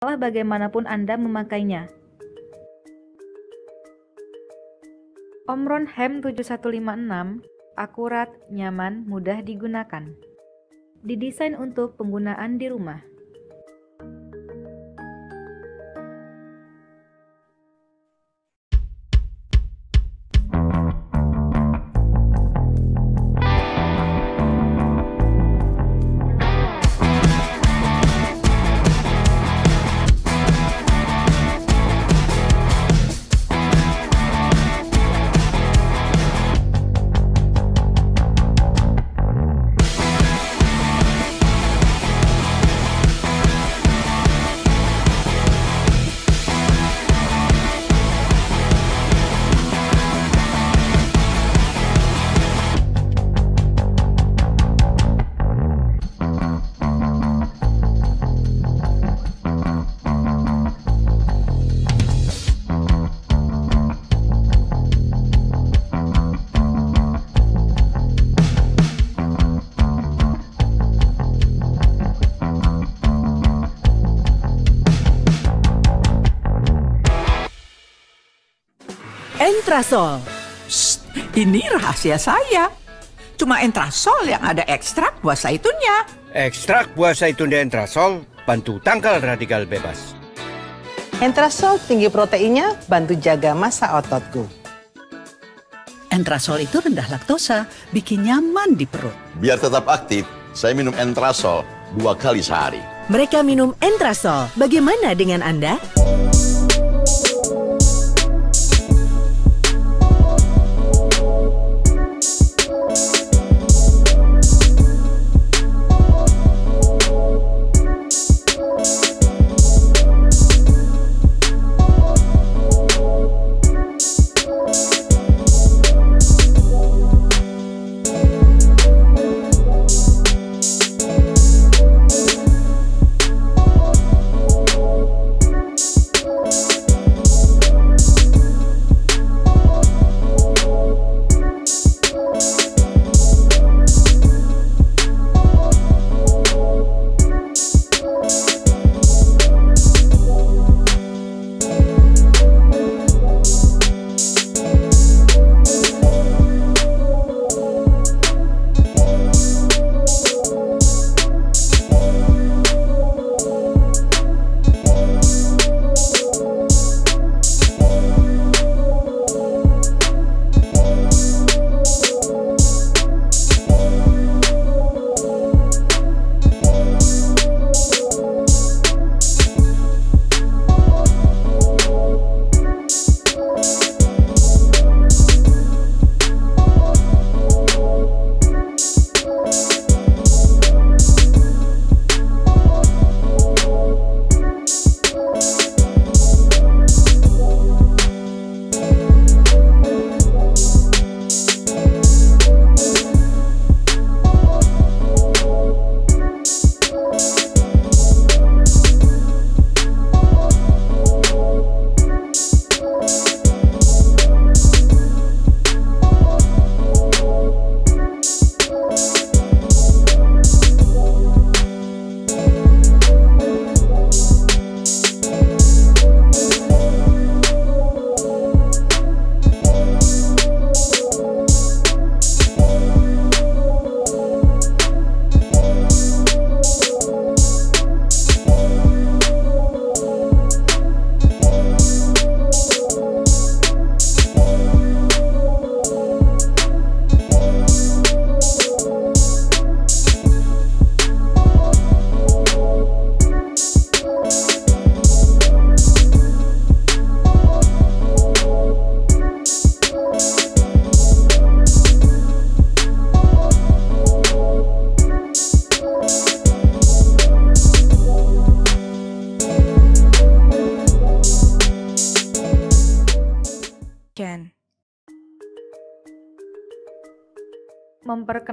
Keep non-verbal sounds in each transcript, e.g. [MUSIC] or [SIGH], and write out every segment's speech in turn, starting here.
masalah bagaimanapun Anda memakainya. Omron Hem 7156 akurat, nyaman, mudah digunakan. Didesain untuk penggunaan di rumah. Entrasol. Shh, ini rahasia saya. Cuma entrasol yang ada ekstrak buah zaitunnya. Ekstrak buah zaitun entrasol bantu tangkal radikal bebas. Entrasol tinggi proteinnya bantu jaga masa ototku. Entrasol itu rendah laktosa, bikin nyaman di perut. Biar tetap aktif, saya minum Entrasol dua kali sehari. Mereka minum Entrasol. Bagaimana dengan Anda?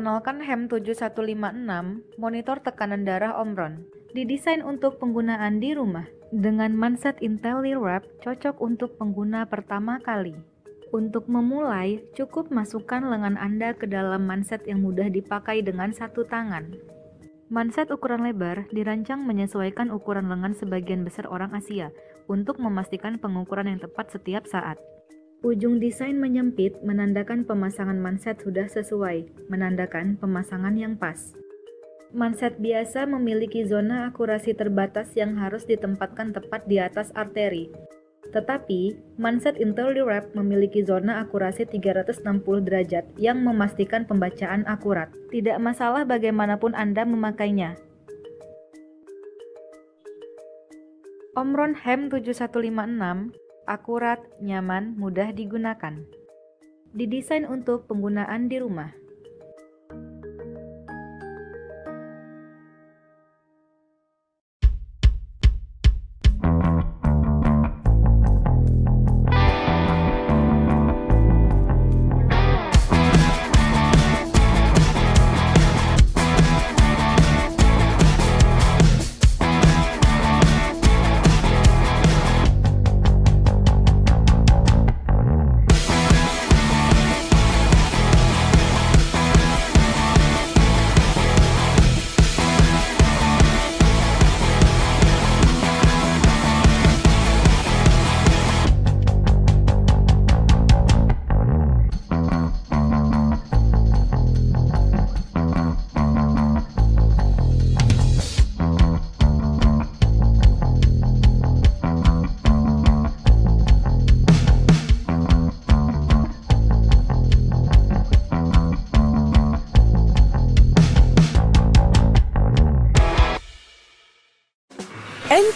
Memperkenalkan HEM 7156, monitor tekanan darah Omron. Didesain untuk penggunaan di rumah. Dengan manset IntelliWrap cocok untuk pengguna pertama kali. Untuk memulai, cukup masukkan lengan Anda ke dalam manset yang mudah dipakai dengan satu tangan. Manset ukuran lebar dirancang menyesuaikan ukuran lengan sebagian besar orang Asia untuk memastikan pengukuran yang tepat setiap saat. Ujung desain menyempit menandakan pemasangan manset sudah sesuai, menandakan pemasangan yang pas. Manset biasa memiliki zona akurasi terbatas yang harus ditempatkan tepat di atas arteri, tetapi, Manset IntelliWrap memiliki zona akurasi 360 derajat yang memastikan pembacaan akurat. Tidak masalah bagaimanapun Anda memakainya. Omron HEM 7156 akurat, nyaman, mudah digunakan. Didesain untuk penggunaan di rumah.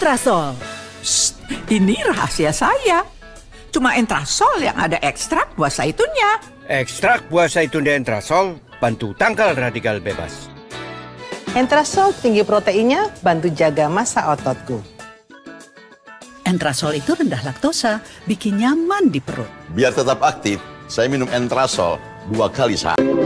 Entrasol. Shh, ini rahasia saya. Cuma entrasol yang ada ekstrak buah zaitunnya. Ekstrak buah zaitun dientrasol bantu tangkal radikal bebas. Entrasol tinggi proteinnya, bantu jaga massa ototku. Entrasol itu rendah laktosa, bikin nyaman di perut. Biar tetap aktif, saya minum Entrasol dua kali sehari.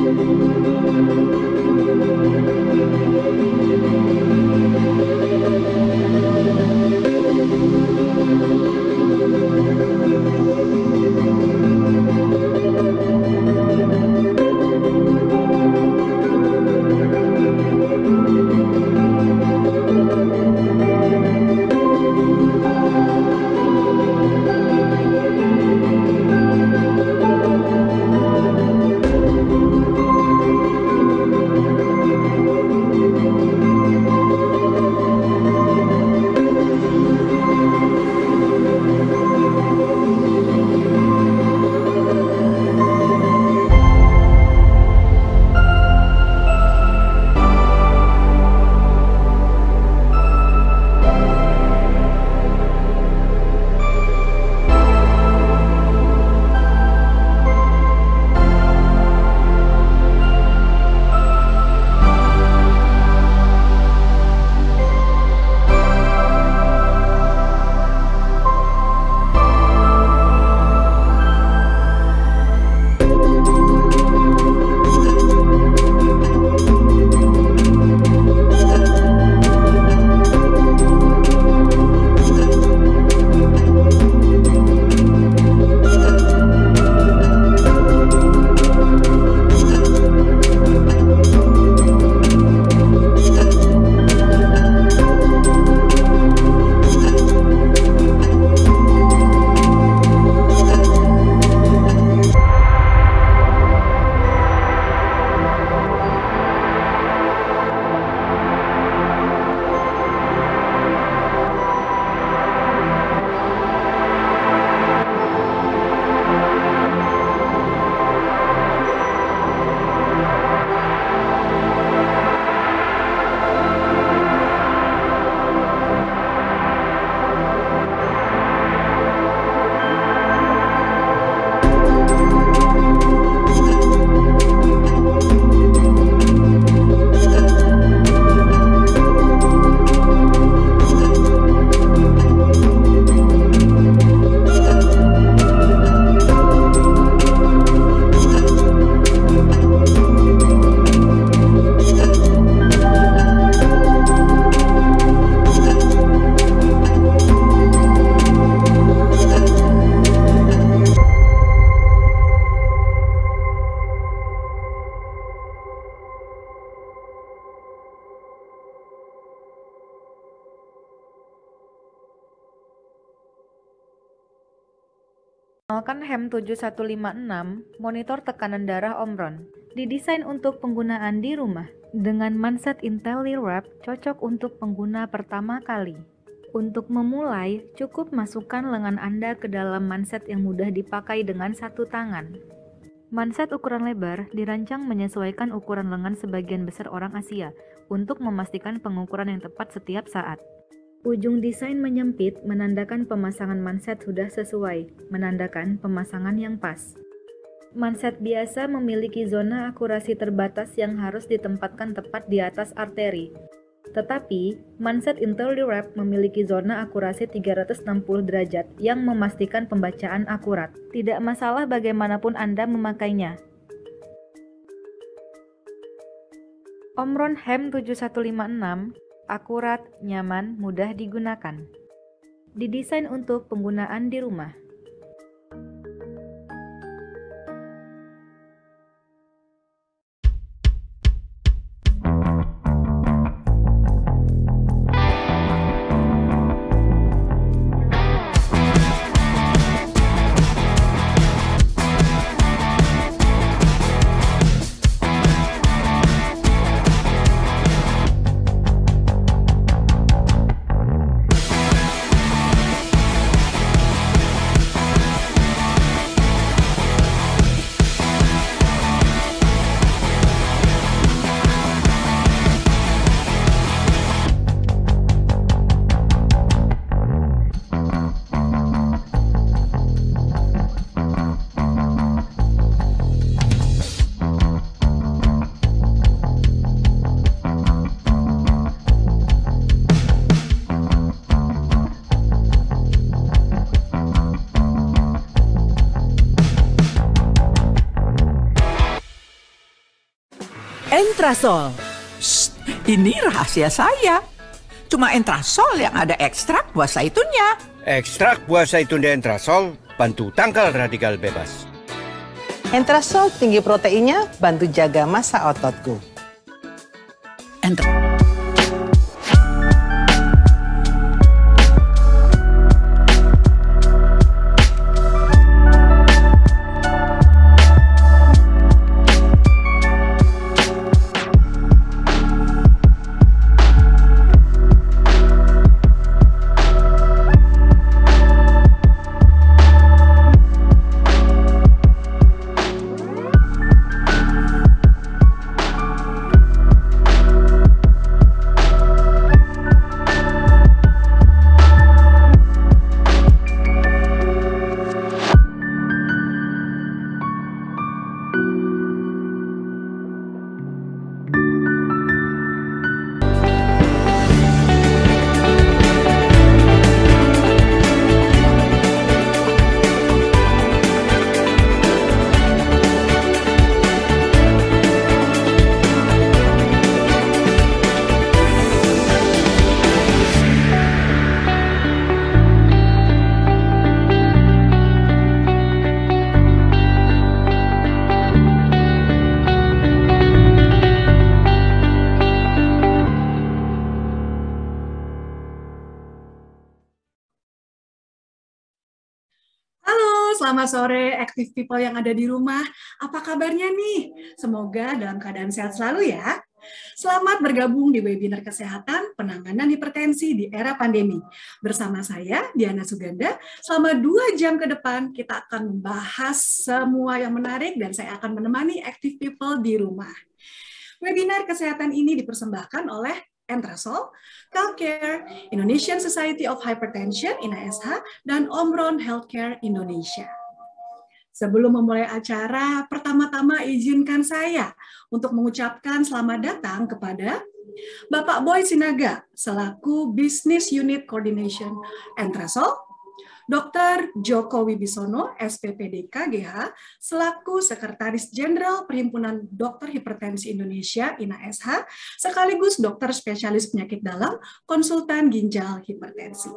Perkenalkan HEM 7156, monitor tekanan darah Omron. Didesain untuk penggunaan di rumah. Dengan Manset IntelliWrap cocok untuk pengguna pertama kali. Untuk memulai, cukup masukkan lengan Anda ke dalam manset yang mudah dipakai dengan satu tangan. Manset ukuran lebar dirancang menyesuaikan ukuran lengan sebagian besar orang Asia untuk memastikan pengukuran yang tepat setiap saat. Ujung desain menyempit menandakan pemasangan manset sudah sesuai, menandakan pemasangan yang pas. Manset biasa memiliki zona akurasi terbatas yang harus ditempatkan tepat di atas arteri. Tetapi, manset IntelliWrap memiliki zona akurasi 360 derajat yang memastikan pembacaan akurat. Tidak masalah bagaimanapun Anda memakainya. Omron HEM 7156 akurat, nyaman, mudah digunakan. Didesain untuk penggunaan di rumah. Entrasol. Shh, ini rahasia saya. Cuma entrasol yang ada ekstrak buah zaitunnya. Ekstrak buah zaitun dan entrasol bantu tangkal radikal bebas. Entrasol tinggi proteinnya bantu jaga massa ototku. Entra- selamat sore active people yang ada di rumah. Apa kabarnya nih? Semoga dalam keadaan sehat selalu ya. Selamat bergabung di webinar kesehatan penanganan hipertensi di era pandemi. Bersama saya, Diana Suganda, selama dua jam ke depan kita akan membahas semua yang menarik dan saya akan menemani active people di rumah. Webinar kesehatan ini dipersembahkan oleh Entrasol, Calcare, Indonesian Society of Hypertension (INASH), dan Omron Healthcare Indonesia. Sebelum memulai acara, pertama-tama izinkan saya untuk mengucapkan selamat datang kepada Bapak Boy Sinaga selaku Business Unit Coordination Entrasol, Dr. Joko Wibisono, SPPDK GH, selaku Sekretaris Jenderal Perhimpunan Dokter Hipertensi Indonesia (INASH), sekaligus dokter spesialis penyakit dalam, konsultan ginjal hipertensi.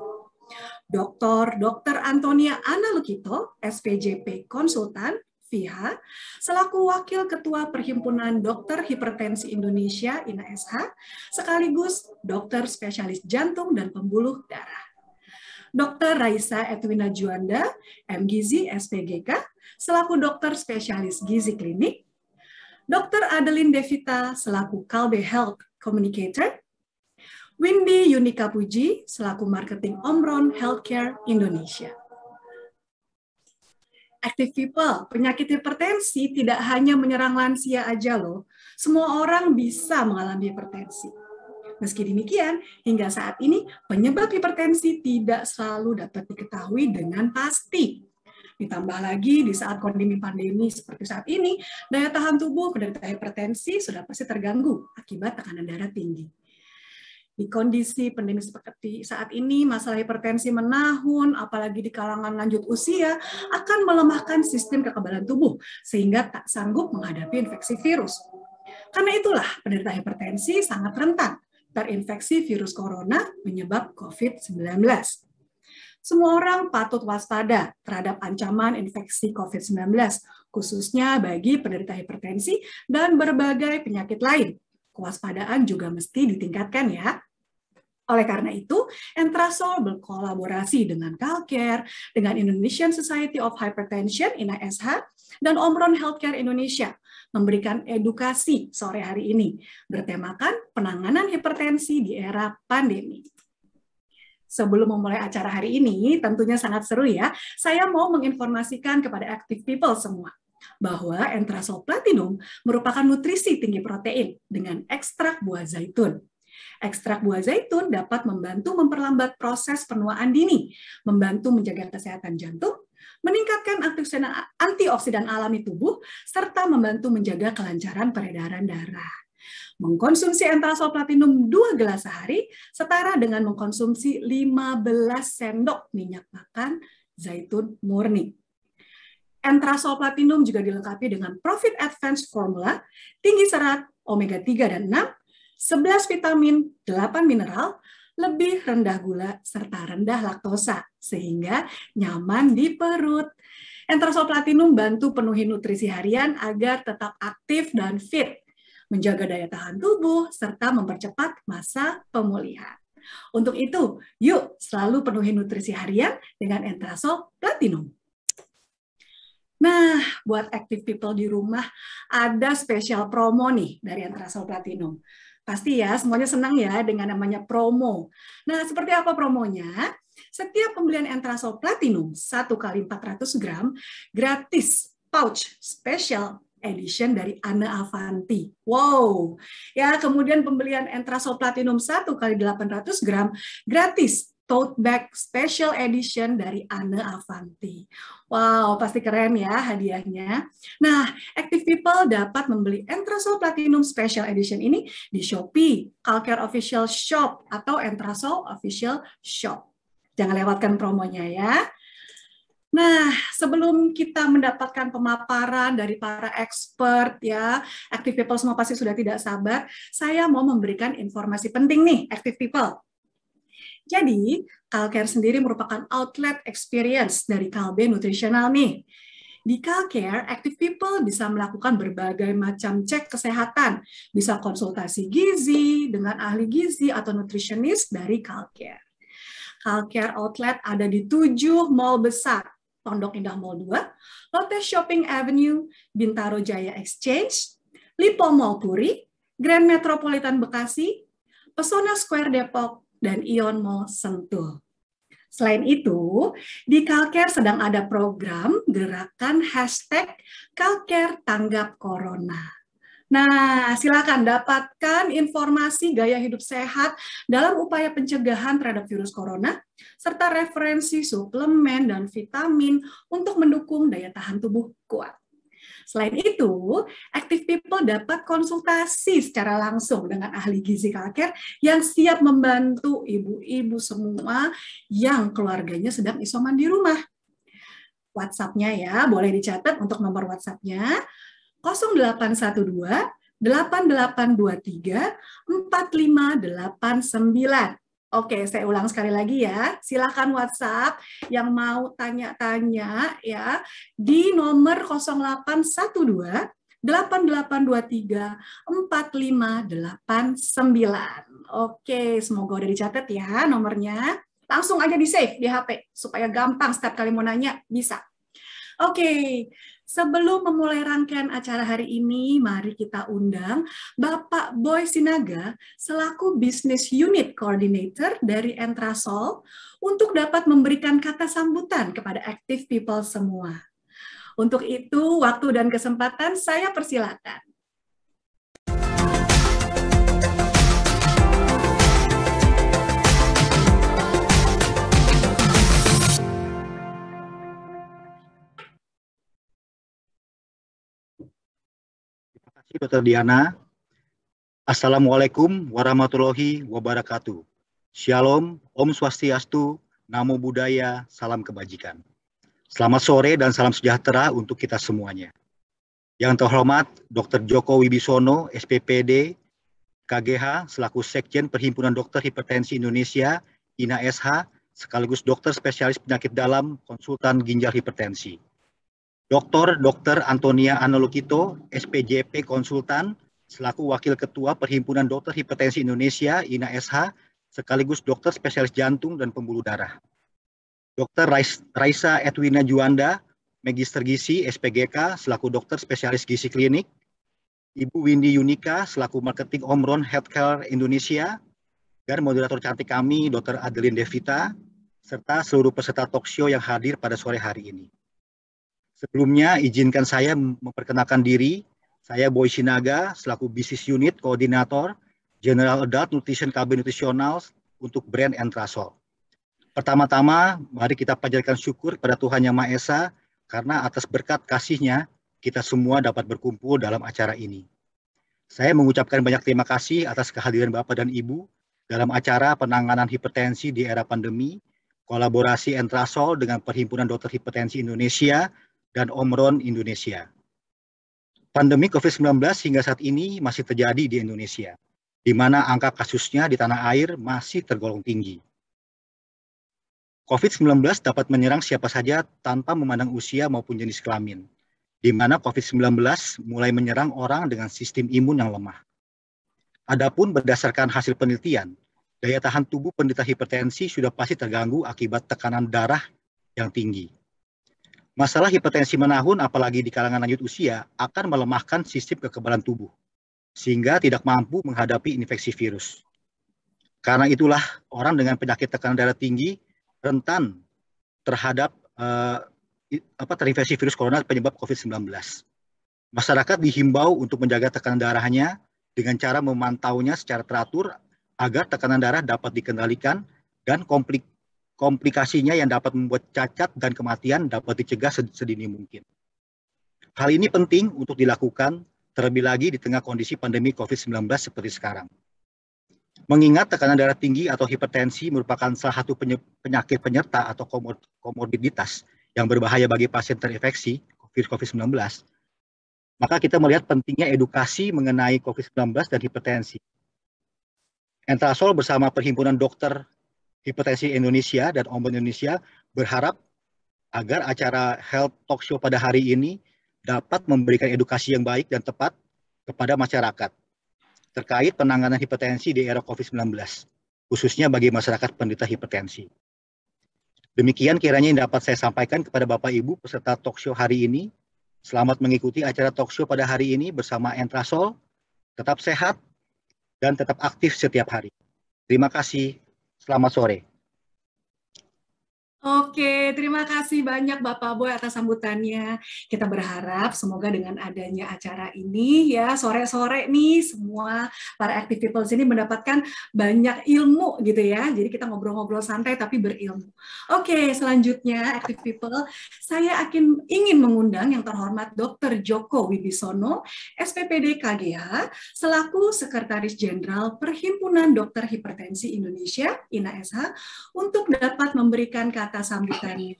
Dr. Dr. Antonia Ana Lukito, SPJP Konsultan, VIHA, selaku Wakil Ketua Perhimpunan Dokter Hipertensi Indonesia (INASH), sekaligus dokter spesialis jantung dan pembuluh darah. Dr. Raisa Edwina Juanda, MGizi SPGK, selaku dokter spesialis gizi klinik, Dr. Adeline Devita selaku Kalbe Health Communicator, Windy Yunika Puji selaku Marketing Omron Healthcare Indonesia. Active people, penyakit hipertensi tidak hanya menyerang lansia aja loh. Semua orang bisa mengalami hipertensi. Meski demikian, hingga saat ini penyebab hipertensi tidak selalu dapat diketahui dengan pasti. Ditambah lagi di saat kondisi pandemi seperti saat ini, daya tahan tubuh penderita hipertensi sudah pasti terganggu akibat tekanan darah tinggi. Di kondisi pandemi seperti saat ini, masalah hipertensi menahun, apalagi di kalangan lanjut usia, akan melemahkan sistem kekebalan tubuh, sehingga tak sanggup menghadapi infeksi virus. Karena itulah penderita hipertensi sangat rentan terinfeksi virus corona menyebab COVID-19. Semua orang patut waspada terhadap ancaman infeksi COVID-19, khususnya bagi penderita hipertensi dan berbagai penyakit lain. Kewaspadaan juga mesti ditingkatkan ya. Oleh karena itu, Entrasol berkolaborasi dengan Calcare, dengan Indonesian Society of Hypertension, INASH, dan Omron Healthcare Indonesia memberikan edukasi sore hari ini bertemakan penanganan hipertensi di era pandemi. Sebelum memulai acara hari ini, tentunya sangat seru ya, saya mau menginformasikan kepada active people semua bahwa Entrasol Platinum merupakan nutrisi tinggi protein dengan ekstrak buah zaitun. Ekstrak buah zaitun dapat membantu memperlambat proses penuaan dini, membantu menjaga kesehatan jantung, meningkatkan antioksidan alami tubuh, serta membantu menjaga kelancaran peredaran darah. Mengkonsumsi entrasol platinum 2 gelas sehari setara dengan mengkonsumsi 15 sendok minyak makan zaitun murni. Entrasol platinum juga dilengkapi dengan Profit Advanced Formula, tinggi serat, omega 3 dan 6, 11 vitamin, 8 mineral, lebih rendah gula, serta rendah laktosa, sehingga nyaman di perut. Entersol Platinum bantu penuhi nutrisi harian agar tetap aktif dan fit, menjaga daya tahan tubuh, serta mempercepat masa pemulihan. Untuk itu, yuk selalu penuhi nutrisi harian dengan Entrasol Platinum. Nah, buat active people di rumah, ada spesial promo nih dari Entrasol Platinum. Pasti ya, semuanya senang ya dengan namanya promo. Nah, seperti apa promonya? Setiap pembelian Entrasol Platinum 1 kali 400 gram gratis pouch special edition dari Ana Avanti. Wow. Ya, kemudian pembelian Entrasol Platinum 1 kali 800 gram gratis tote bag special edition dari Anne Avanti. Wow, pasti keren ya hadiahnya. Nah, active people dapat membeli Entrasol Platinum Special Edition ini di Shopee, Calcare Official Shop, atau Entrasol Official Shop. Jangan lewatkan promonya ya. Nah, sebelum kita mendapatkan pemaparan dari para expert ya, active people semua pasti sudah tidak sabar, saya mau memberikan informasi penting nih, active people. Jadi, Calcare sendiri merupakan outlet experience dari Kalbe Nutritional nih. Di Calcare, active people bisa melakukan berbagai macam cek kesehatan, bisa konsultasi gizi dengan ahli gizi atau nutritionist dari Calcare. Calcare Outlet ada di tujuh mall besar, Pondok Indah Mall 2, Lotte Shopping Avenue, Bintaro Jaya Exchange, Lipo Mall Puri, Grand Metropolitan Bekasi, Pesona Square Depok, dan Ion Mall Sentul. Selain itu, di Kalker sedang ada program gerakan hashtag Kalker Tanggap Corona. Nah, silakan dapatkan informasi gaya hidup sehat dalam upaya pencegahan terhadap virus corona, serta referensi suplemen dan vitamin untuk mendukung daya tahan tubuh kuat. Selain itu, active people dapat konsultasi secara langsung dengan ahli gizi kalker yang siap membantu ibu-ibu semua yang keluarganya sedang isoman di rumah. WhatsApp-nya ya, boleh dicatat untuk nomor WhatsApp-nya 0812 8823 4589. Oke, saya ulang sekali lagi ya. Silakan WhatsApp yang mau tanya-tanya ya di nomor 0812 8823 4589. Oke, semoga udah dicatat ya nomornya. Langsung aja di save di HP supaya gampang setiap kali mau nanya bisa. Oke, sebelum memulai rangkaian acara hari ini, mari kita undang Bapak Boy Sinaga selaku Business Unit Coordinator dari Entrasol untuk dapat memberikan kata sambutan kepada active people semua. Untuk itu, waktu dan kesempatan saya persilakan. Kasih Dr. Diana. Assalamualaikum warahmatullahi wabarakatuh. Shalom, Om Swastiastu, Namo Buddhaya, Salam Kebajikan. Selamat sore dan salam sejahtera untuk kita semuanya. Yang terhormat Dr. Joko Wibisono, SPPD, KGH, selaku Sekjen Perhimpunan Dokter Hipertensi Indonesia, INA SH, sekaligus dokter spesialis penyakit dalam, konsultan ginjal hipertensi. Dr. Dr. Antonia Analukito, SPJP Konsultan, selaku Wakil Ketua Perhimpunan Dokter Hipertensi Indonesia, INA SH, sekaligus dokter spesialis jantung dan pembuluh darah. Dr. Raisa Edwina Juanda, Magister Gizi, SPGK, selaku dokter spesialis gizi klinik. Ibu Windy Yunika, selaku Marketing Omron Healthcare Indonesia, dan moderator cantik kami, Dr. Adeline Devita, serta seluruh peserta talkshow yang hadir pada sore hari ini. Sebelumnya, izinkan saya memperkenalkan diri. Saya Boy Sinaga, selaku Business Unit Koordinator General Adult Nutrition KB Nutritional untuk brand Entrasol. Pertama-tama, mari kita panjatkan syukur pada Tuhan Yang Maha Esa karena atas berkat kasihnya kita semua dapat berkumpul dalam acara ini. Saya mengucapkan banyak terima kasih atas kehadiran Bapak dan Ibu dalam acara penanganan hipertensi di era pandemi, kolaborasi Entrasol dengan Perhimpunan Dokter Hipertensi Indonesia dan Omron Indonesia. Pandemi COVID-19 hingga saat ini masih terjadi di Indonesia, di mana angka kasusnya di tanah air masih tergolong tinggi. COVID-19 dapat menyerang siapa saja tanpa memandang usia maupun jenis kelamin, di mana COVID-19 mulai menyerang orang dengan sistem imun yang lemah. Adapun berdasarkan hasil penelitian, daya tahan tubuh penderita hipertensi sudah pasti terganggu akibat tekanan darah yang tinggi. Masalah hipertensi menahun apalagi di kalangan lanjut usia akan melemahkan sistem kekebalan tubuh sehingga tidak mampu menghadapi infeksi virus. Karena itulah orang dengan penyakit tekanan darah tinggi rentan terhadap uh, apa terinfeksi virus corona penyebab COVID-19. Masyarakat dihimbau untuk menjaga tekanan darahnya dengan cara memantaunya secara teratur agar tekanan darah dapat dikendalikan dan komplik komplikasinya yang dapat membuat cacat dan kematian dapat dicegah sedini mungkin. Hal ini penting untuk dilakukan terlebih lagi di tengah kondisi pandemi COVID-19 seperti sekarang. Mengingat tekanan darah tinggi atau hipertensi merupakan salah satu penyakit penyerta atau komorbiditas yang berbahaya bagi pasien terinfeksi virus COVID-19, maka kita melihat pentingnya edukasi mengenai COVID-19 dan hipertensi. Entrasol bersama Perhimpunan Dokter Hipertensi Indonesia dan Ombudsman Indonesia berharap agar acara Health Talk Show pada hari ini dapat memberikan edukasi yang baik dan tepat kepada masyarakat terkait penanganan hipertensi di era COVID-19, khususnya bagi masyarakat penderita hipertensi. Demikian kiranya yang dapat saya sampaikan kepada Bapak Ibu peserta talk show hari ini. Selamat mengikuti acara talk show pada hari ini bersama Entrasol. Tetap sehat dan tetap aktif setiap hari. Terima kasih. Selamat sore. Oke, terima kasih banyak Bapak Boy atas sambutannya. Kita berharap semoga dengan adanya acara ini ya sore-sore nih semua para active people sini mendapatkan banyak ilmu gitu ya. Jadi kita ngobrol-ngobrol santai tapi berilmu. Oke, selanjutnya active people, saya akan ingin mengundang yang terhormat Dr. Joko Wibisono, SPPD KGH, selaku Sekretaris Jenderal Perhimpunan Dokter Hipertensi Indonesia, INASH, untuk dapat memberikan kata kata sambutannya.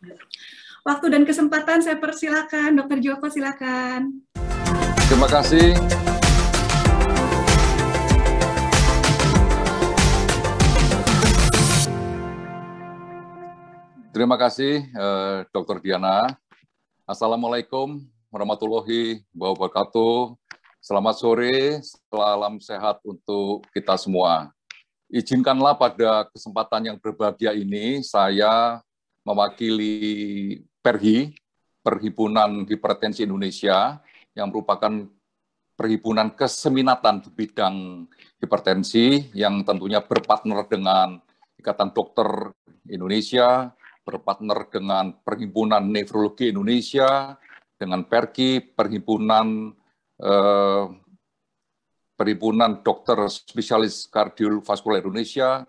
Waktu dan kesempatan saya persilakan, Dokter Joko silakan. Terima kasih. Terima kasih, eh, Dr. Diana. Assalamualaikum warahmatullahi wabarakatuh. Selamat sore, salam sehat untuk kita semua. izinkanlah pada kesempatan yang berbahagia ini saya mewakili PERHI, Perhimpunan Hipertensi Indonesia, yang merupakan perhimpunan keseminatan di bidang hipertensi yang tentunya berpartner dengan Ikatan Dokter Indonesia, berpartner dengan Perhimpunan Nefrologi Indonesia, dengan PERKI, Perhimpunan eh, Perhimpunan Dokter Spesialis Kardiovaskular Indonesia,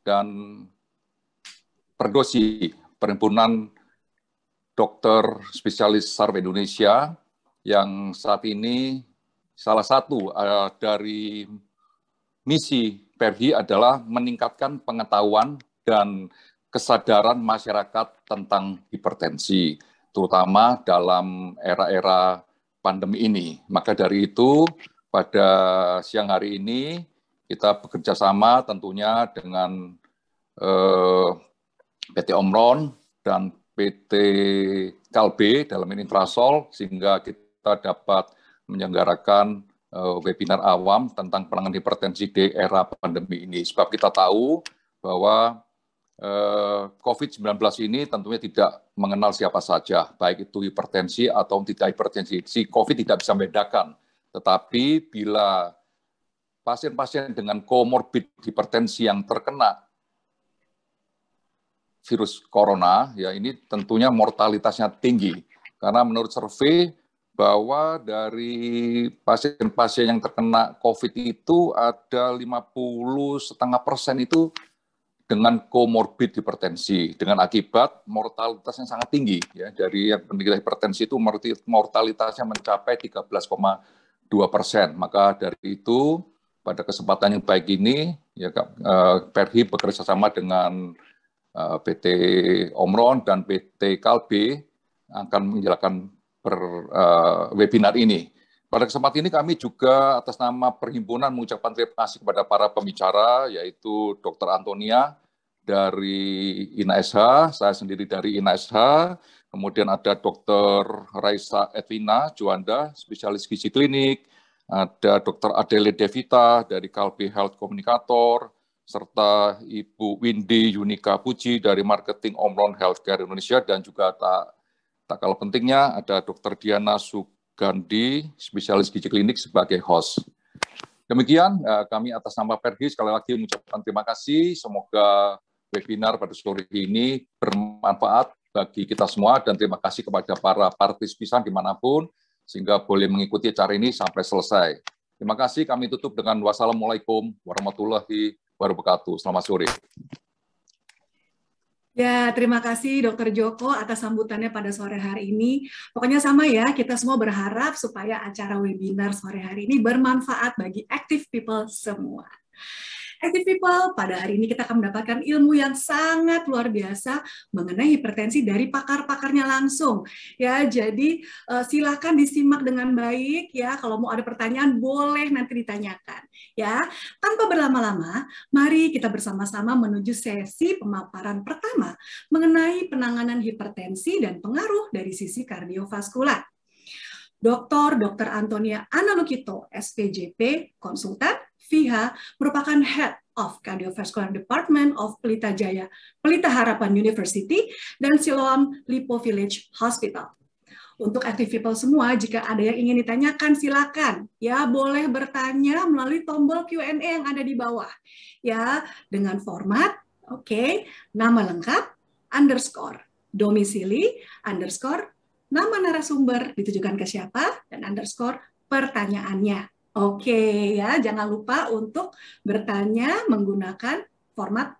dan Perdosi, Perhimpunan Dokter Spesialis Saraf Indonesia, yang saat ini salah satu uh, dari misi PERHI adalah meningkatkan pengetahuan dan kesadaran masyarakat tentang hipertensi, terutama dalam era-era pandemi ini. Maka dari itu, pada siang hari ini kita bekerja sama tentunya dengan eh, PT Omron dan PT Kalbe dalam Intrasol sehingga kita dapat menyelenggarakan uh, webinar awam tentang penanganan hipertensi di era pandemi ini. Sebab kita tahu bahwa eh, COVID-19 ini tentunya tidak mengenal siapa saja, baik itu hipertensi atau tidak hipertensi. Si COVID tidak bisa membedakan. Tetapi bila pasien-pasien dengan komorbid hipertensi yang terkena virus corona, ya ini tentunya mortalitasnya tinggi. Karena menurut survei bahwa dari pasien-pasien yang terkena COVID itu ada 50 setengah persen itu dengan komorbid hipertensi, dengan akibat mortalitas yang sangat tinggi. Ya, dari yang penderita hipertensi itu mortalitasnya mencapai 13,2 persen. Maka dari itu, pada kesempatan yang baik ini, ya, eh, Perhi bekerja sama dengan PT Omron dan PT Kalbe akan menjalankan per uh, webinar ini. Pada kesempatan ini kami juga atas nama perhimpunan mengucapkan terima kasih kepada para pembicara yaitu Dr. Antonia dari INASH, saya sendiri dari INASH, kemudian ada Dr. Raisa Edwina Juanda, spesialis gizi klinik, ada Dr. Adele Devita dari Kalbi Health Communicator, serta Ibu Windy Yunika Puji dari Marketing Omron Healthcare Indonesia, dan juga tak Tak kalah pentingnya ada Dr. Diana Sugandi, spesialis gizi klinik sebagai host. Demikian eh, kami atas nama Pergi sekali lagi mengucapkan terima kasih. Semoga webinar pada sore ini bermanfaat bagi kita semua dan terima kasih kepada para partisipan di mana pun sehingga boleh mengikuti acara ini sampai selesai. Terima kasih. Kami tutup dengan wassalamualaikum warahmatullahi wabarakatuh. Selamat sore. Ya, terima kasih Dokter Joko atas sambutannya pada sore hari ini. Pokoknya sama ya, kita semua berharap supaya acara webinar sore hari ini bermanfaat bagi active people semua. Active People, pada hari ini kita akan mendapatkan ilmu yang sangat luar biasa mengenai hipertensi dari pakar-pakarnya langsung. Ya, jadi uh, silakan disimak dengan baik ya. Kalau mau ada pertanyaan boleh nanti ditanyakan. Ya, tanpa berlama-lama, mari kita bersama-sama menuju sesi pemaparan pertama mengenai penanganan hipertensi dan pengaruh dari sisi kardiovaskular. Dr. Dr. Antonia Analukito, SPJP, konsultan, Viha merupakan Head of Cardiovascular Department of Pelita Jaya, Pelita Harapan University, dan Siloam Lipo Village Hospital. Untuk active people semua, jika ada yang ingin ditanyakan, silakan. Ya, boleh bertanya melalui tombol Q&A yang ada di bawah. Ya, dengan format, oke, okay, nama lengkap, underscore, domisili, underscore, nama narasumber ditujukan ke siapa, dan underscore pertanyaannya. Oke ya, jangan lupa untuk bertanya menggunakan format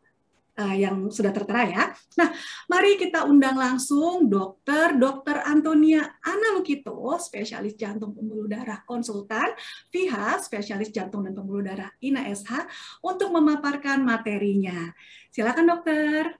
uh, yang sudah tertera ya. Nah, mari kita undang langsung Dokter Dokter Antonia Analukito, spesialis jantung pembuluh darah konsultan, Viha, spesialis jantung dan pembuluh darah INA SH, untuk memaparkan materinya. Silakan dokter.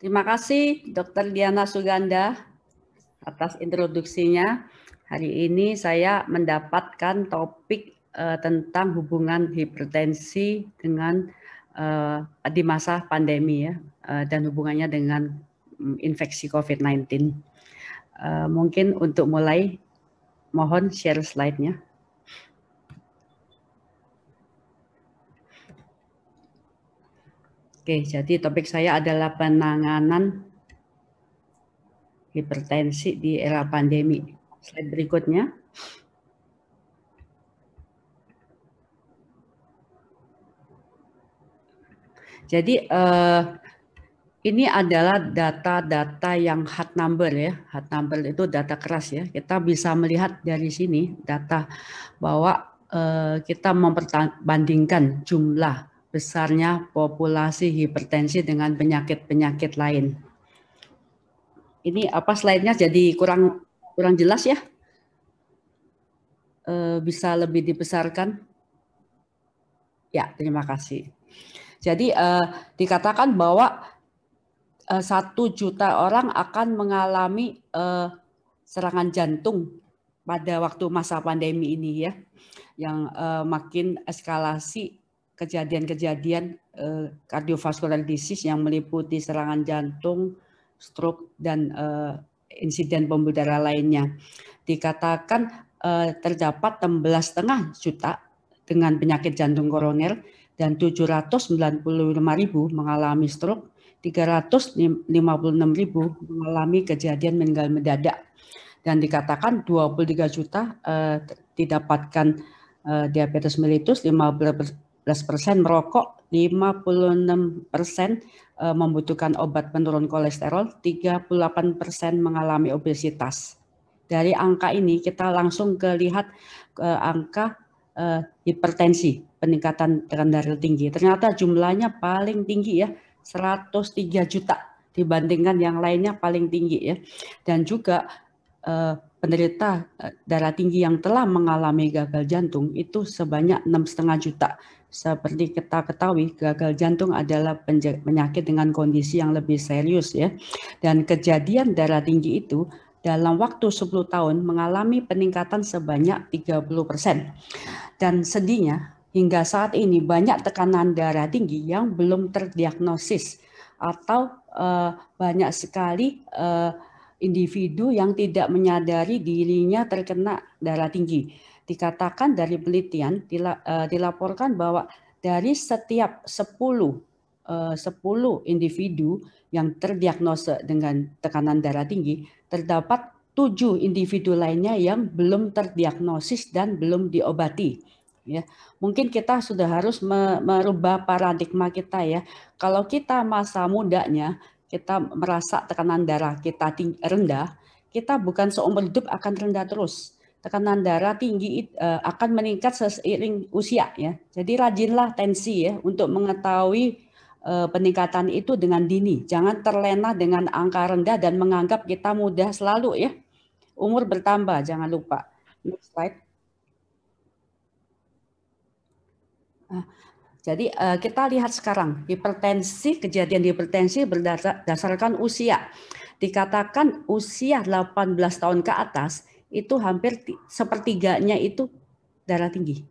Terima kasih Dr. Diana Suganda atas introduksinya. Hari ini saya mendapatkan topik uh, tentang hubungan hipertensi dengan uh, di masa pandemi ya uh, dan hubungannya dengan um, infeksi COVID-19. Uh, mungkin untuk mulai mohon share slide-nya. Oke, jadi topik saya adalah penanganan hipertensi di era pandemi. Slide berikutnya. Jadi eh, ini adalah data-data yang hard number ya. Hard number itu data keras ya. Kita bisa melihat dari sini data bahwa eh, kita memperbandingkan jumlah besarnya populasi hipertensi dengan penyakit-penyakit lain. Ini apa slide-nya jadi kurang kurang jelas ya? E, bisa lebih dibesarkan? Ya, terima kasih. Jadi e, dikatakan bahwa eh, satu juta orang akan mengalami e, serangan jantung pada waktu masa pandemi ini ya, yang e, makin eskalasi kejadian-kejadian uh, cardiovascular disease yang meliputi serangan jantung, stroke dan uh, insiden pembuluh darah lainnya. Dikatakan uh, terdapat 16,5 juta dengan penyakit jantung koroner dan 795 ribu mengalami stroke, 356 ribu mengalami kejadian meninggal mendadak dan dikatakan 23 juta uh, didapatkan uh, diabetes mellitus, 15 persen merokok, 56 persen eh, membutuhkan obat penurun kolesterol, 38 persen mengalami obesitas. Dari angka ini kita langsung ke lihat ke angka uh, hipertensi, peningkatan tekanan darah tinggi. Ternyata jumlahnya paling tinggi ya, 103 juta dibandingkan yang lainnya paling tinggi ya. Dan juga penderita darah tinggi yang telah mengalami gagal jantung itu sebanyak 6,5 juta seperti kita ketahui gagal jantung adalah penyakit dengan kondisi yang lebih serius ya. Dan kejadian darah tinggi itu dalam waktu 10 tahun mengalami peningkatan sebanyak 30%. Dan sedihnya hingga saat ini banyak tekanan darah tinggi yang belum terdiagnosis atau uh, banyak sekali uh, individu yang tidak menyadari dirinya terkena darah tinggi dikatakan dari penelitian eh, dilaporkan bahwa dari setiap 10 10 eh, individu yang terdiagnosa dengan tekanan darah tinggi terdapat tujuh individu lainnya yang belum terdiagnosis dan belum diobati ya. Mungkin kita sudah harus merubah paradigma kita ya. Kalau kita masa mudanya kita merasa tekanan darah kita rendah kita bukan seumur hidup akan rendah terus tekanan darah tinggi uh, akan meningkat seiring usia ya. Jadi rajinlah tensi ya untuk mengetahui uh, peningkatan itu dengan dini. Jangan terlena dengan angka rendah dan menganggap kita mudah selalu ya. Umur bertambah, jangan lupa. Next slide. Nah, jadi uh, kita lihat sekarang hipertensi, kejadian hipertensi berdasarkan usia. Dikatakan usia 18 tahun ke atas itu hampir sepertiganya itu darah tinggi.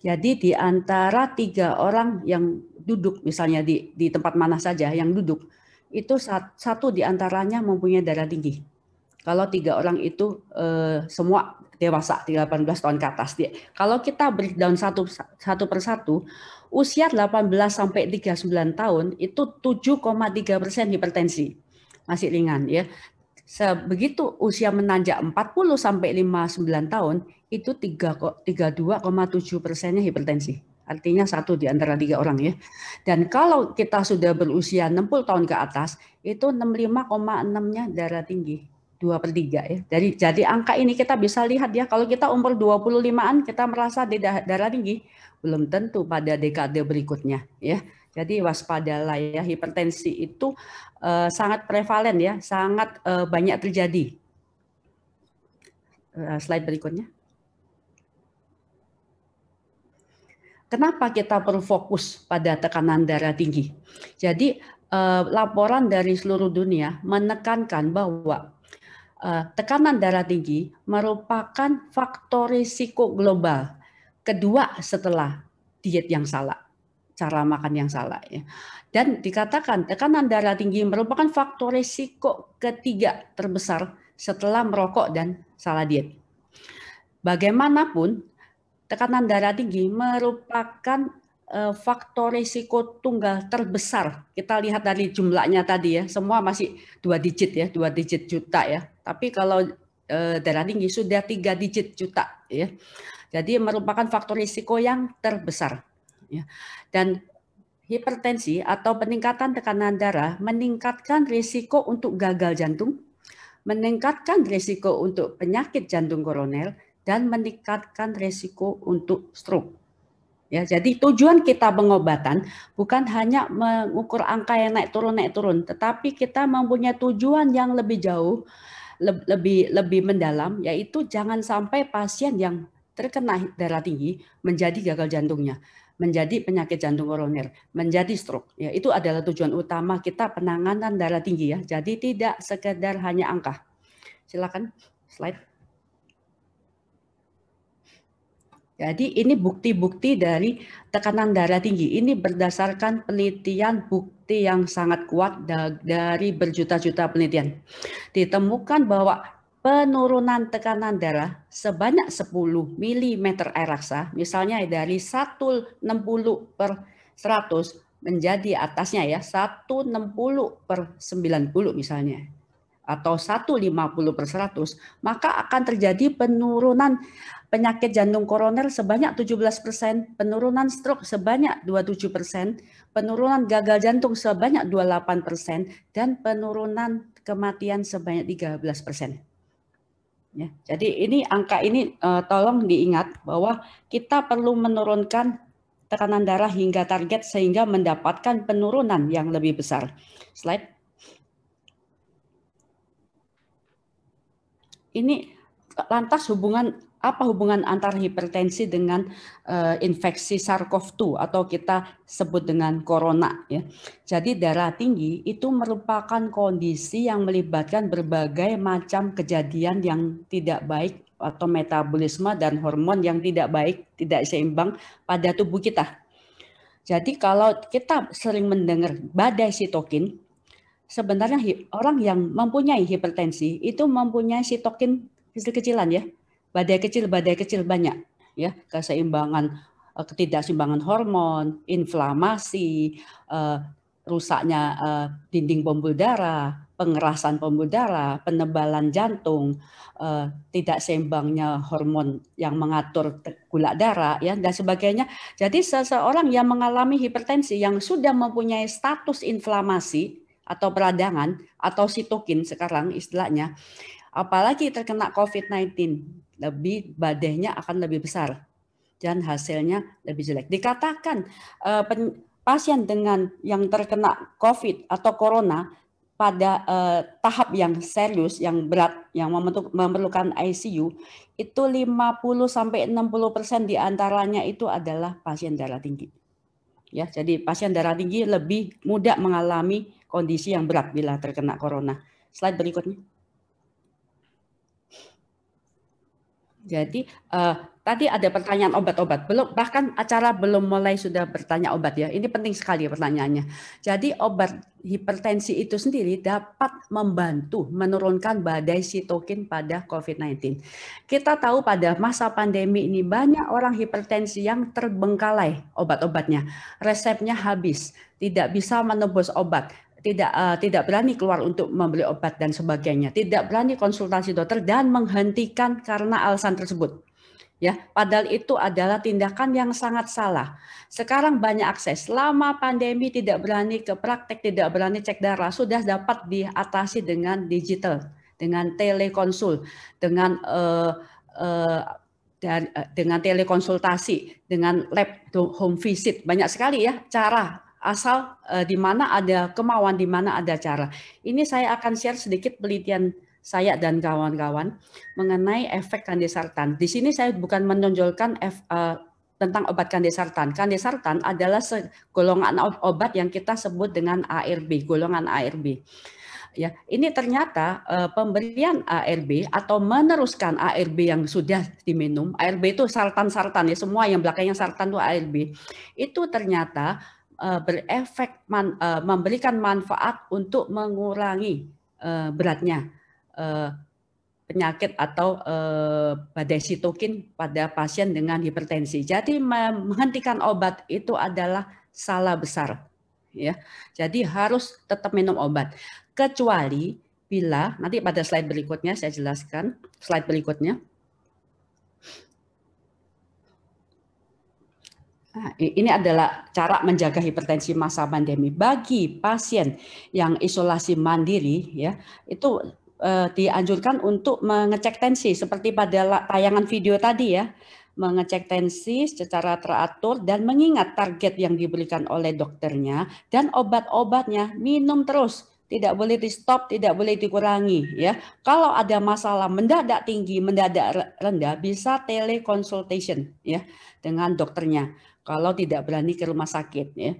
Jadi di antara tiga orang yang duduk misalnya di, di tempat mana saja yang duduk, itu satu di antaranya mempunyai darah tinggi. Kalau tiga orang itu eh, semua dewasa 18 tahun ke atas. Kalau kita breakdown satu, satu persatu, usia 18 sampai 39 tahun itu 7,3 persen hipertensi masih ringan ya. Sebegitu usia menanjak 40 sampai 59 tahun itu 32,7 persennya hipertensi. Artinya satu di antara tiga orang ya. Dan kalau kita sudah berusia 60 tahun ke atas, itu 65,6-nya darah tinggi. 2 per 3 ya. Jadi, jadi angka ini kita bisa lihat ya, kalau kita umur 25-an kita merasa darah tinggi, belum tentu pada dekade berikutnya ya. Jadi waspadalah ya, hipertensi itu uh, sangat prevalen ya, sangat uh, banyak terjadi. Uh, slide berikutnya. Kenapa kita perlu fokus pada tekanan darah tinggi? Jadi laporan dari seluruh dunia menekankan bahwa tekanan darah tinggi merupakan faktor risiko global kedua setelah diet yang salah, cara makan yang salah ya. Dan dikatakan tekanan darah tinggi merupakan faktor risiko ketiga terbesar setelah merokok dan salah diet. Bagaimanapun tekanan darah tinggi merupakan uh, faktor risiko tunggal terbesar. Kita lihat dari jumlahnya tadi ya, semua masih dua digit ya, dua digit juta ya. Tapi kalau uh, darah tinggi sudah tiga digit juta ya. Jadi merupakan faktor risiko yang terbesar. Ya. Dan hipertensi atau peningkatan tekanan darah meningkatkan risiko untuk gagal jantung, meningkatkan risiko untuk penyakit jantung koroner, dan meningkatkan risiko untuk stroke. Ya, jadi tujuan kita pengobatan bukan hanya mengukur angka yang naik turun naik turun, tetapi kita mempunyai tujuan yang lebih jauh, lebih lebih mendalam, yaitu jangan sampai pasien yang terkena darah tinggi menjadi gagal jantungnya, menjadi penyakit jantung koroner, menjadi stroke. Ya, itu adalah tujuan utama kita penanganan darah tinggi ya. Jadi tidak sekedar hanya angka. Silakan slide. Jadi ini bukti-bukti dari tekanan darah tinggi. Ini berdasarkan penelitian bukti yang sangat kuat dari berjuta-juta penelitian. Ditemukan bahwa penurunan tekanan darah sebanyak 10 mm air raksa, misalnya dari 160 per 100 menjadi atasnya ya 160 per 90 misalnya atau 150 per 100, maka akan terjadi penurunan penyakit jantung koroner sebanyak 17 persen, penurunan stroke sebanyak 27 persen, penurunan gagal jantung sebanyak 28 persen, dan penurunan kematian sebanyak 13 persen. Ya, jadi ini angka ini uh, tolong diingat bahwa kita perlu menurunkan tekanan darah hingga target sehingga mendapatkan penurunan yang lebih besar. Slide. Ini lantas hubungan apa hubungan antara hipertensi dengan uh, infeksi SARS-CoV-2 atau kita sebut dengan corona ya. Jadi darah tinggi itu merupakan kondisi yang melibatkan berbagai macam kejadian yang tidak baik atau metabolisme dan hormon yang tidak baik, tidak seimbang pada tubuh kita. Jadi kalau kita sering mendengar badai sitokin, sebenarnya orang yang mempunyai hipertensi itu mempunyai sitokin kecil-kecilan ya badai kecil badai kecil banyak ya keseimbangan eh, ketidakseimbangan hormon, inflamasi, uh, rusaknya uh, dinding pembuluh darah, pengerasan pembuluh darah, penebalan jantung, tidak seimbangnya hormon yang mengatur gula darah ya dan sebagainya. Jadi seseorang yang mengalami hipertensi yang sudah mempunyai status inflamasi atau peradangan atau sitokin sekarang istilahnya apalagi terkena COVID-19 lebih badainya akan lebih besar dan hasilnya lebih jelek. Dikatakan uh, pen, pasien dengan yang terkena COVID atau corona pada uh, tahap yang serius, yang berat, yang memerlukan ICU itu 50 sampai 60 persen di antaranya itu adalah pasien darah tinggi. Ya, jadi pasien darah tinggi lebih mudah mengalami kondisi yang berat bila terkena corona. Slide berikutnya. Jadi uh, tadi ada pertanyaan obat-obat. Belum bahkan acara belum mulai sudah bertanya obat ya. Ini penting sekali pertanyaannya. Jadi obat hipertensi itu sendiri dapat membantu menurunkan badai sitokin pada COVID-19. Kita tahu pada masa pandemi ini banyak orang hipertensi yang terbengkalai obat-obatnya. Resepnya habis, tidak bisa menebus obat tidak uh, tidak berani keluar untuk membeli obat dan sebagainya, tidak berani konsultasi dokter dan menghentikan karena alasan tersebut. Ya, padahal itu adalah tindakan yang sangat salah. Sekarang banyak akses. Selama pandemi tidak berani ke praktek, tidak berani cek darah, sudah dapat diatasi dengan digital, dengan telekonsul, dengan uh, uh, dengan telekonsultasi, dengan lab home visit, banyak sekali ya cara asal uh, di mana ada kemauan, di mana ada cara. Ini saya akan share sedikit penelitian saya dan kawan-kawan mengenai efek kandisartan. Di sini saya bukan menonjolkan F, uh, tentang obat kandesartan. Kandesartan adalah golongan obat yang kita sebut dengan ARB, golongan ARB. Ya, ini ternyata uh, pemberian ARB atau meneruskan ARB yang sudah diminum, ARB itu sartan-sartan ya, semua yang belakangnya sartan itu ARB. Itu ternyata berefek man, uh, memberikan manfaat untuk mengurangi uh, beratnya penyakit atau eh, badai sitokin pada pasien dengan hipertensi. Jadi menghentikan obat itu adalah salah besar ya. Jadi harus tetap minum obat kecuali bila nanti pada slide berikutnya saya jelaskan slide berikutnya. Nah, ini adalah cara menjaga hipertensi masa pandemi bagi pasien yang isolasi mandiri ya. Itu uh, dianjurkan untuk mengecek tensi seperti pada tayangan video tadi ya. Mengecek tensi secara teratur dan mengingat target yang diberikan oleh dokternya dan obat-obatnya. Minum terus. Tidak boleh di stop, tidak boleh dikurangi ya. Kalau ada masalah mendadak tinggi, mendadak rendah bisa teleconsultation ya dengan dokternya kalau tidak berani ke rumah sakit ya.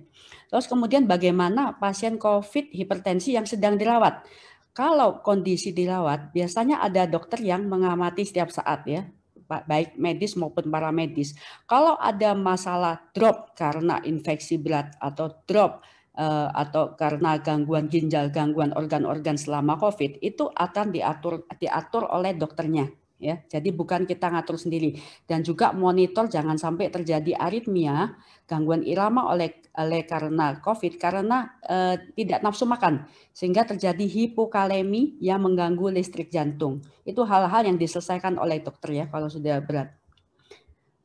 Terus kemudian bagaimana pasien COVID hipertensi yang sedang dirawat? Kalau kondisi dirawat, biasanya ada dokter yang mengamati setiap saat ya, baik medis maupun paramedis. Kalau ada masalah drop karena infeksi berat atau drop uh, atau karena gangguan ginjal, gangguan organ-organ selama COVID, itu akan diatur diatur oleh dokternya ya. Jadi bukan kita ngatur sendiri dan juga monitor jangan sampai terjadi aritmia, gangguan irama oleh oleh karena COVID karena eh, tidak nafsu makan sehingga terjadi hipokalemi yang mengganggu listrik jantung. Itu hal-hal yang diselesaikan oleh dokter ya kalau sudah berat.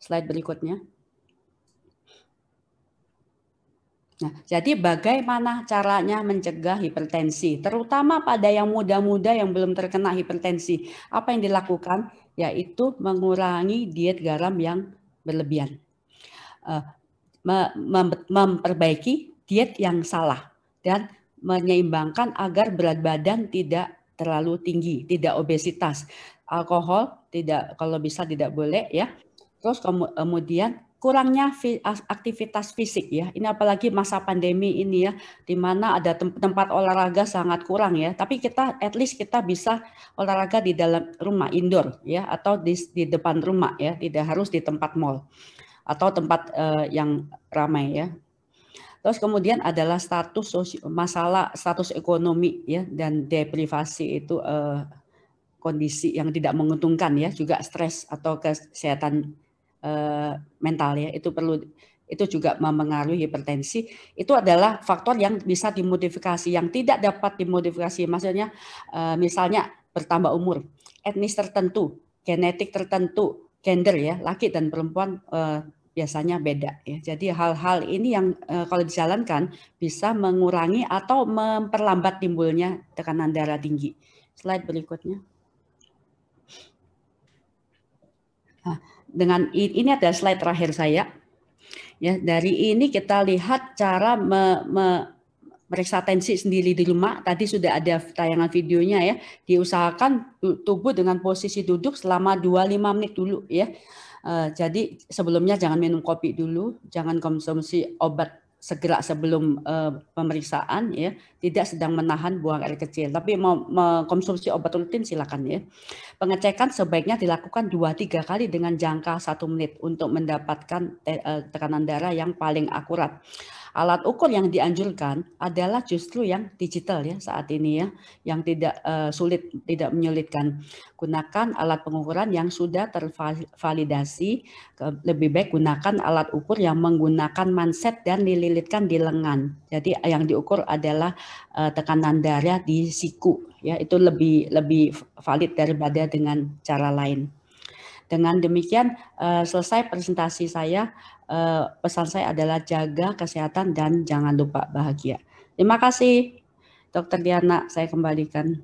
Slide berikutnya. Nah, jadi bagaimana caranya mencegah hipertensi, terutama pada yang muda-muda yang belum terkena hipertensi? Apa yang dilakukan? Yaitu mengurangi diet garam yang berlebihan, uh, memperbaiki diet yang salah, dan menyeimbangkan agar berat badan tidak terlalu tinggi, tidak obesitas. Alkohol tidak, kalau bisa tidak boleh ya. Terus kemudian kurangnya aktivitas fisik ya. Ini apalagi masa pandemi ini ya, di mana ada tempat olahraga sangat kurang ya. Tapi kita at least kita bisa olahraga di dalam rumah indoor ya atau di, di depan rumah ya, tidak harus di tempat mall atau tempat uh, yang ramai ya. Terus kemudian adalah status masalah status ekonomi ya dan deprivasi itu uh, kondisi yang tidak menguntungkan ya, juga stres atau kesehatan uh, mental ya itu perlu itu juga mempengaruhi hipertensi itu adalah faktor yang bisa dimodifikasi yang tidak dapat dimodifikasi maksudnya uh, misalnya bertambah umur etnis tertentu genetik tertentu gender ya laki dan perempuan uh, biasanya beda ya. Jadi hal-hal ini yang kalau dijalankan bisa mengurangi atau memperlambat timbulnya tekanan darah tinggi. Slide berikutnya dengan ini ada slide terakhir saya. Ya, dari ini kita lihat cara me, me, meriksa tensi sendiri di rumah. Tadi sudah ada tayangan videonya ya. Diusahakan tubuh dengan posisi duduk selama 25 menit dulu ya. Uh, jadi sebelumnya jangan minum kopi dulu, jangan konsumsi obat segera sebelum uh, pemeriksaan ya. Tidak sedang menahan buang air kecil. Tapi mau mengkonsumsi obat rutin silakan ya. Pengecekan sebaiknya dilakukan dua tiga kali dengan jangka satu menit untuk mendapatkan uh, tekanan darah yang paling akurat alat ukur yang dianjurkan adalah justru yang digital ya saat ini ya, yang tidak uh, sulit, tidak menyulitkan. Gunakan alat pengukuran yang sudah tervalidasi. Lebih baik gunakan alat ukur yang menggunakan manset dan dililitkan di lengan. Jadi yang diukur adalah uh, tekanan darah di siku ya, itu lebih lebih valid daripada dengan cara lain. Dengan demikian uh, selesai presentasi saya uh, pesan saya adalah jaga kesehatan dan jangan lupa bahagia. Terima kasih, Dokter Diana. Saya kembalikan.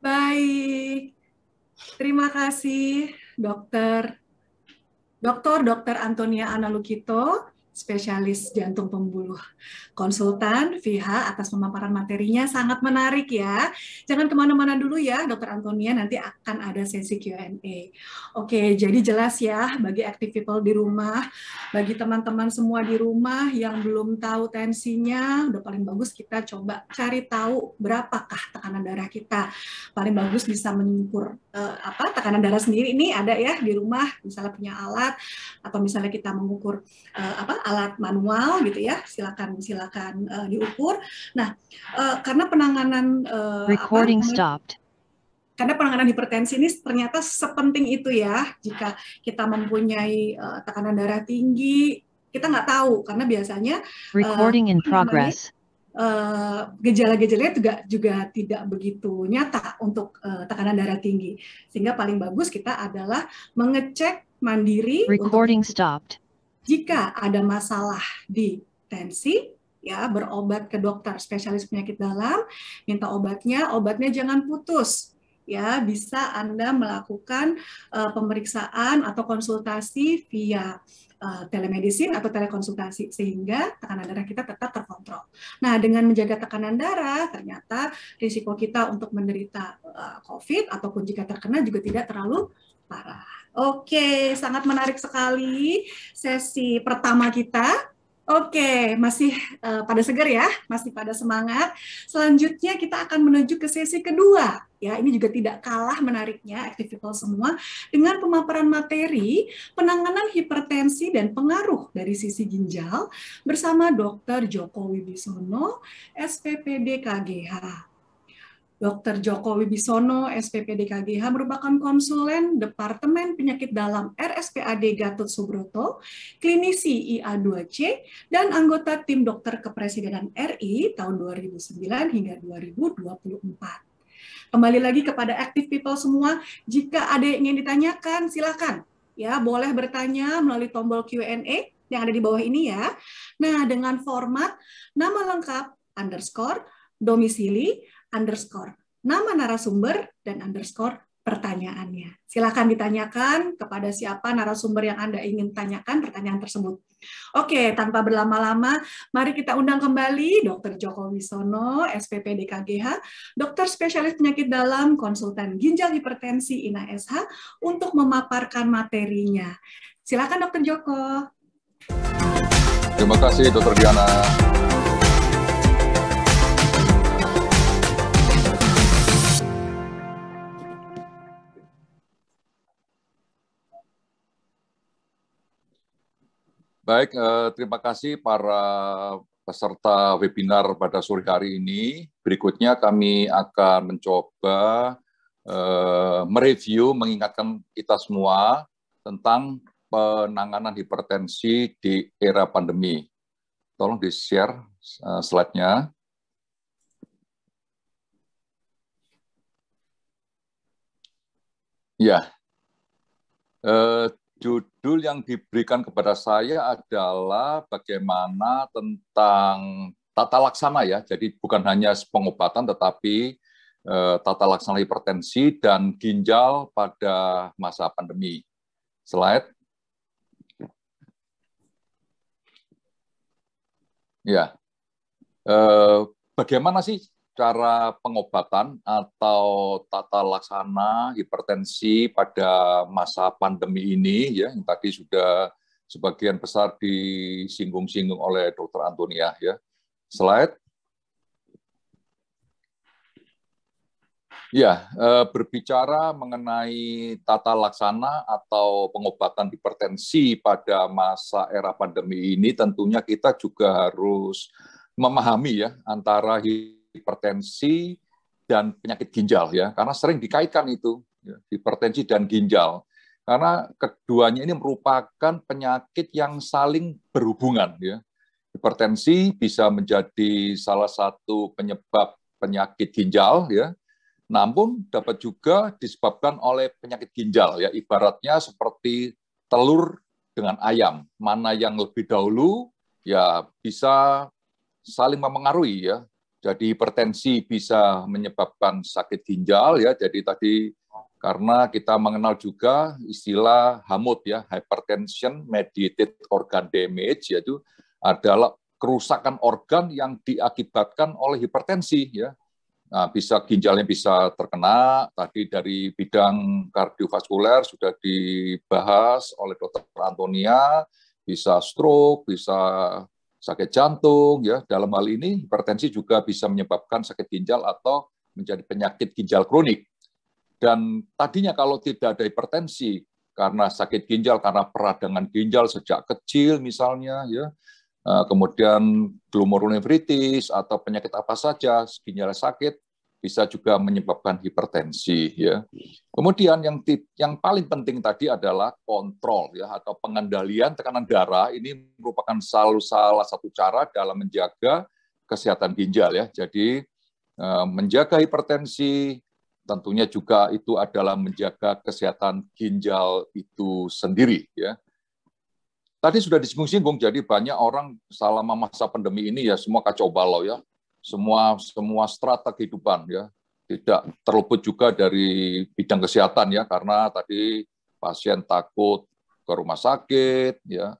Baik, terima kasih, Dokter Dokter Dokter Antonia Analukito spesialis jantung pembuluh. Konsultan VH atas pemaparan materinya sangat menarik ya. Jangan ke mana-mana dulu ya, Dokter Antonia, nanti akan ada sesi Q&A. Oke, jadi jelas ya bagi active people di rumah, bagi teman-teman semua di rumah yang belum tahu tensinya, udah paling bagus kita coba cari tahu berapakah tekanan darah kita. Paling bagus bisa mengukur uh, apa tekanan darah sendiri ini ada ya di rumah, misalnya punya alat atau misalnya kita mengukur uh, apa alat manual gitu ya silakan silakan uh, diukur. Nah uh, karena penanganan uh, recording apa, stopped. karena penanganan hipertensi ini ternyata sepenting itu ya jika kita mempunyai uh, tekanan darah tinggi. Kita nggak tahu karena biasanya recording uh, in progress. Uh, gejala-gejalanya juga juga tidak begitu nyata untuk uh, tekanan darah tinggi. Sehingga paling bagus kita adalah mengecek mandiri recording untuk, stopped. jika ada masalah di tensi, ya berobat ke dokter spesialis penyakit dalam, minta obatnya, obatnya jangan putus. Ya, bisa Anda melakukan uh, pemeriksaan atau konsultasi via uh, telemedicine atau telekonsultasi sehingga tekanan darah kita tetap terkontrol. Nah, dengan menjaga tekanan darah, ternyata risiko kita untuk menderita uh, COVID ataupun jika terkena juga tidak terlalu parah. Oke, sangat menarik sekali sesi pertama kita. Oke, masih uh, pada segar ya, masih pada semangat. Selanjutnya kita akan menuju ke sesi kedua. Ya, ini juga tidak kalah menariknya people semua dengan pemaparan materi penanganan hipertensi dan pengaruh dari sisi ginjal bersama Dr. Joko Wibisono, SPPD KGH. Dr. Joko Wibisono, SPPD KGH, merupakan konsulen Departemen Penyakit Dalam RSPAD Gatot Subroto, klinisi IA2C, dan anggota tim dokter kepresidenan RI tahun 2009 hingga 2024. Kembali lagi kepada active people semua, jika ada yang ingin ditanyakan, silakan. Ya, boleh bertanya melalui tombol Q&A yang ada di bawah ini ya. Nah, dengan format nama lengkap underscore domisili underscore nama narasumber dan underscore pertanyaannya. Silakan ditanyakan kepada siapa narasumber yang Anda ingin tanyakan pertanyaan tersebut. Oke, tanpa berlama-lama, mari kita undang kembali Dr. Joko Wisono, SPP DKGH, dokter spesialis penyakit dalam, konsultan ginjal hipertensi INA SH, untuk memaparkan materinya. Silakan Dr. Joko. Terima kasih Dr. Diana. Baik, eh, terima kasih para peserta webinar pada sore hari ini. Berikutnya kami akan mencoba eh, mereview, mengingatkan kita semua tentang penanganan hipertensi di era pandemi. Tolong di-share eh, slide-nya. Ya, eh, judul yang diberikan kepada saya adalah bagaimana tentang tata laksana ya. Jadi bukan hanya pengobatan tetapi eh, tata laksana hipertensi dan ginjal pada masa pandemi. Slide. Ya. Eh, bagaimana sih cara pengobatan atau tata laksana hipertensi pada masa pandemi ini ya yang tadi sudah sebagian besar disinggung-singgung oleh Dr. Antonia ya. Slide. Ya, eh, berbicara mengenai tata laksana atau pengobatan hipertensi pada masa era pandemi ini tentunya kita juga harus memahami ya antara hipertensi dan penyakit ginjal ya. Karena sering dikaitkan itu ya, hipertensi dan ginjal. Karena keduanya ini merupakan penyakit yang saling berhubungan ya. Hipertensi bisa menjadi salah satu penyebab penyakit ginjal ya. Namun dapat juga disebabkan oleh penyakit ginjal ya. Ibaratnya seperti telur dengan ayam. Mana yang lebih dahulu ya bisa saling mempengaruhi ya jadi hipertensi bisa menyebabkan sakit ginjal ya. Jadi tadi karena kita mengenal juga istilah HAMOD ya, hypertension mediated organ damage yaitu adalah kerusakan organ yang diakibatkan oleh hipertensi ya. Nah, bisa ginjalnya bisa terkena tadi dari bidang kardiovaskuler sudah dibahas oleh Dr. Antonia, bisa stroke, bisa sakit jantung ya. Dalam hal ini hipertensi juga bisa menyebabkan sakit ginjal atau menjadi penyakit ginjal kronik. Dan tadinya kalau tidak ada hipertensi karena sakit ginjal, karena peradangan ginjal sejak kecil misalnya, ya, eh, kemudian glomerulonefritis atau penyakit apa saja, ginjal sakit, bisa juga menyebabkan hipertensi ya. Kemudian yang yang paling penting tadi adalah kontrol ya atau pengendalian tekanan darah ini merupakan salah salah satu cara dalam menjaga kesehatan ginjal ya. Jadi eh, menjaga hipertensi, tentunya juga itu adalah menjaga kesehatan ginjal itu sendiri ya. Tadi sudah disinggung-singgung, jadi banyak orang selama masa pandemi ini ya semua kacau balau ya, semua semua strata kehidupan ya, tidak terluput juga dari bidang kesehatan ya, karena tadi pasien takut ke rumah sakit ya,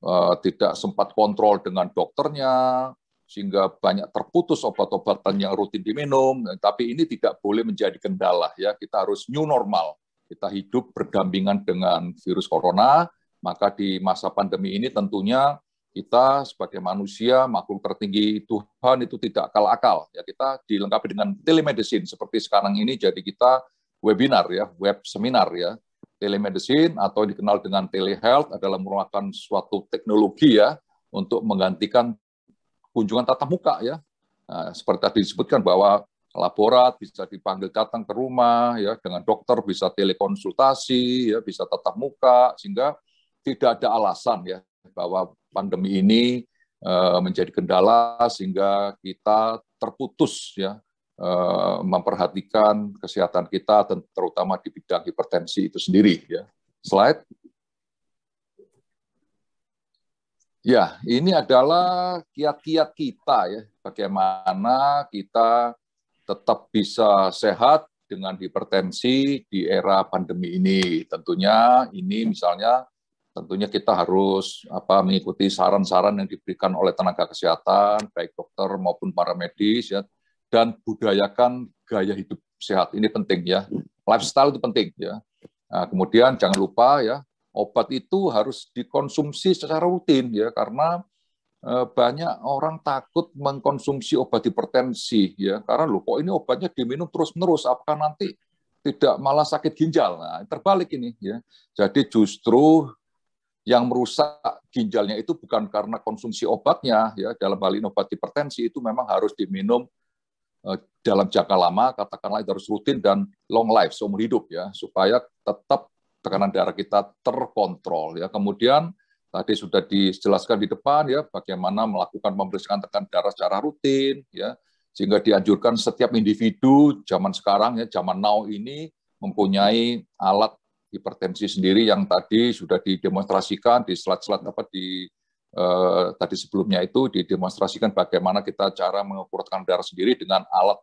eh, tidak sempat kontrol dengan dokternya, sehingga banyak terputus obat-obatan yang rutin diminum. Tapi ini tidak boleh menjadi kendala ya. Kita harus new normal. Kita hidup berdampingan dengan virus corona. Maka di masa pandemi ini tentunya kita sebagai manusia makhluk tertinggi Tuhan itu tidak kalah akal. Ya kita dilengkapi dengan telemedicine. Seperti sekarang ini jadi kita webinar ya web seminar ya. Telemedicine atau dikenal dengan telehealth adalah merupakan suatu teknologi ya untuk menggantikan kunjungan tatap muka ya. Nah, seperti tadi disebutkan bahwa laborat bisa dipanggil datang ke rumah ya dengan dokter bisa telekonsultasi ya bisa tatap muka sehingga tidak ada alasan ya bahwa pandemi ini uh, menjadi kendala sehingga kita terputus ya uh, memperhatikan kesehatan kita terutama di bidang hipertensi itu sendiri ya. Slide Ya, ini adalah kiat-kiat kita ya, bagaimana kita tetap bisa sehat dengan hipertensi di era pandemi ini. Tentunya ini misalnya tentunya kita harus apa mengikuti saran-saran yang diberikan oleh tenaga kesehatan baik dokter maupun para medis ya dan budayakan gaya hidup sehat. Ini penting ya. Lifestyle itu penting ya. Nah, kemudian jangan lupa ya obat itu harus dikonsumsi secara rutin ya karena eh, banyak orang takut mengkonsumsi obat hipertensi ya. Karena lo kok ini obatnya diminum terus menerus apakah nanti tidak malah sakit ginjal? Nah terbalik ini ya. Jadi justru yang merusak ginjalnya itu bukan karena konsumsi obatnya ya. Dalam hal ini obat hipertensi itu memang harus diminum eh, dalam jangka lama katakanlah itu harus rutin dan long life seumur hidup ya. Supaya tetap tekanan darah kita terkontrol ya. Kemudian tadi sudah dijelaskan di depan ya bagaimana melakukan pemeriksaan tekanan darah secara rutin ya. Sehingga dianjurkan setiap individu zaman sekarang ya zaman now ini mempunyai alat hipertensi sendiri yang tadi sudah didemonstrasikan di slide-slide apa di eh, tadi sebelumnya itu didemonstrasikan bagaimana kita cara mengukur tekanan darah sendiri dengan alat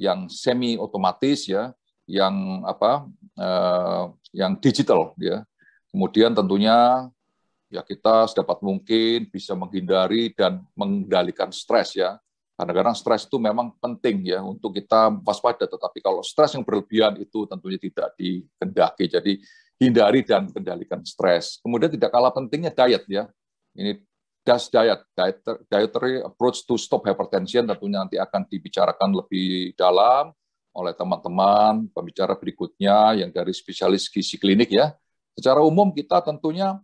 yang semi otomatis ya yang apa eh, yang digital ya. Kemudian tentunya ya kita sedapat mungkin bisa menghindari dan mengendalikan stres ya. Kadang-kadang stres itu memang penting ya untuk kita waspada, tetapi kalau stres yang berlebihan itu tentunya tidak dikendaki. Jadi hindari dan kendalikan stres. Kemudian tidak kalah pentingnya diet ya. Ini DAS diet, dietary approach to stop hypertension tentunya nanti akan dibicarakan lebih dalam oleh teman-teman pembicara berikutnya yang dari spesialis gizi klinik ya. Secara umum kita tentunya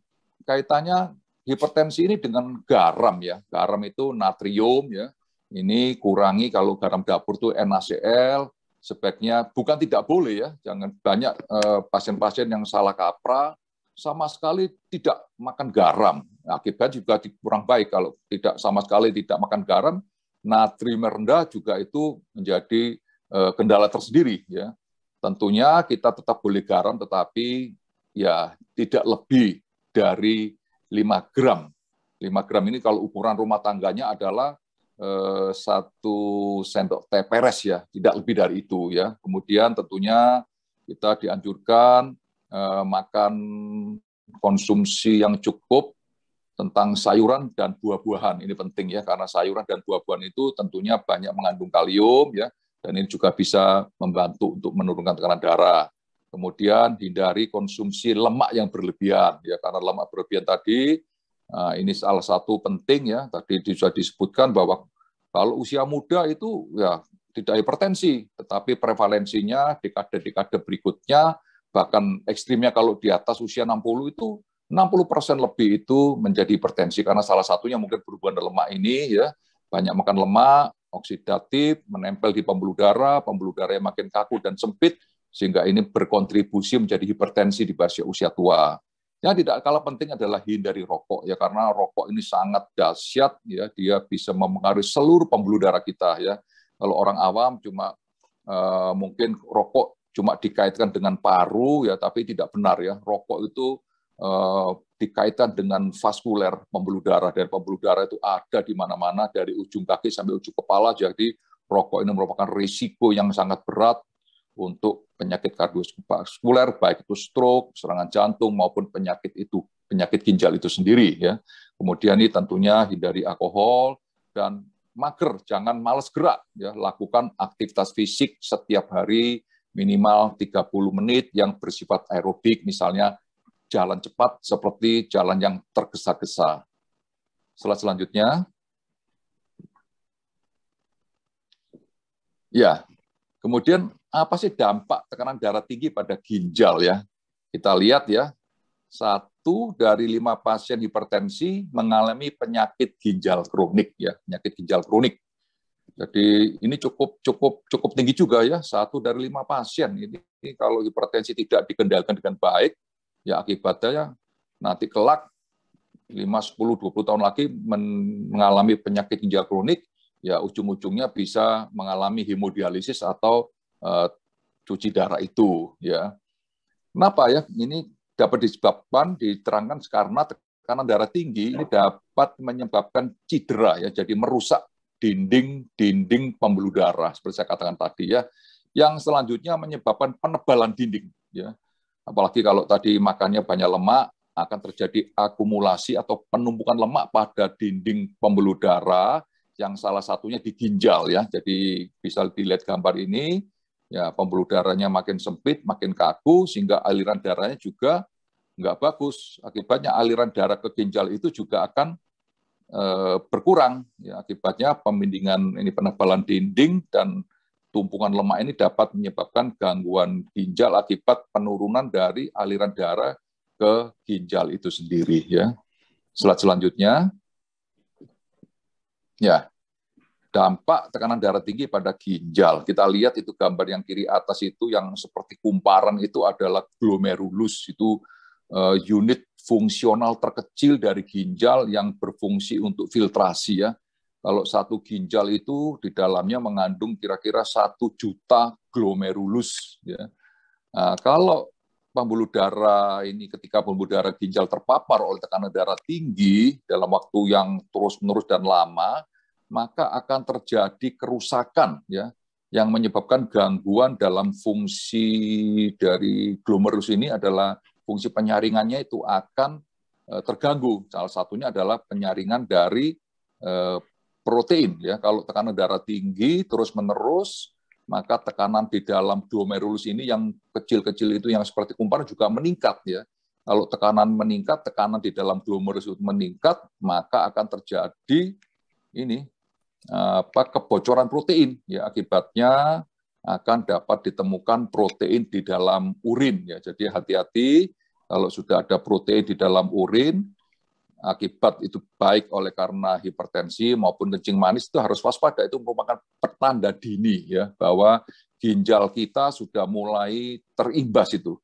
kaitannya hipertensi ini dengan garam ya. Garam itu natrium ya. Ini kurangi kalau garam dapur itu NaCl, sebaiknya bukan tidak boleh ya. Jangan banyak eh, pasien-pasien yang salah kaprah sama sekali tidak makan garam. Akibat juga kurang baik kalau tidak sama sekali tidak makan garam, natrium rendah juga itu menjadi Eh, kendala tersendiri ya. Tentunya kita tetap boleh garam tetapi ya tidak lebih dari 5 gram. 5 gram ini kalau ukuran rumah tangganya adalah satu sendok teh peres ya, tidak lebih dari itu ya. Kemudian tentunya kita dianjurkan uh, makan konsumsi yang cukup tentang sayuran dan buah-buahan. Ini penting ya karena sayuran dan buah-buahan itu tentunya banyak mengandung kalium ya dan ini juga bisa membantu untuk menurunkan tekanan darah. Kemudian hindari konsumsi lemak yang berlebihan ya karena lemak berlebihan tadi nah, ini salah satu penting ya. Tadi sudah disebutkan bahwa kalau usia muda itu ya tidak hipertensi, tetapi prevalensinya dekade-dekade berikutnya bahkan ekstrimnya kalau di atas usia 60 itu 60 persen lebih itu menjadi hipertensi. Karena salah satunya mungkin berhubungan dengan lemak ini ya. Banyak makan lemak oksidatif menempel di pembuluh darah pembuluh darah yang makin kaku dan sempit sehingga ini berkontribusi menjadi hipertensi di usia tua. Yang tidak kalah penting adalah hindari rokok ya karena rokok ini sangat dahsyat ya dia bisa mempengaruhi seluruh pembuluh darah kita ya. Kalau orang awam cuma uh, mungkin rokok cuma dikaitkan dengan paru ya tapi tidak benar ya. Rokok itu Eh, dikaitkan dengan vaskuler pembuluh darah dan pembuluh darah itu ada di mana-mana dari ujung kaki sampai ujung kepala jadi rokok ini merupakan risiko yang sangat berat untuk penyakit kardiovaskuler baik itu stroke, serangan jantung maupun penyakit itu penyakit ginjal itu sendiri ya. Kemudian ini tentunya hindari alkohol dan mager, jangan males gerak ya, lakukan aktivitas fisik setiap hari minimal 30 menit yang bersifat aerobik misalnya jalan cepat seperti jalan yang tergesa-gesa. Slide selanjutnya. Ya, kemudian apa sih dampak tekanan darah tinggi pada ginjal ya? Kita lihat ya, satu dari lima pasien hipertensi mengalami penyakit ginjal kronik ya, penyakit ginjal kronik. Jadi ini cukup cukup cukup tinggi juga ya, satu dari lima pasien ini kalau hipertensi tidak dikendalikan dengan baik, ya akibatnya nanti kelak 5, 10, 20 tahun lagi mengalami penyakit ginjal kronik, ya ujung-ujungnya bisa mengalami hemodialisis atau uh, cuci darah itu. ya. Kenapa ya? Ini dapat disebabkan, diterangkan karena tekanan darah tinggi ini dapat menyebabkan cedera, ya, jadi merusak dinding-dinding pembuluh darah, seperti saya katakan tadi ya. Yang selanjutnya menyebabkan penebalan dinding, ya Apalagi kalau tadi makannya banyak lemak, akan terjadi akumulasi atau penumpukan lemak pada dinding pembuluh darah yang salah satunya di ginjal ya. Jadi bisa dilihat gambar ini, ya pembuluh darahnya makin sempit, makin kaku sehingga aliran darahnya juga nggak bagus. Akibatnya aliran darah ke ginjal itu juga akan e, berkurang. Ya, akibatnya pemindingan ini penebalan dinding dan tumpukan lemak ini dapat menyebabkan gangguan ginjal akibat penurunan dari aliran darah ke ginjal itu sendiri ya. Slide selanjutnya. Ya. Dampak tekanan darah tinggi pada ginjal. Kita lihat itu gambar yang kiri atas itu yang seperti kumparan itu adalah glomerulus itu uh, unit fungsional terkecil dari ginjal yang berfungsi untuk filtrasi ya kalau satu ginjal itu di dalamnya mengandung kira-kira satu juta glomerulus. Ya. Nah, kalau pembuluh darah ini ketika pembuluh darah ginjal terpapar oleh tekanan darah tinggi dalam waktu yang terus-menerus dan lama, maka akan terjadi kerusakan ya yang menyebabkan gangguan dalam fungsi dari glomerulus ini adalah fungsi penyaringannya itu akan eh, terganggu. Salah satunya adalah penyaringan dari eh, protein ya. Kalau tekanan darah tinggi terus-menerus, maka tekanan di dalam glomerulus ini yang kecil-kecil itu yang seperti kumparan juga meningkat ya. Kalau tekanan meningkat, tekanan di dalam glomerulus meningkat, maka akan terjadi ini apa kebocoran protein. Ya akibatnya akan dapat ditemukan protein di dalam urin. Ya. Jadi hati-hati kalau sudah ada protein di dalam urin akibat itu baik oleh karena hipertensi maupun kencing manis itu harus waspada. Itu merupakan petanda dini ya bahwa ginjal kita sudah mulai terimbas itu.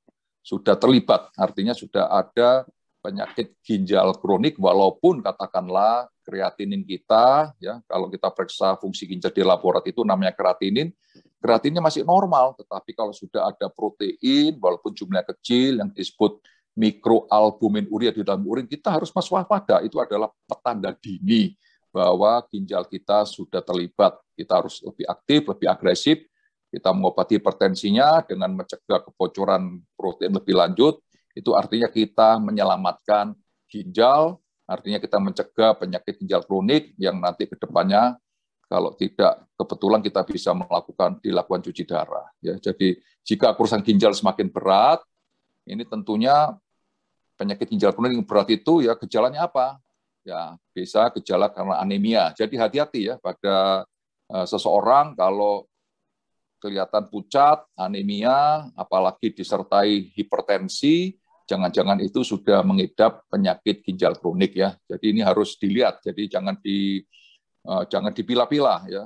Sudah terlibat artinya sudah ada penyakit ginjal kronik walaupun katakanlah kreatinin kita ya kalau kita periksa fungsi ginjal di laboratorium itu namanya kreatinin kreatinnya masih normal tetapi kalau sudah ada protein walaupun jumlahnya kecil yang disebut mikroalbumin urea di dalam urin, kita harus waspada. Itu adalah petanda dini bahwa ginjal kita sudah terlibat. Kita harus lebih aktif, lebih agresif kita mengobati hipertensinya dengan mencegah kebocoran protein lebih lanjut, itu artinya kita menyelamatkan ginjal, artinya kita mencegah penyakit ginjal kronik yang nanti ke depannya kalau tidak kebetulan kita bisa melakukan dilakukan cuci darah ya. Jadi jika kerusakan ginjal semakin berat, ini tentunya penyakit ginjal kronik yang berat itu ya gejalanya apa? Ya, bisa gejala karena anemia. Jadi hati-hati ya pada uh, seseorang kalau kelihatan pucat, anemia, apalagi disertai hipertensi, jangan-jangan itu sudah mengidap penyakit ginjal kronik ya. Jadi ini harus dilihat. Jadi jangan di uh, jangan dipilah-pilah ya.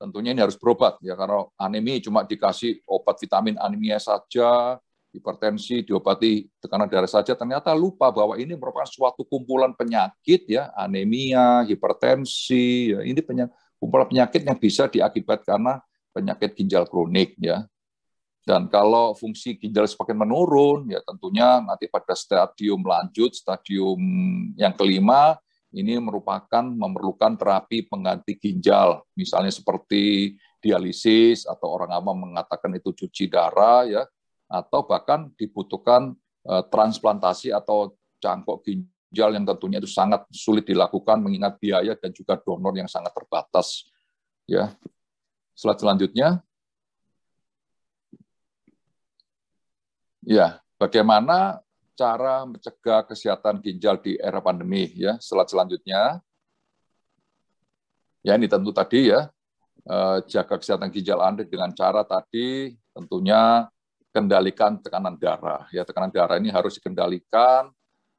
Tentunya ini harus berobat ya karena anemia cuma dikasih obat vitamin anemia saja, hipertensi diobati tekanan darah saja ternyata lupa bahwa ini merupakan suatu kumpulan penyakit ya, anemia, hipertensi ya. Ini penyakit, kumpulan penyakit yang bisa diakibat karena penyakit ginjal kronik ya. Dan kalau fungsi ginjal semakin menurun, ya tentunya nanti pada stadium lanjut, stadium yang kelima, ini merupakan memerlukan terapi pengganti ginjal, misalnya seperti dialisis atau orang awam mengatakan itu cuci darah, ya, atau bahkan dibutuhkan uh, transplantasi atau cangkok ginjal yang tentunya itu sangat sulit dilakukan mengingat biaya dan juga donor yang sangat terbatas. Ya, slide selanjutnya. Ya, bagaimana cara mencegah kesehatan ginjal di era pandemi ya. Slide selanjutnya. Ya, ini tentu tadi ya, eh, jaga kesehatan ginjal Anda dengan cara tadi tentunya kendalikan tekanan darah. Ya, tekanan darah ini harus dikendalikan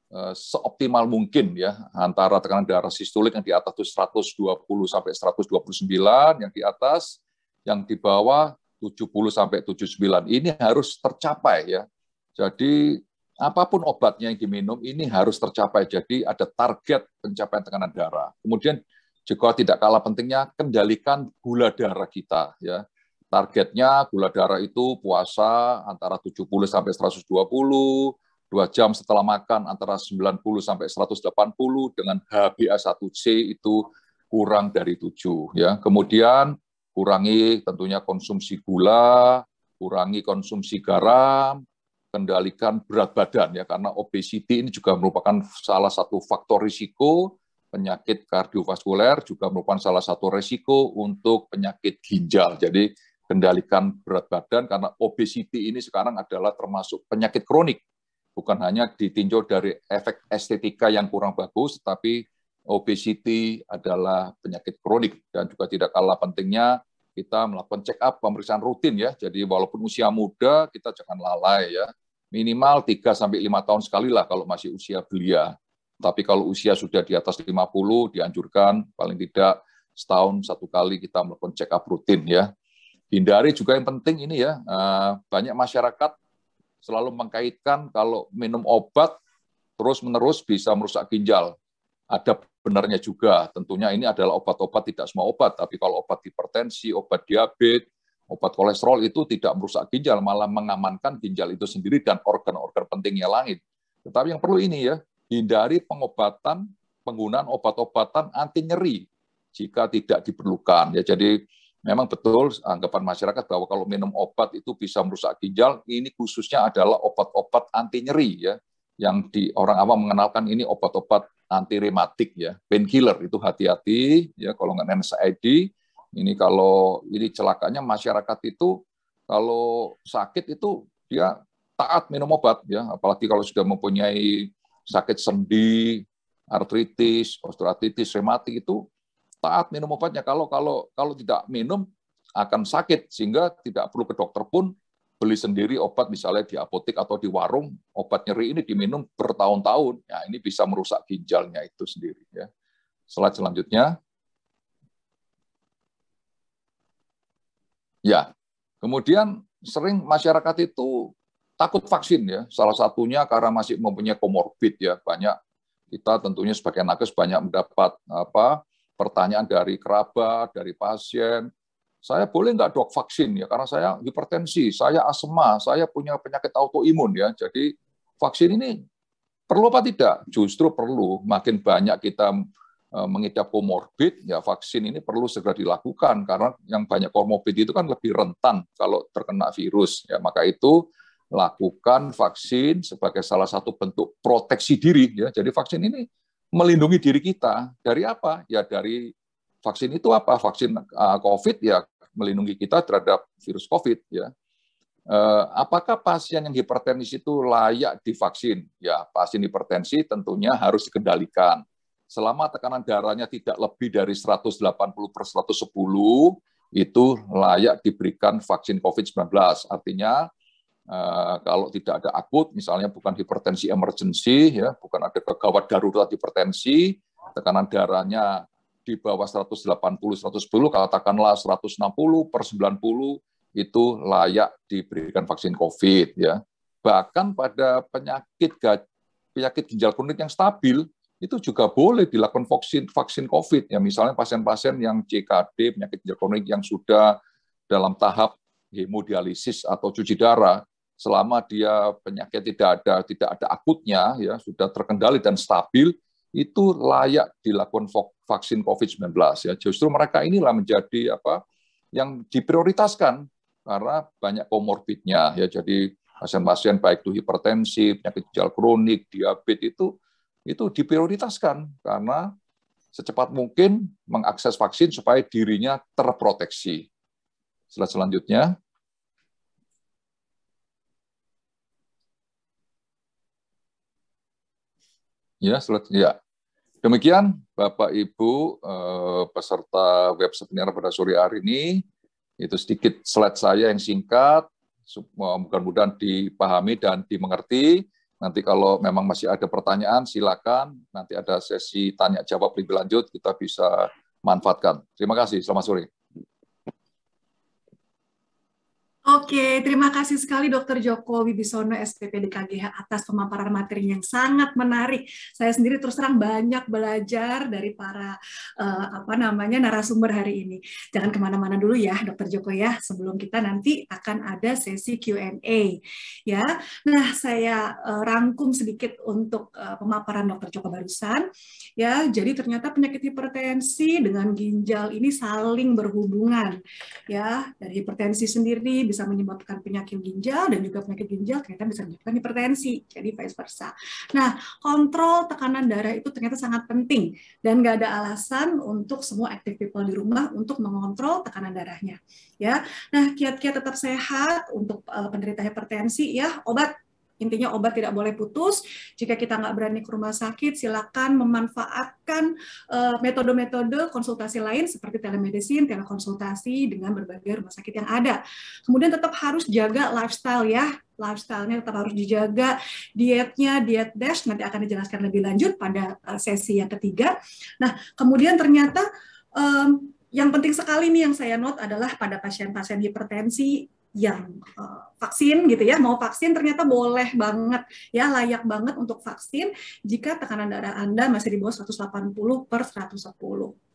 eh, seoptimal mungkin ya antara tekanan darah sistolik yang di atas itu 120 sampai 129 yang di atas yang di bawah 70 sampai 79 ini harus tercapai ya. Jadi apa pun obatnya yang diminum ini harus tercapai. Jadi ada target pencapaian tekanan darah. Kemudian juga tidak kalah pentingnya kendalikan gula darah kita ya. Targetnya gula darah itu puasa antara 70 sampai 120, dua jam setelah makan antara 90 sampai 180 dengan HbA1c itu kurang dari 7 ya. Kemudian kurangi tentunya konsumsi gula, kurangi konsumsi garam, kendalikan berat badan ya karena obesity ini juga merupakan salah satu faktor risiko penyakit kardiovaskuler juga merupakan salah satu risiko untuk penyakit ginjal. Jadi kendalikan berat badan karena obesity ini sekarang adalah termasuk penyakit kronik. Bukan hanya ditinjau dari efek estetika yang kurang bagus, tapi obesity adalah penyakit kronik dan juga tidak kalah pentingnya kita melakukan check up pemeriksaan rutin ya. Jadi walaupun usia muda kita jangan lalai ya. Minimal 3 sampai 5 tahun sekali lah kalau masih usia belia. Tapi kalau usia sudah di atas 50 dianjurkan paling tidak setahun satu kali kita melakukan check up rutin ya. Hindari juga yang penting ini ya, eh, banyak masyarakat selalu mengkaitkan kalau minum obat terus-menerus bisa merusak ginjal ada benarnya juga. Tentunya ini adalah obat-obat tidak semua obat, tapi kalau obat hipertensi, obat diabetes, obat kolesterol itu tidak merusak ginjal, malah mengamankan ginjal itu sendiri dan organ-organ pentingnya langit. Tetapi yang perlu ini ya, hindari pengobatan, penggunaan obat-obatan anti nyeri jika tidak diperlukan. Ya, jadi memang betul anggapan masyarakat bahwa kalau minum obat itu bisa merusak ginjal, ini khususnya adalah obat-obat anti nyeri ya, yang di orang awam mengenalkan ini obat-obat anti rematik ya, painkiller itu hati-hati ya kalau nggak NSAID ini kalau ini celakanya masyarakat itu kalau sakit itu dia taat minum obat ya, apalagi kalau sudah mempunyai sakit sendi, artritis, osteoartritis, rematik itu taat minum obatnya. Kalau kalau kalau tidak minum akan sakit sehingga tidak perlu ke dokter pun beli sendiri obat misalnya di apotek atau di warung, obat nyeri ini diminum bertahun-tahun, ya ini bisa merusak ginjalnya itu sendiri. Ya. Slide selanjutnya. Ya, kemudian sering masyarakat itu takut vaksin ya. Salah satunya karena masih mempunyai komorbid ya. Banyak kita tentunya sebagai nakes banyak mendapat apa pertanyaan dari kerabat, dari pasien, saya boleh nggak dok vaksin ya karena saya hipertensi, saya asma, saya punya penyakit autoimun ya. Jadi vaksin ini perlu apa tidak? Justru perlu. Makin banyak kita uh, mengidap komorbid, ya vaksin ini perlu segera dilakukan karena yang banyak komorbid itu kan lebih rentan kalau terkena virus. Ya, maka itu lakukan vaksin sebagai salah satu bentuk proteksi diri. Ya, jadi vaksin ini melindungi diri kita dari apa? Ya dari vaksin itu apa? Vaksin uh, COVID ya melindungi kita terhadap virus COVID. Ya, uh, apakah pasien yang hipertensi itu layak divaksin? Ya, pasien hipertensi tentunya harus dikendalikan. Selama tekanan darahnya tidak lebih dari 180 per 110, itu layak diberikan vaksin COVID-19. Artinya Uh, kalau tidak ada akut, misalnya bukan hipertensi emergency, ya, bukan ada kegawat darurat hipertensi, tekanan darahnya di bawah 180, 110, katakanlah 160 per 90, itu layak diberikan vaksin COVID. ya. Bahkan pada penyakit penyakit ginjal kronik yang stabil, itu juga boleh dilakukan vaksin vaksin COVID. ya Misalnya pasien-pasien yang CKD, penyakit ginjal kronik yang sudah dalam tahap hemodialisis atau cuci darah, selama dia penyakit tidak ada tidak ada akutnya ya sudah terkendali dan stabil itu layak dilakukan vaksin COVID-19 ya justru mereka inilah menjadi apa yang diprioritaskan karena banyak komorbidnya ya jadi pasien-pasien baik itu hipertensi penyakit ginjal kronik diabetes itu itu diprioritaskan karena secepat mungkin mengakses vaksin supaya dirinya terproteksi. Slide selanjutnya. Ya, ya. Demikian Bapak Ibu eh, peserta web seminar pada sore hari ini. Itu sedikit slide saya yang singkat, mudah-mudahan dipahami dan dimengerti. Nanti kalau memang masih ada pertanyaan, silakan. Nanti ada sesi tanya jawab lebih lanjut, kita bisa manfaatkan. Terima kasih. Selamat sore. Oke, terima kasih sekali Dr. Joko Wibisono SPP DKGH atas pemaparan materi yang sangat menarik. Saya sendiri terus terang banyak belajar dari para uh, apa namanya narasumber hari ini. Jangan ke mana-mana dulu ya, Dr. Joko ya. Sebelum kita nanti akan ada sesi Q&A ya. Nah, saya uh, rangkum sedikit untuk uh, pemaparan Dr. Joko barusan. Ya, jadi ternyata penyakit hipertensi dengan ginjal ini saling berhubungan. Ya, dari hipertensi sendiri bisa menyebabkan penyakit ginjal dan juga penyakit ginjal ternyata bisa menyebabkan hipertensi, jadi vice versa. Nah, kontrol tekanan darah itu ternyata sangat penting dan nggak ada alasan untuk semua active people di rumah untuk mengontrol tekanan darahnya. Ya, nah kiat-kiat tetap sehat untuk uh, penderita hipertensi ya obat Intinya obat tidak boleh putus. Jika kita nggak berani ke rumah sakit, silakan memanfaatkan eh, metode-metode konsultasi lain seperti telemedicine, telekonsultasi dengan berbagai rumah sakit yang ada. Kemudian tetap harus jaga lifestyle ya, lifestyle-nya tetap harus dijaga, dietnya, diet dash nanti akan dijelaskan lebih lanjut pada eh, sesi yang ketiga. Nah, kemudian ternyata um, yang penting sekali nih yang saya note adalah pada pasien-pasien hipertensi yang uh, vaksin gitu ya mau vaksin ternyata boleh banget ya layak banget untuk vaksin jika tekanan darah Anda masih di bawah 180 per 110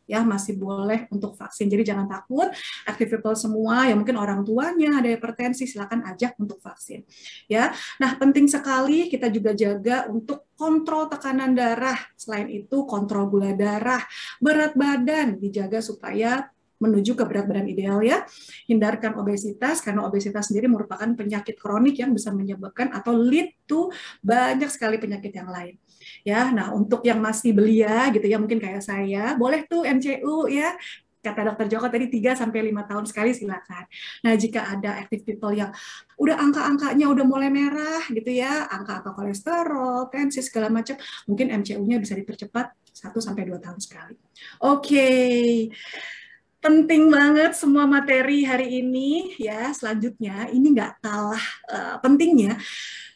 ya masih boleh untuk vaksin. Jadi jangan takut, active people semua yang mungkin orang tuanya ada hipertensi silakan ajak untuk vaksin. Ya. Nah, penting sekali kita juga jaga untuk kontrol tekanan darah. Selain itu kontrol gula darah, berat badan dijaga supaya menuju ke berat badan ideal ya. Hindarkan obesitas karena obesitas sendiri merupakan penyakit kronik yang bisa menyebabkan atau lead to banyak sekali penyakit yang lain. Ya, nah untuk yang masih belia gitu ya mungkin kayak saya, boleh tuh MCU ya kata dokter Joko tadi 3 sampai 5 tahun sekali silakan. Nah, jika ada active people yang udah angka-angkanya udah mulai merah gitu ya, angka-angka kolesterol, tensi segala macam, mungkin MCU-nya bisa dipercepat 1 sampai 2 tahun sekali. Oke. Okay penting banget semua materi hari ini ya. Selanjutnya ini nggak kalah uh, pentingnya.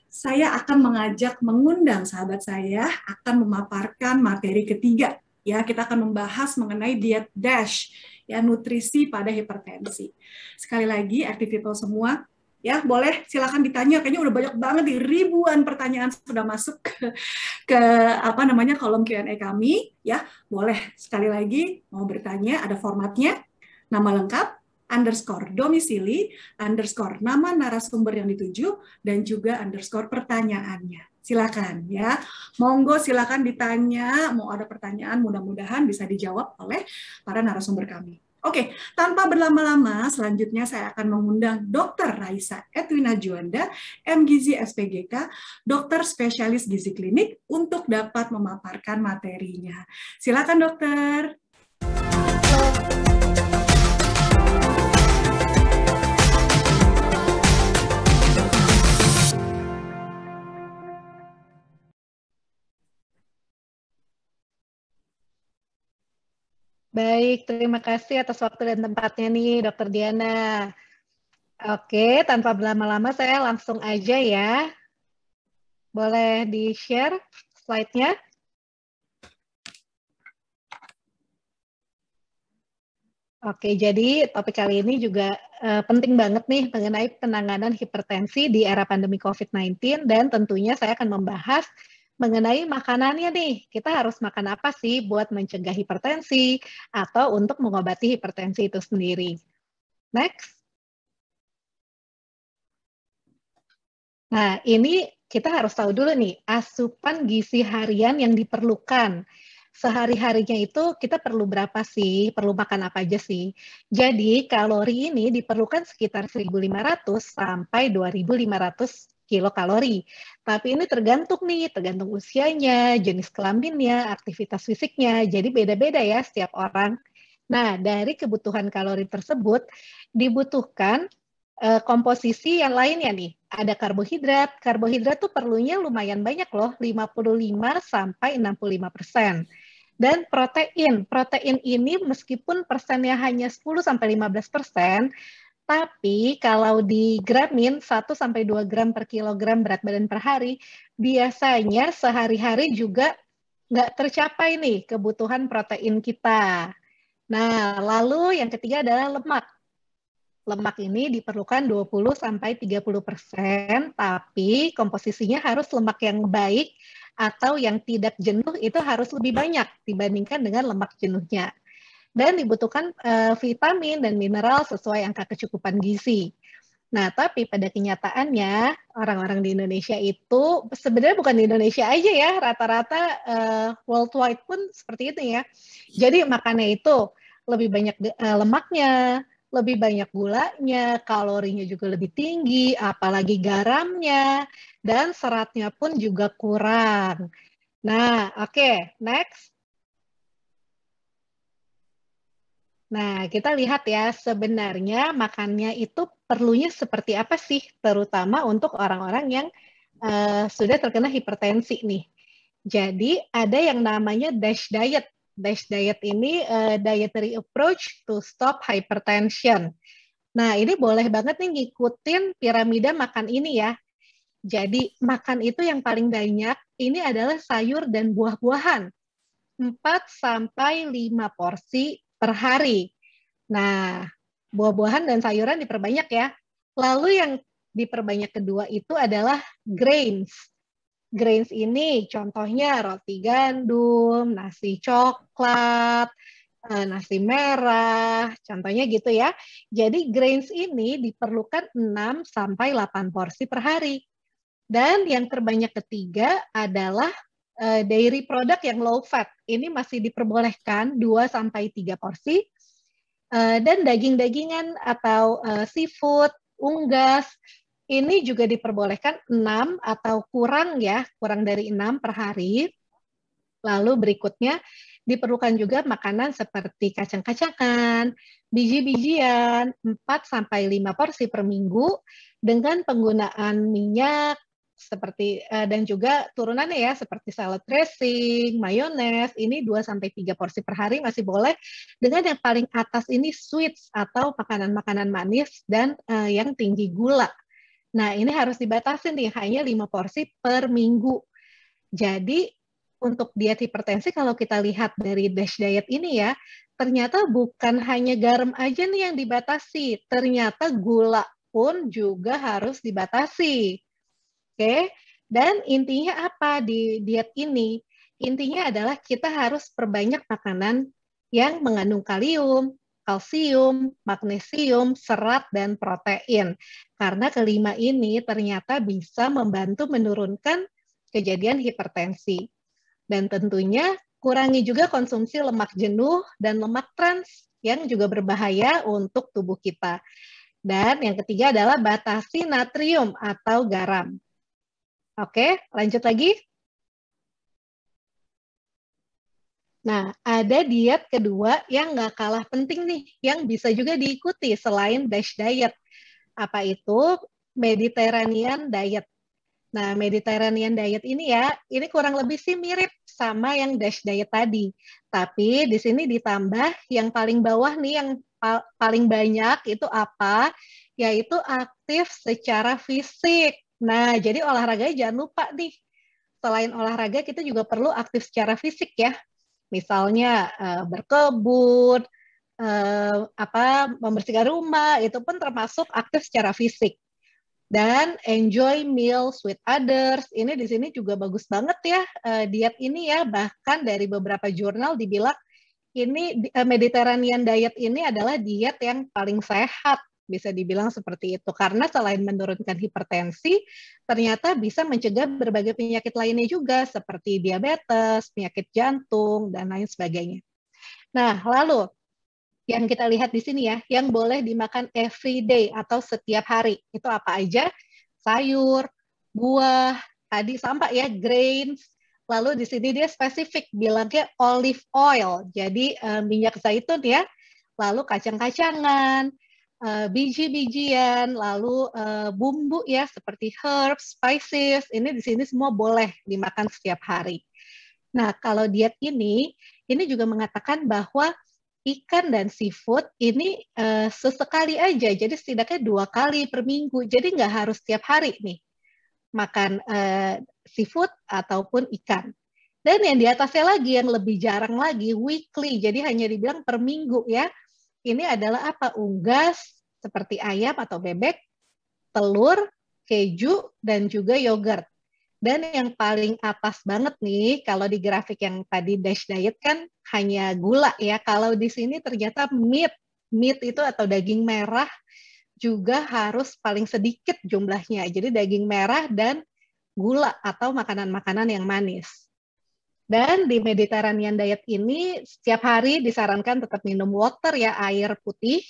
Saya akan mengajak mengundang sahabat saya akan memaparkan materi ketiga ya. Kita akan membahas mengenai diet dash ya nutrisi pada hipertensi. Sekali lagi people semua ya boleh silakan ditanya. Kayaknya udah banyak banget di ribuan pertanyaan sudah masuk ke, ke apa namanya kolom Q&A kami. Ya boleh. Sekali lagi mau bertanya ada formatnya. Nama lengkap underscore domisili, underscore nama narasumber yang dituju, dan juga underscore pertanyaannya. Silakan ya, monggo silakan ditanya, mau ada pertanyaan mudah-mudahan bisa dijawab oleh para narasumber kami. Oke, tanpa berlama-lama, selanjutnya saya akan mengundang Dr. Raisa Edwina Juanda, MGizi SPGK, dokter spesialis gizi klinik, untuk dapat memaparkan materinya. Silakan dokter. Baik, terima kasih atas waktu dan tempatnya nih, Dokter Diana. Oke, tanpa berlama-lama saya langsung aja ya. Boleh di-share slide-nya? Oke, jadi topik kali ini juga uh, penting banget nih mengenai penanganan hipertensi di era pandemi COVID-19 dan tentunya saya akan membahas mengenai makanannya nih, kita harus makan apa sih buat mencegah hipertensi atau untuk mengobati hipertensi itu sendiri. Next. Nah, ini kita harus tahu dulu nih, asupan gizi harian yang diperlukan. Sehari-harinya itu kita perlu berapa sih? Perlu makan apa aja sih? Jadi, kalori ini diperlukan sekitar 1.500 sampai 2.500 kilokalori. Tapi ini tergantung nih, tergantung usianya, jenis kelaminnya, aktivitas fisiknya. Jadi beda-beda ya setiap orang. Nah, dari kebutuhan kalori tersebut dibutuhkan uh, komposisi yang lainnya nih. Ada karbohidrat. Karbohidrat tuh perlunya lumayan banyak loh, 55 sampai 65 persen. Dan protein, protein ini meskipun persennya hanya 10 sampai 15 persen, tapi kalau di gramin 1 sampai 2 gram per kilogram berat badan per hari, biasanya sehari-hari juga nggak tercapai nih kebutuhan protein kita. Nah, lalu yang ketiga adalah lemak. Lemak ini diperlukan 20 sampai 30 persen, tapi komposisinya harus lemak yang baik atau yang tidak jenuh itu harus lebih banyak dibandingkan dengan lemak jenuhnya dan dibutuhkan uh, vitamin dan mineral sesuai angka kecukupan gizi. Nah, tapi pada kenyataannya orang-orang di Indonesia itu sebenarnya bukan di Indonesia aja ya, rata-rata uh, worldwide pun seperti itu ya. Jadi makannya itu lebih banyak uh, lemaknya, lebih banyak gulanya, kalorinya juga lebih tinggi, apalagi garamnya, dan seratnya pun juga kurang. Nah, oke, okay, next. Nah, kita lihat ya, sebenarnya makannya itu perlunya seperti apa sih, terutama untuk orang-orang yang uh, sudah terkena hipertensi nih. Jadi, ada yang namanya DASH diet. DASH diet ini uh, dietary approach to stop hypertension. Nah, ini boleh banget nih ngikutin piramida makan ini ya. Jadi, makan itu yang paling banyak ini adalah sayur dan buah-buahan. 4 sampai 5 porsi per hari. Nah, buah-buahan dan sayuran diperbanyak ya. Lalu yang diperbanyak kedua itu adalah grains. Grains ini contohnya roti gandum, nasi coklat, eh, nasi merah, contohnya gitu ya. Jadi grains ini diperlukan 6 sampai 8 porsi per hari. Dan yang terbanyak ketiga adalah uh, dairy product yang low fat. Ini masih diperbolehkan 2 sampai 3 porsi. Uh, dan daging-dagingan atau uh, seafood, unggas ini juga diperbolehkan 6 atau kurang ya, kurang dari 6 per hari. Lalu berikutnya diperlukan juga makanan seperti kacang-kacangan, biji-bijian 4 sampai 5 porsi per minggu dengan penggunaan minyak, seperti uh, dan juga turunannya ya seperti salad dressing, mayones, ini 2 sampai 3 porsi per hari masih boleh. Dengan yang paling atas ini sweets atau makanan-makanan manis dan uh, yang tinggi gula. Nah, ini harus dibatasi nih hanya 5 porsi per minggu. Jadi untuk diet hipertensi kalau kita lihat dari DASH diet ini ya, ternyata bukan hanya garam aja nih yang dibatasi, ternyata gula pun juga harus dibatasi. Oke, dan intinya apa di diet ini? Intinya adalah kita harus perbanyak makanan yang mengandung kalium. kalsium, magnesium, serat, dan protein. Karena kelima ini ternyata bisa membantu menurunkan kejadian hipertensi. Dan tentunya kurangi juga konsumsi lemak jenuh dan lemak trans yang juga berbahaya untuk tubuh kita. Dan yang ketiga adalah batasi natrium atau garam. Oke, lanjut lagi. Nah, ada diet kedua yang nggak kalah penting nih, yang bisa juga diikuti selain DASH diet. Apa itu? Mediterranean diet. Nah, Mediterranean diet ini ya, ini kurang lebih sih mirip sama yang DASH diet tadi. Tapi di sini ditambah yang paling bawah nih, yang paling banyak itu apa? Yaitu aktif secara fisik. Nah, jadi olahraga jangan lupa nih. Selain olahraga, kita juga perlu aktif secara fisik ya misalnya uh, berkebun, uh, apa membersihkan rumah itu pun termasuk aktif secara fisik. Dan enjoy meals with others. Ini di sini juga bagus banget ya uh, diet ini ya. Bahkan dari beberapa jurnal dibilang ini Mediterranean diet ini adalah diet yang paling sehat bisa dibilang seperti itu karena selain menurunkan hipertensi ternyata bisa mencegah berbagai penyakit lainnya juga seperti diabetes, penyakit jantung dan lain sebagainya. Nah, lalu yang kita lihat di sini ya, yang boleh dimakan every day atau setiap hari itu apa aja? Sayur, buah, tadi sampah ya, grains, lalu di sini dia spesifik bilangnya olive oil, jadi uh, minyak zaitun ya, lalu kacang-kacangan, biji-bijian, lalu uh, bumbu ya seperti herbs, spices, ini di sini semua boleh dimakan setiap hari. Nah, kalau diet ini, ini juga mengatakan bahwa ikan dan seafood ini uh, sesekali aja, jadi setidaknya dua kali per minggu. Jadi nggak harus setiap hari nih makan seafood ataupun ikan. Dan yang di atasnya lagi, yang lebih jarang lagi, weekly. Jadi hanya dibilang per minggu ya ini adalah apa? Unggas seperti ayam atau bebek, telur, keju, dan juga yogurt. Dan yang paling atas banget nih, kalau di grafik yang tadi Dash Diet kan hanya gula ya. Kalau di sini ternyata meat. Meat itu atau daging merah juga harus paling sedikit jumlahnya. Jadi daging merah dan gula atau makanan-makanan yang manis. Dan di Mediterranean diet ini setiap hari disarankan tetap minum water ya, air putih.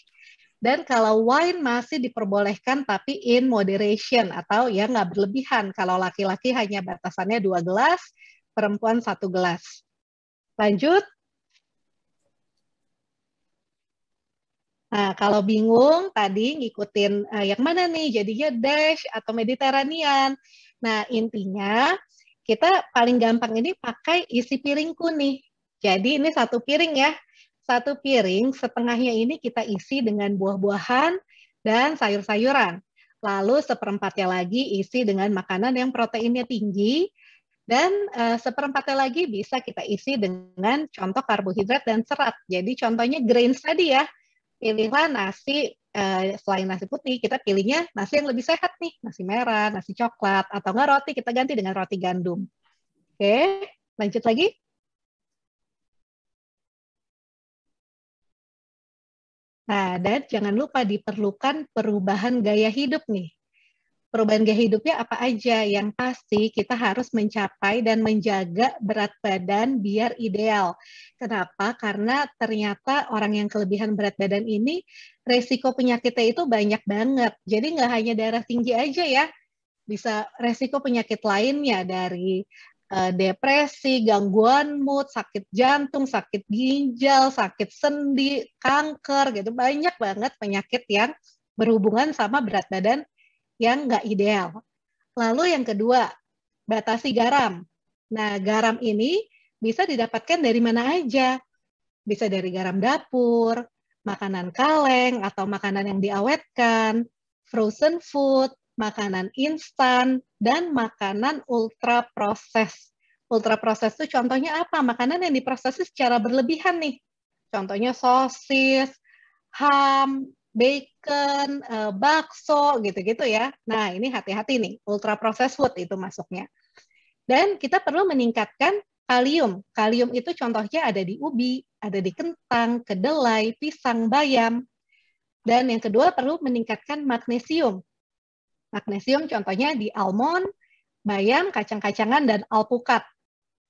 Dan kalau wine masih diperbolehkan tapi in moderation atau ya nggak berlebihan. Kalau laki-laki hanya batasannya dua gelas, perempuan satu gelas. Lanjut. Nah, kalau bingung tadi ngikutin uh, yang mana nih jadinya dash atau Mediterranean. Nah, intinya kita paling gampang ini pakai isi piringku nih. Jadi ini satu piring ya. Satu piring setengahnya ini kita isi dengan buah-buahan dan sayur-sayuran. Lalu seperempatnya lagi isi dengan makanan yang proteinnya tinggi dan uh, seperempatnya lagi bisa kita isi dengan contoh karbohidrat dan serat. Jadi contohnya grains tadi ya. Pilihlah nasi uh, selain nasi putih, kita pilihnya nasi yang lebih sehat nih, nasi merah, nasi coklat, atau enggak roti, kita ganti dengan roti gandum. Oke, lanjut lagi. Nah, dan jangan lupa diperlukan perubahan gaya hidup nih perubahan gaya hidupnya apa aja yang pasti kita harus mencapai dan menjaga berat badan biar ideal. Kenapa? Karena ternyata orang yang kelebihan berat badan ini resiko penyakitnya itu banyak banget. Jadi nggak hanya darah tinggi aja ya, bisa resiko penyakit lainnya dari uh, depresi, gangguan mood, sakit jantung, sakit ginjal, sakit sendi, kanker gitu. Banyak banget penyakit yang berhubungan sama berat badan yang nggak ideal. Lalu yang kedua, batasi garam. Nah, garam ini bisa didapatkan dari mana aja. Bisa dari garam dapur, makanan kaleng atau makanan yang diawetkan, frozen food, makanan instan, dan makanan ultra proses. Ultra proses itu contohnya apa? Makanan yang diproses secara berlebihan nih. Contohnya sosis, ham, bacon, uh, bakso gitu-gitu ya. Nah, ini hati-hati nih, ultra processed food itu masuknya. Dan kita perlu meningkatkan Kalium, kalium itu contohnya ada di ubi, ada di kentang, kedelai, pisang, bayam. Dan yang kedua perlu meningkatkan magnesium. Magnesium contohnya di almond, bayam, kacang-kacangan, dan alpukat.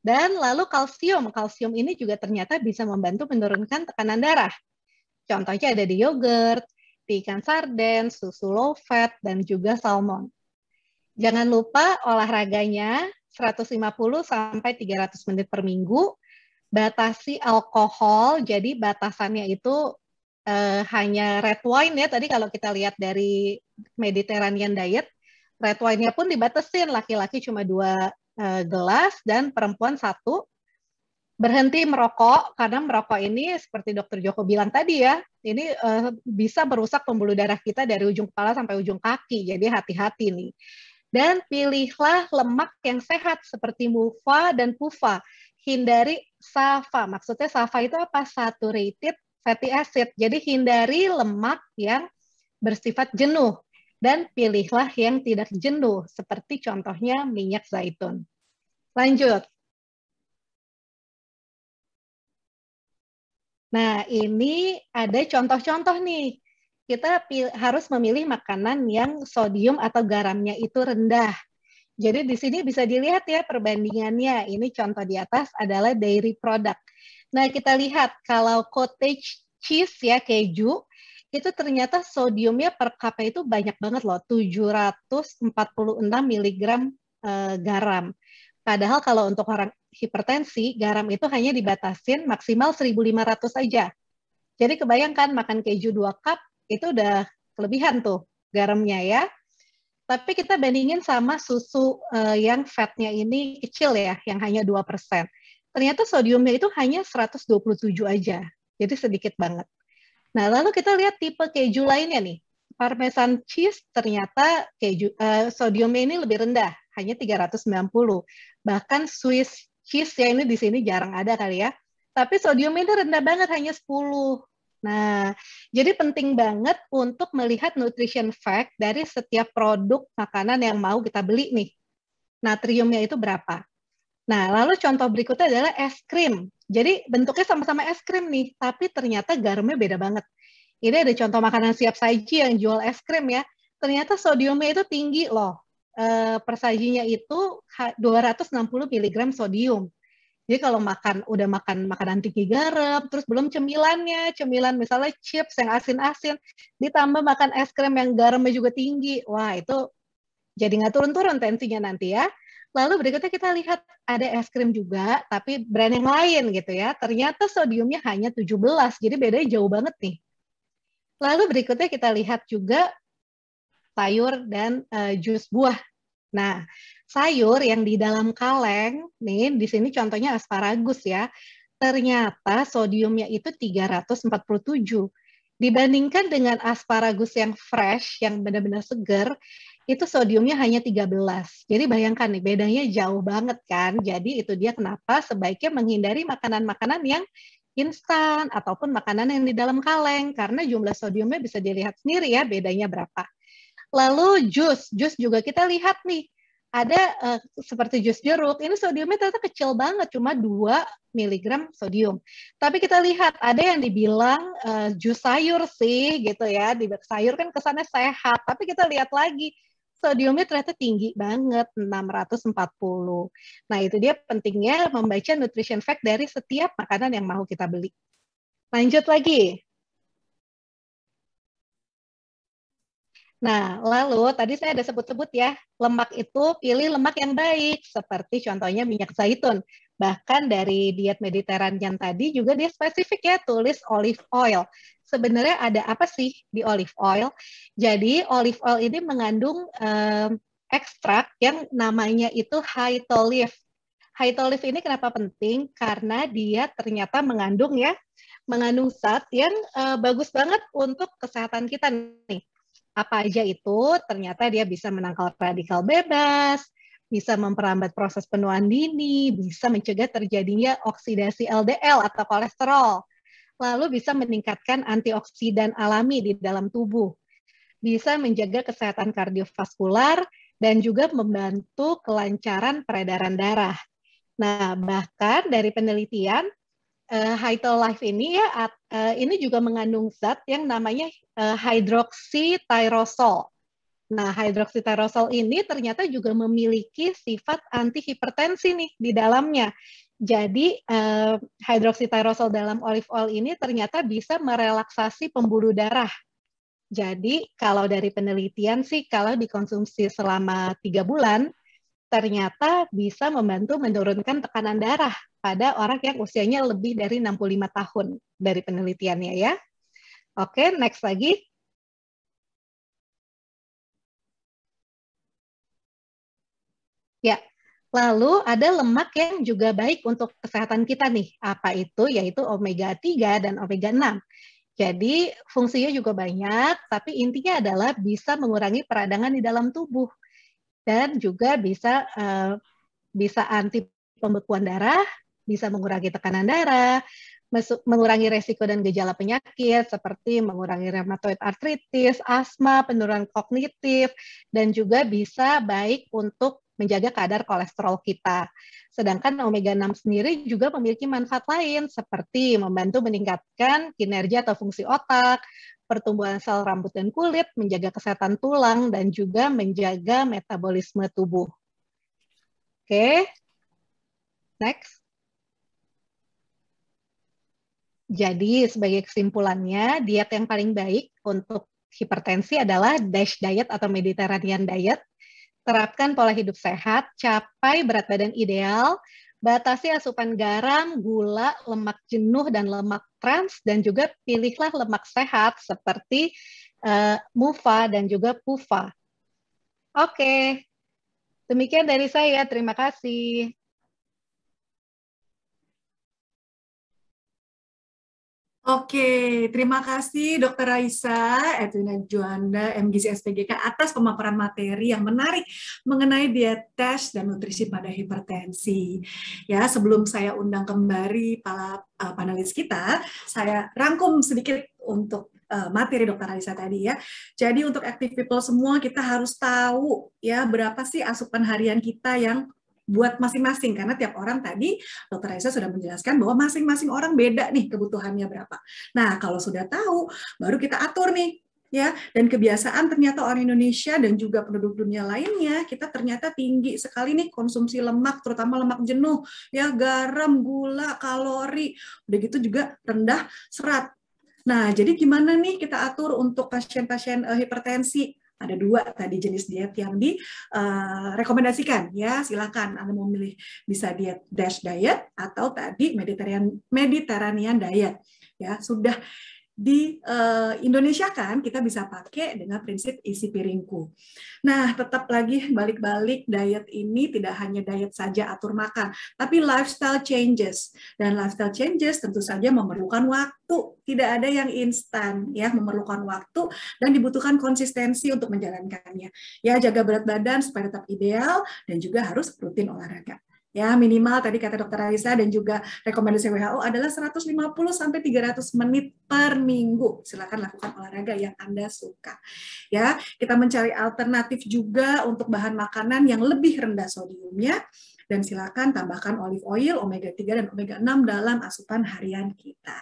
Dan lalu kalsium. Kalsium ini juga ternyata bisa membantu menurunkan tekanan darah. Contohnya ada di yogurt, di ikan sarden, susu low fat, dan juga salmon. Jangan lupa olahraganya 150 sampai 300 menit per minggu. Batasi alkohol, jadi batasannya itu eh, hanya red wine ya. Tadi kalau kita lihat dari Mediterranean diet, red wine-nya pun dibatasin. Laki-laki cuma dua eh, gelas dan perempuan satu. Berhenti merokok karena merokok ini seperti Dokter Joko bilang tadi ya, ini uh, bisa merusak pembuluh darah kita dari ujung kepala sampai ujung kaki. Jadi hati-hati nih. Dan pilihlah lemak yang sehat seperti mufa dan pufa. Hindari safa. Maksudnya safa itu apa? Saturated fatty acid. Jadi hindari lemak yang bersifat jenuh. Dan pilihlah yang tidak jenuh, seperti contohnya minyak zaitun. Lanjut. Nah, ini ada contoh-contoh nih kita harus memilih makanan yang sodium atau garamnya itu rendah. Jadi di sini bisa dilihat ya perbandingannya. Ini contoh di atas adalah dairy product. Nah, kita lihat kalau cottage cheese ya keju itu ternyata sodiumnya per cup itu banyak banget loh, 746 mg eh, garam. Padahal kalau untuk orang hipertensi, garam itu hanya dibatasin maksimal 1.500 saja. Jadi kebayangkan makan keju 2 cup itu udah kelebihan tuh garamnya ya. Tapi kita bandingin sama susu uh, yang fatnya ini kecil ya, yang hanya 2%. Ternyata sodiumnya itu hanya 127 aja. Jadi sedikit banget. Nah, lalu kita lihat tipe keju lainnya nih. Parmesan cheese ternyata keju uh, sodiumnya ini lebih rendah, hanya 390. Bahkan Swiss cheese ya ini di sini jarang ada kali ya. Tapi sodiumnya ini rendah banget, hanya 10. Nah, jadi penting banget untuk melihat nutrition fact dari setiap produk makanan yang mau kita beli nih. Natriumnya itu berapa? Nah, lalu contoh berikutnya adalah es krim. Jadi bentuknya sama-sama es krim nih, tapi ternyata garamnya beda banget. Ini ada contoh makanan siap saji yang jual es krim ya. Ternyata sodiumnya itu tinggi loh. E, persajinya itu 260 mg sodium. Jadi kalau makan udah makan makanan tinggi garam, terus belum cemilannya, cemilan misalnya chips yang asin-asin, ditambah makan es krim yang garamnya juga tinggi, wah itu jadi nggak turun-turun tensinya nanti ya. Lalu berikutnya kita lihat ada es krim juga, tapi brand yang lain gitu ya. Ternyata sodiumnya hanya 17, jadi bedanya jauh banget nih. Lalu berikutnya kita lihat juga sayur dan uh, jus buah. Nah, sayur yang di dalam kaleng, nih di sini contohnya asparagus ya, ternyata sodiumnya itu 347. Dibandingkan dengan asparagus yang fresh, yang benar-benar segar, itu sodiumnya hanya 13. Jadi bayangkan nih, bedanya jauh banget kan. Jadi itu dia kenapa sebaiknya menghindari makanan-makanan yang instan ataupun makanan yang di dalam kaleng karena jumlah sodiumnya bisa dilihat sendiri ya bedanya berapa. Lalu jus, jus juga kita lihat nih ada uh, seperti jus jeruk, ini sodiumnya ternyata kecil banget, cuma 2 mg sodium. Tapi kita lihat ada yang dibilang uh, jus sayur sih gitu ya, di sayur kan kesannya sehat, tapi kita lihat lagi sodiumnya ternyata tinggi banget, 640. Nah itu dia pentingnya membaca nutrition fact dari setiap makanan yang mau kita beli. Lanjut lagi. Nah, lalu tadi saya ada sebut-sebut ya, lemak itu pilih lemak yang baik, seperti contohnya minyak zaitun. Bahkan dari diet Mediterranean tadi juga dia spesifik ya, tulis olive oil. Sebenarnya ada apa sih di olive oil? Jadi olive oil ini mengandung um, ekstrak yang namanya itu hydrolif. Hydrolif ini kenapa penting? Karena dia ternyata mengandung ya, mengandung zat yang uh, bagus banget untuk kesehatan kita nih apa aja itu, ternyata dia bisa menangkal radikal bebas, bisa memperambat proses penuaan dini, bisa mencegah terjadinya oksidasi LDL atau kolesterol, lalu bisa meningkatkan antioksidan alami di dalam tubuh, bisa menjaga kesehatan kardiovaskular, dan juga membantu kelancaran peredaran darah. Nah, bahkan dari penelitian uh, Life ini ya uh, ini juga mengandung zat yang namanya uh, hydroxytyrosol. Nah, hydroxytyrosol ini ternyata juga memiliki sifat antihipertensi nih di dalamnya. Jadi uh, hydroxytyrosol dalam olive oil ini ternyata bisa merelaksasi pembuluh darah. Jadi kalau dari penelitian sih kalau dikonsumsi selama tiga bulan ternyata bisa membantu menurunkan tekanan darah pada orang yang usianya lebih dari 65 tahun dari penelitiannya ya. Oke, next lagi. Ya, lalu ada lemak yang juga baik untuk kesehatan kita nih. Apa itu? Yaitu omega 3 dan omega 6. Jadi fungsinya juga banyak, tapi intinya adalah bisa mengurangi peradangan di dalam tubuh dan juga bisa uh, bisa anti pembekuan darah, bisa mengurangi tekanan darah, mengurangi resiko dan gejala penyakit seperti mengurangi rheumatoid arthritis, asma, penurunan kognitif, dan juga bisa baik untuk menjaga kadar kolesterol kita. Sedangkan omega 6 sendiri juga memiliki manfaat lain seperti membantu meningkatkan kinerja atau fungsi otak, pertumbuhan sel rambut dan kulit, menjaga kesehatan tulang, dan juga menjaga metabolisme tubuh. Oke, next. Jadi sebagai kesimpulannya, diet yang paling baik untuk hipertensi adalah DASH diet atau Mediterranean diet. Terapkan pola hidup sehat, capai berat badan ideal, batasi asupan garam, gula, lemak jenuh, dan lemak trans, dan juga pilihlah lemak sehat seperti uh, MUFA dan juga PUFA. Oke, demikian dari saya. Terima kasih. Oke, terima kasih Dr. Raisa, Edwina Juanda, MGC SPGK atas pemaparan materi yang menarik mengenai diet tes dan nutrisi pada hipertensi. Ya, sebelum saya undang kembali para uh, panelis kita, saya rangkum sedikit untuk uh, materi Dr. Raisa tadi ya. Jadi untuk active people semua kita harus tahu ya berapa sih asupan harian kita yang buat masing-masing. Karena tiap orang tadi Dokter Raisa sudah menjelaskan bahwa masing-masing orang beda nih kebutuhannya berapa. Nah, kalau sudah tahu baru kita atur nih ya. Dan kebiasaan ternyata orang Indonesia dan juga penduduk dunia lainnya kita ternyata tinggi sekali nih konsumsi lemak terutama lemak jenuh ya. Garam gula kalori udah gitu juga rendah serat. Nah jadi gimana nih kita atur untuk pasien-pasien uh, hipertensi ada dua tadi jenis diet yang direkomendasikan uh, ya silakan anda mau memilih bisa diet dash diet atau tadi Mediterranean Mediterranean diet. Ya sudah di uh, Indonesia kan kita bisa pakai dengan prinsip isi piringku. Nah, tetap lagi balik-balik diet ini tidak hanya diet saja atur makan, tapi lifestyle changes. Dan lifestyle changes tentu saja memerlukan waktu, tidak ada yang instan ya, memerlukan waktu dan dibutuhkan konsistensi untuk menjalankannya. Ya, jaga berat badan supaya tetap ideal dan juga harus rutin olahraga. Ya, minimal tadi kata dokter Raisa dan juga rekomendasi WHO adalah 150 sampai 300 menit per minggu. Silakan lakukan olahraga yang Anda suka. Ya, kita mencari alternatif juga untuk bahan makanan yang lebih rendah sodiumnya dan silakan tambahkan olive oil, omega 3 dan omega 6 dalam asupan harian kita.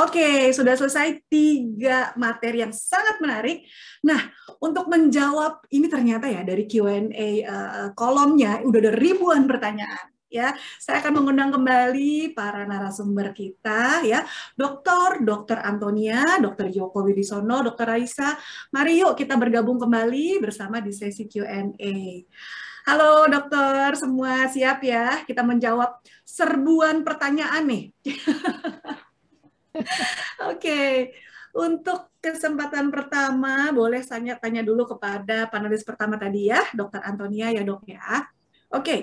Oke, sudah selesai tiga materi yang sangat menarik. Nah, untuk menjawab ini ternyata ya dari Q&A uh, eh, kolomnya udah ada ribuan pertanyaan ya. Saya akan mengundang kembali para narasumber kita ya. Dokter, Dokter Antonia, Dokter Joko Widisono, Dokter Raisa. Mari yuk kita bergabung kembali bersama di sesi Q&A. Halo dokter, semua siap ya? Kita menjawab serbuan pertanyaan nih. [LAUGHS] Oke, okay. untuk kesempatan pertama boleh tanya tanya dulu kepada panelis pertama tadi ya, Dokter Antonia ya dok ya. Oke, okay.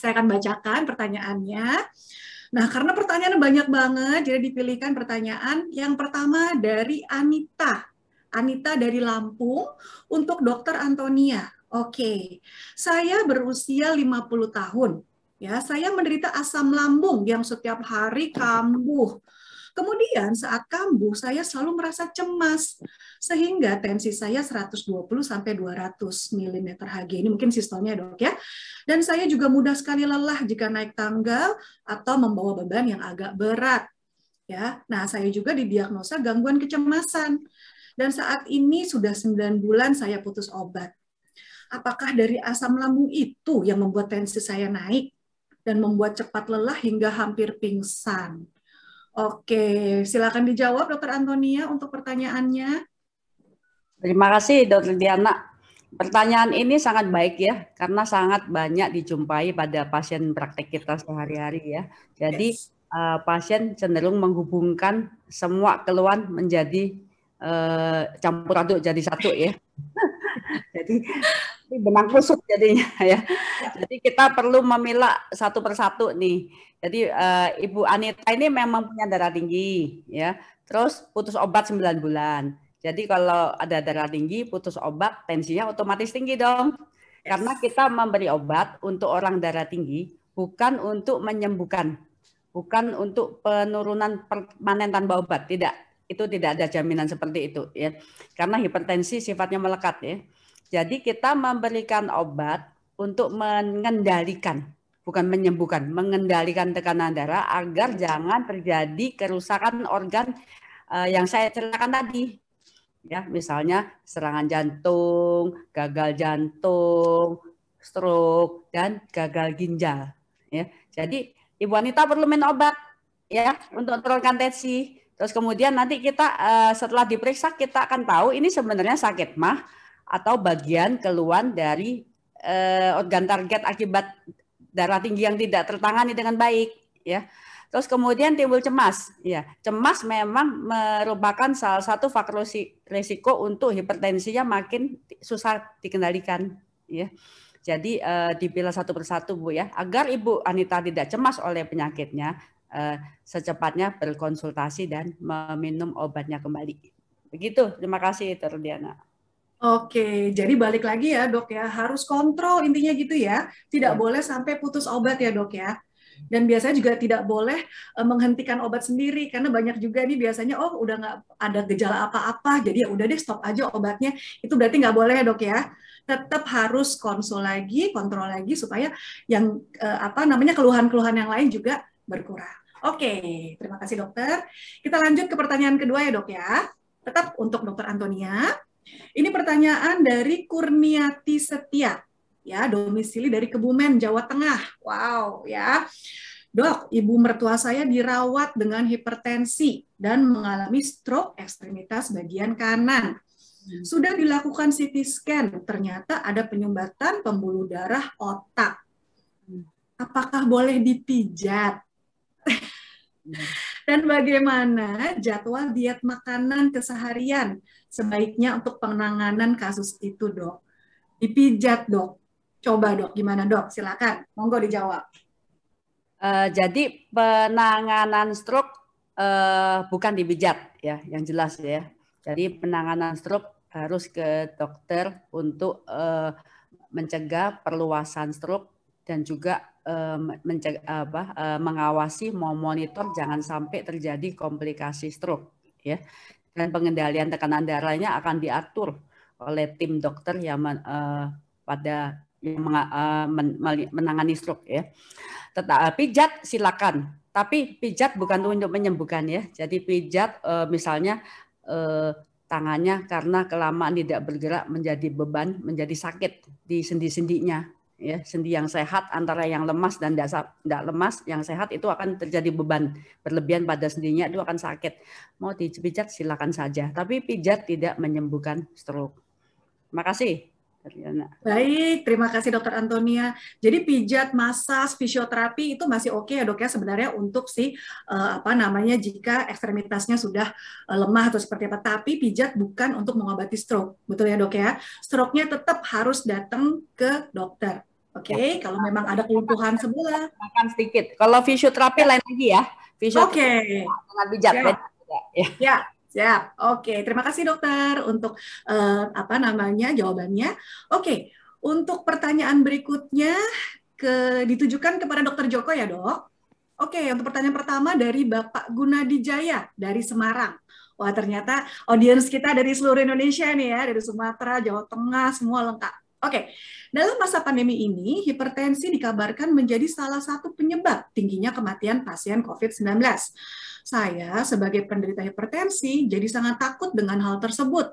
saya akan bacakan pertanyaannya. Nah, karena pertanyaan banyak banget, jadi dipilihkan pertanyaan yang pertama dari Anita. Anita dari Lampung untuk Dokter Antonia. Oke, saya berusia 50 tahun. Ya, saya menderita asam lambung yang setiap hari kambuh. Kemudian saat kambuh saya selalu merasa cemas sehingga tensi saya 120 sampai 200 mm Hg. Ini mungkin sistolnya dok ya. Dan saya juga mudah sekali lelah jika naik tangga atau membawa beban yang agak berat. Ya, nah saya juga didiagnosa gangguan kecemasan. Dan saat ini sudah 9 bulan saya putus obat. Apakah dari asam lambung itu yang membuat tensi saya naik dan membuat cepat lelah hingga hampir pingsan? Oke, silakan dijawab Dokter Antonia untuk pertanyaannya. Terima kasih Dokter Diana. Pertanyaan ini sangat baik ya, karena sangat banyak dijumpai pada pasien praktek kita sehari-hari ya. Jadi yes. uh, pasien cenderung menghubungkan semua keluhan menjadi uh, campur aduk jadi satu ya. [LAUGHS] jadi ini benang kusut jadinya [LAUGHS] ya. Jadi kita perlu memilah satu persatu nih. Jadi uh, Ibu Anita ini memang punya darah tinggi ya. Terus putus obat 9 bulan. Jadi kalau ada darah tinggi, putus obat, tensinya otomatis tinggi dong. Karena kita memberi obat untuk orang darah tinggi bukan untuk menyembuhkan, bukan untuk penurunan permanen tanpa obat, tidak. Itu tidak ada jaminan seperti itu ya. Karena hipertensi sifatnya melekat ya. Jadi kita memberikan obat untuk mengendalikan bukan menyembuhkan, mengendalikan tekanan darah agar jangan terjadi kerusakan organ uh, yang saya ceritakan tadi. Ya, misalnya serangan jantung, gagal jantung, stroke dan gagal ginjal. Ya, jadi ibu wanita perlu minum obat ya untuk turunkan tensi. Terus kemudian nanti kita uh, setelah diperiksa kita akan tahu ini sebenarnya sakit mah atau bagian keluhan dari uh, organ target akibat darah tinggi yang tidak tertangani dengan baik ya. Terus kemudian timbul cemas. Ya, cemas memang merupakan salah satu faktor risiko untuk hipertensinya makin susah dikendalikan ya. Jadi uh, dipilah satu persatu Bu ya, agar Ibu Anita tidak cemas oleh penyakitnya, uh, secepatnya berkonsultasi dan meminum obatnya kembali. Begitu. Terima kasih Terdiana. Oke, jadi balik lagi ya dok ya, harus kontrol intinya gitu ya. Tidak ya. boleh sampai putus obat ya dok ya. Dan biasanya juga tidak boleh uh, menghentikan obat sendiri karena banyak juga nih biasanya oh udah nggak ada gejala apa-apa, jadi ya udah deh stop aja obatnya. Itu berarti nggak boleh ya dok ya. Tetap harus konsul lagi, kontrol lagi supaya yang uh, apa namanya keluhan-keluhan yang lain juga berkurang. Oke, terima kasih dokter. Kita lanjut ke pertanyaan kedua ya dok ya. Tetap untuk dokter Antonia. Ini pertanyaan dari Kurniati Setia, ya, domisili dari Kebumen, Jawa Tengah. Wow, ya. Dok, ibu mertua saya dirawat dengan hipertensi dan mengalami stroke ekstremitas bagian kanan. Hmm. Sudah dilakukan CT scan, ternyata ada penyumbatan pembuluh darah otak. Hmm. Apakah boleh dipijat? Hmm. [LAUGHS] Dan bagaimana jadwal diet makanan keseharian sebaiknya untuk penanganan kasus itu, dok? Dipijat, dok. Coba, dok. Gimana, dok? Silakan. Monggo dijawab. Uh, jadi penanganan stroke uh, bukan dipijat, ya, yang jelas ya. Jadi penanganan stroke harus ke dokter untuk uh, mencegah perluasan stroke dan juga mencegah, apa, mengawasi, memonitor jangan sampai terjadi komplikasi stroke, ya dan pengendalian tekanan darahnya akan diatur oleh tim dokter yang men, uh, pada yang meng, uh, men, menangani stroke ya. Tetapi pijat silakan, tapi pijat bukan untuk menyembuhkan ya. Jadi pijat uh, misalnya uh, tangannya karena kelamaan tidak bergerak menjadi beban, menjadi sakit di sendi-sendinya ya sendi yang sehat antara yang lemas dan tidak lemas yang sehat itu akan terjadi beban. Berlebihan pada sendinya itu akan sakit. Mau dipijat silakan saja tapi pijat tidak menyembuhkan stroke. Terima kasih Baik, terima kasih Dokter Antonia. Jadi pijat, masas, fisioterapi itu masih oke okay ya dok ya sebenarnya untuk si uh, apa namanya jika ekstremitasnya sudah uh, lemah atau seperti apa. Tapi pijat bukan untuk mengobati stroke, betul ya dok ya. Stroke-nya tetap harus datang ke dokter. Oke, okay? ya. kalau memang ada kelumpuhan sebelah. Makan sedikit. Kalau fisioterapi ya. lain lagi ya. Fisioterapi Oke. Okay. Dengan pijat. Ya. ya. ya. Siap. Oke, terima kasih dokter untuk uh, apa namanya jawabannya. Oke, untuk pertanyaan berikutnya ke ditujukan kepada dokter Joko ya, Dok. Oke, untuk pertanyaan pertama dari Bapak Gunadi Jaya dari Semarang. Wah, ternyata audiens kita dari seluruh Indonesia nih ya, dari Sumatera, Jawa Tengah, semua lengkap. Oke, dalam masa pandemi ini, hipertensi dikabarkan menjadi salah satu penyebab tingginya kematian pasien COVID-19. Saya sebagai penderita hipertensi jadi sangat takut dengan hal tersebut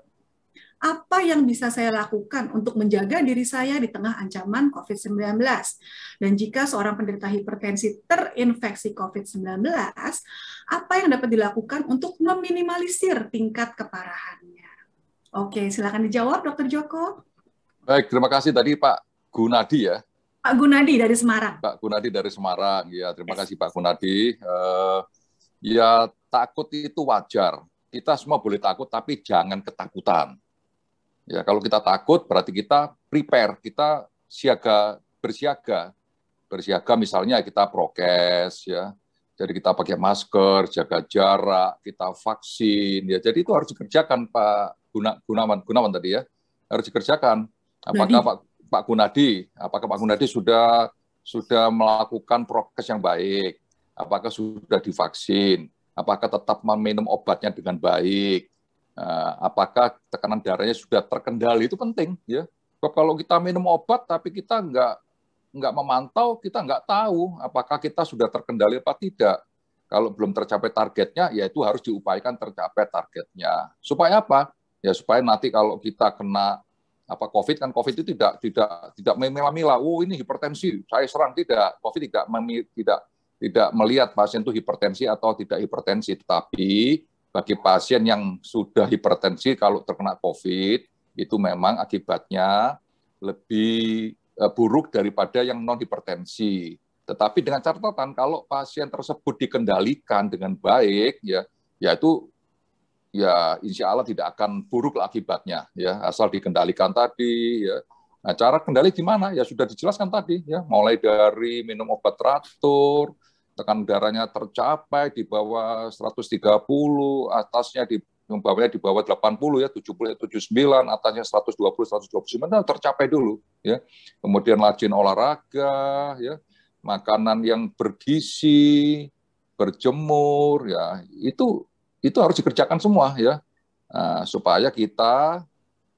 apa yang bisa saya lakukan untuk menjaga diri saya di tengah ancaman COVID-19. Dan jika seorang penderita hipertensi terinfeksi COVID-19, apa yang dapat dilakukan untuk meminimalisir tingkat keparahannya? Oke, silakan dijawab, Dokter Joko. Baik, terima kasih tadi Pak Gunadi ya. Pak Gunadi dari Semarang. Pak Gunadi dari Semarang, ya terima kasih Pak Gunadi. Uh, ya takut itu wajar. Kita semua boleh takut, tapi jangan ketakutan Ya, kalau kita takut berarti kita prepare, kita siaga bersiaga. Bersiaga misalnya kita prokes ya. Jadi kita pakai masker, jaga jarak, kita vaksin ya. Jadi itu harus dikerjakan Pak Guna, Gunawan Gunawan tadi ya. Harus dikerjakan. Apakah Pak Pak Gunadi, apakah Pak Gunadi sudah sudah melakukan prokes yang baik? Apakah sudah divaksin? Apakah tetap meminum obatnya dengan baik? Eh, apakah tekanan darahnya sudah terkendali itu penting ya. Kalau kita minum obat tapi kita nggak nggak memantau, kita nggak tahu apakah kita sudah terkendali apa tidak. Kalau belum tercapai targetnya, ya itu harus diupayakan tercapai targetnya. Supaya apa? Ya supaya nanti kalau kita kena apa COVID kan COVID itu tidak tidak tidak memilah-milah. Oh ini hipertensi, saya serang tidak. COVID tidak tidak tidak melihat pasien itu hipertensi atau tidak hipertensi, tetapi bagi pasien yang sudah hipertensi kalau terkena COVID itu memang akibatnya lebih eh, buruk daripada yang non hipertensi. Tetapi dengan catatan kalau pasien tersebut dikendalikan dengan baik ya yaitu ya insya Allah tidak akan buruk akibatnya ya asal dikendalikan tadi ya. Nah, cara kendali gimana? Ya sudah dijelaskan tadi ya, mulai dari minum obat teratur, tekanan darahnya tercapai di bawah 130, atasnya di bawahnya di bawah 80 ya, 70 79, atasnya 120 129 nah, tercapai dulu ya. Kemudian rajin olahraga ya, makanan yang bergizi, berjemur ya, itu itu harus dikerjakan semua ya. Nah, supaya kita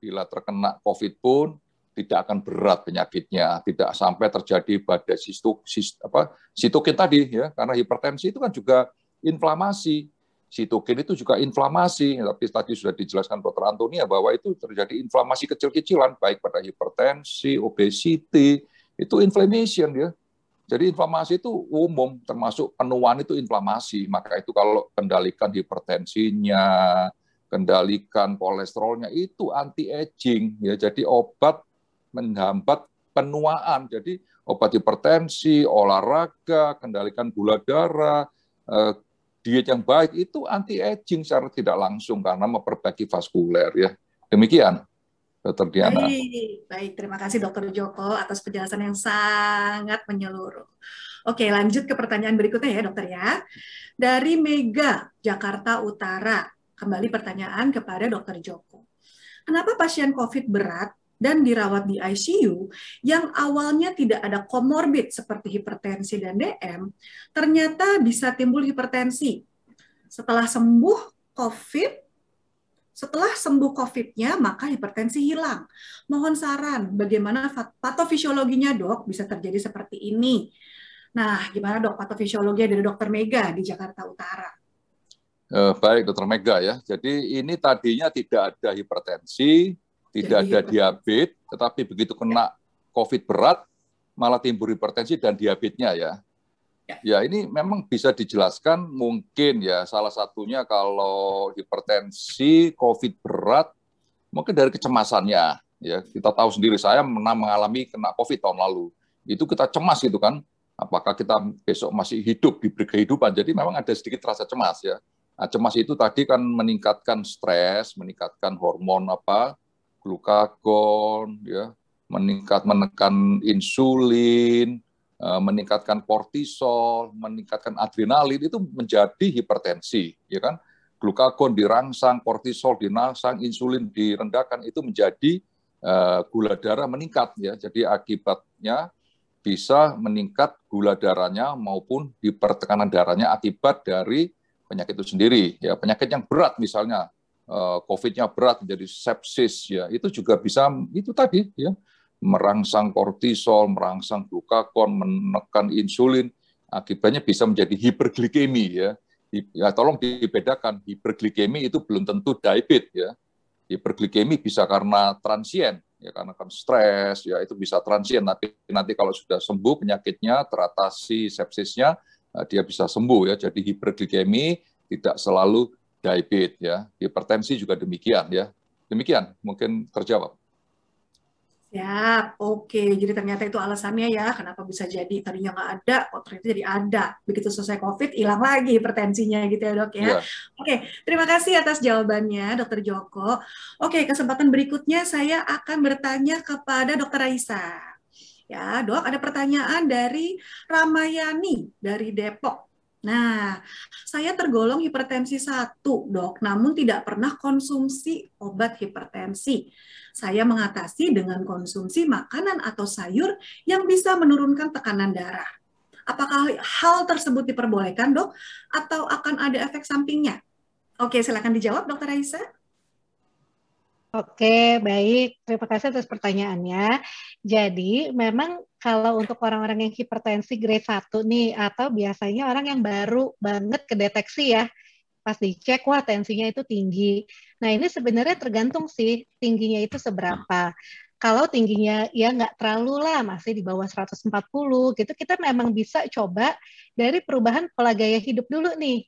bila terkena Covid pun tidak akan berat penyakitnya, tidak sampai terjadi pada sistuk, sist, apa, sitokin tadi ya, karena hipertensi itu kan juga inflamasi. Sitokin itu juga inflamasi, tapi tadi sudah dijelaskan Dr. Antonia bahwa itu terjadi inflamasi kecil-kecilan baik pada hipertensi, obesity, itu inflammation ya. Jadi inflamasi itu umum, termasuk penuaan itu inflamasi. Maka itu kalau kendalikan hipertensinya, kendalikan kolesterolnya itu anti aging ya. Jadi obat menghambat penuaan. Jadi obat hipertensi, olahraga, kendalikan gula darah, eh, diet yang baik itu anti aging secara tidak langsung karena memperbaiki vaskuler ya. Demikian. Dokter Diana. Baik, baik, terima kasih Dokter Joko atas penjelasan yang sangat menyeluruh. Oke, lanjut ke pertanyaan berikutnya ya Dokter ya. Dari Mega, Jakarta Utara. Kembali pertanyaan kepada Dokter Joko. Kenapa pasien COVID berat dan dirawat di ICU yang awalnya tidak ada komorbid seperti hipertensi dan DM, ternyata bisa timbul hipertensi. Setelah sembuh COVID, setelah sembuh COVID-nya, maka hipertensi hilang. Mohon saran, bagaimana patofisiologinya dok bisa terjadi seperti ini? Nah, gimana dok patofisiologi dari dokter Mega di Jakarta Utara? Eh, baik, dokter Mega ya. Jadi ini tadinya tidak ada hipertensi, tidak ada diabetes, tetapi begitu kena COVID berat, malah timbul hipertensi dan diabetesnya ya. ya. Ya ini memang bisa dijelaskan mungkin ya salah satunya kalau hipertensi COVID berat mungkin dari kecemasannya ya. Kita tahu sendiri saya pernah mengalami kena COVID tahun lalu. Itu kita cemas gitu kan. Apakah kita besok masih hidup diberi kehidupan? Jadi memang ada sedikit rasa cemas ya. Nah, cemas itu tadi kan meningkatkan stres meningkatkan hormon apa glukagon, ya, meningkat menekan insulin, eh, meningkatkan kortisol, meningkatkan adrenalin itu menjadi hipertensi, ya kan? Glukagon dirangsang, kortisol dirangsang, insulin direndahkan itu menjadi uh, gula darah meningkat ya. Jadi akibatnya bisa meningkat gula darahnya maupun hipertekanan darahnya akibat dari penyakit itu sendiri. Ya, penyakit yang berat misalnya eh, COVID-nya berat menjadi sepsis ya, itu juga bisa itu tadi ya merangsang kortisol, merangsang glukakon, menekan insulin, akibatnya bisa menjadi hiperglikemi ya. Ya tolong dibedakan hiperglikemi itu belum tentu diabetes ya. Hiperglikemi bisa karena transien ya karena kan stres ya itu bisa transien nanti nanti kalau sudah sembuh penyakitnya teratasi sepsisnya eh, dia bisa sembuh ya jadi hiperglikemi tidak selalu diabetes ya hipertensi juga demikian ya demikian mungkin terjawab Ya, oke. Jadi ternyata itu alasannya ya, kenapa bisa jadi tadinya nggak ada, kok ternyata jadi ada. Begitu selesai COVID, hilang lagi hipertensinya gitu ya dok ya. Yeah. Oke, terima kasih atas jawabannya dokter Joko. Oke, kesempatan berikutnya saya akan bertanya kepada dokter Raisa. Ya, dok, ada pertanyaan dari Ramayani dari Depok. Nah, saya tergolong hipertensi satu, dok, namun tidak pernah konsumsi obat hipertensi. Saya mengatasi dengan konsumsi makanan atau sayur yang bisa menurunkan tekanan darah. Apakah hal tersebut diperbolehkan, dok, atau akan ada efek sampingnya? Oke, silakan dijawab, dokter Raisa. Oke, baik. Terima kasih atas pertanyaannya. Jadi, memang kalau untuk orang-orang yang hipertensi grade 1 nih, atau biasanya orang yang baru banget kedeteksi ya, pas dicek, wah tensinya itu tinggi. Nah, ini sebenarnya tergantung sih tingginya itu seberapa. Kalau tingginya ya nggak terlalu lah, masih di bawah 140 gitu, kita memang bisa coba dari perubahan pola gaya hidup dulu nih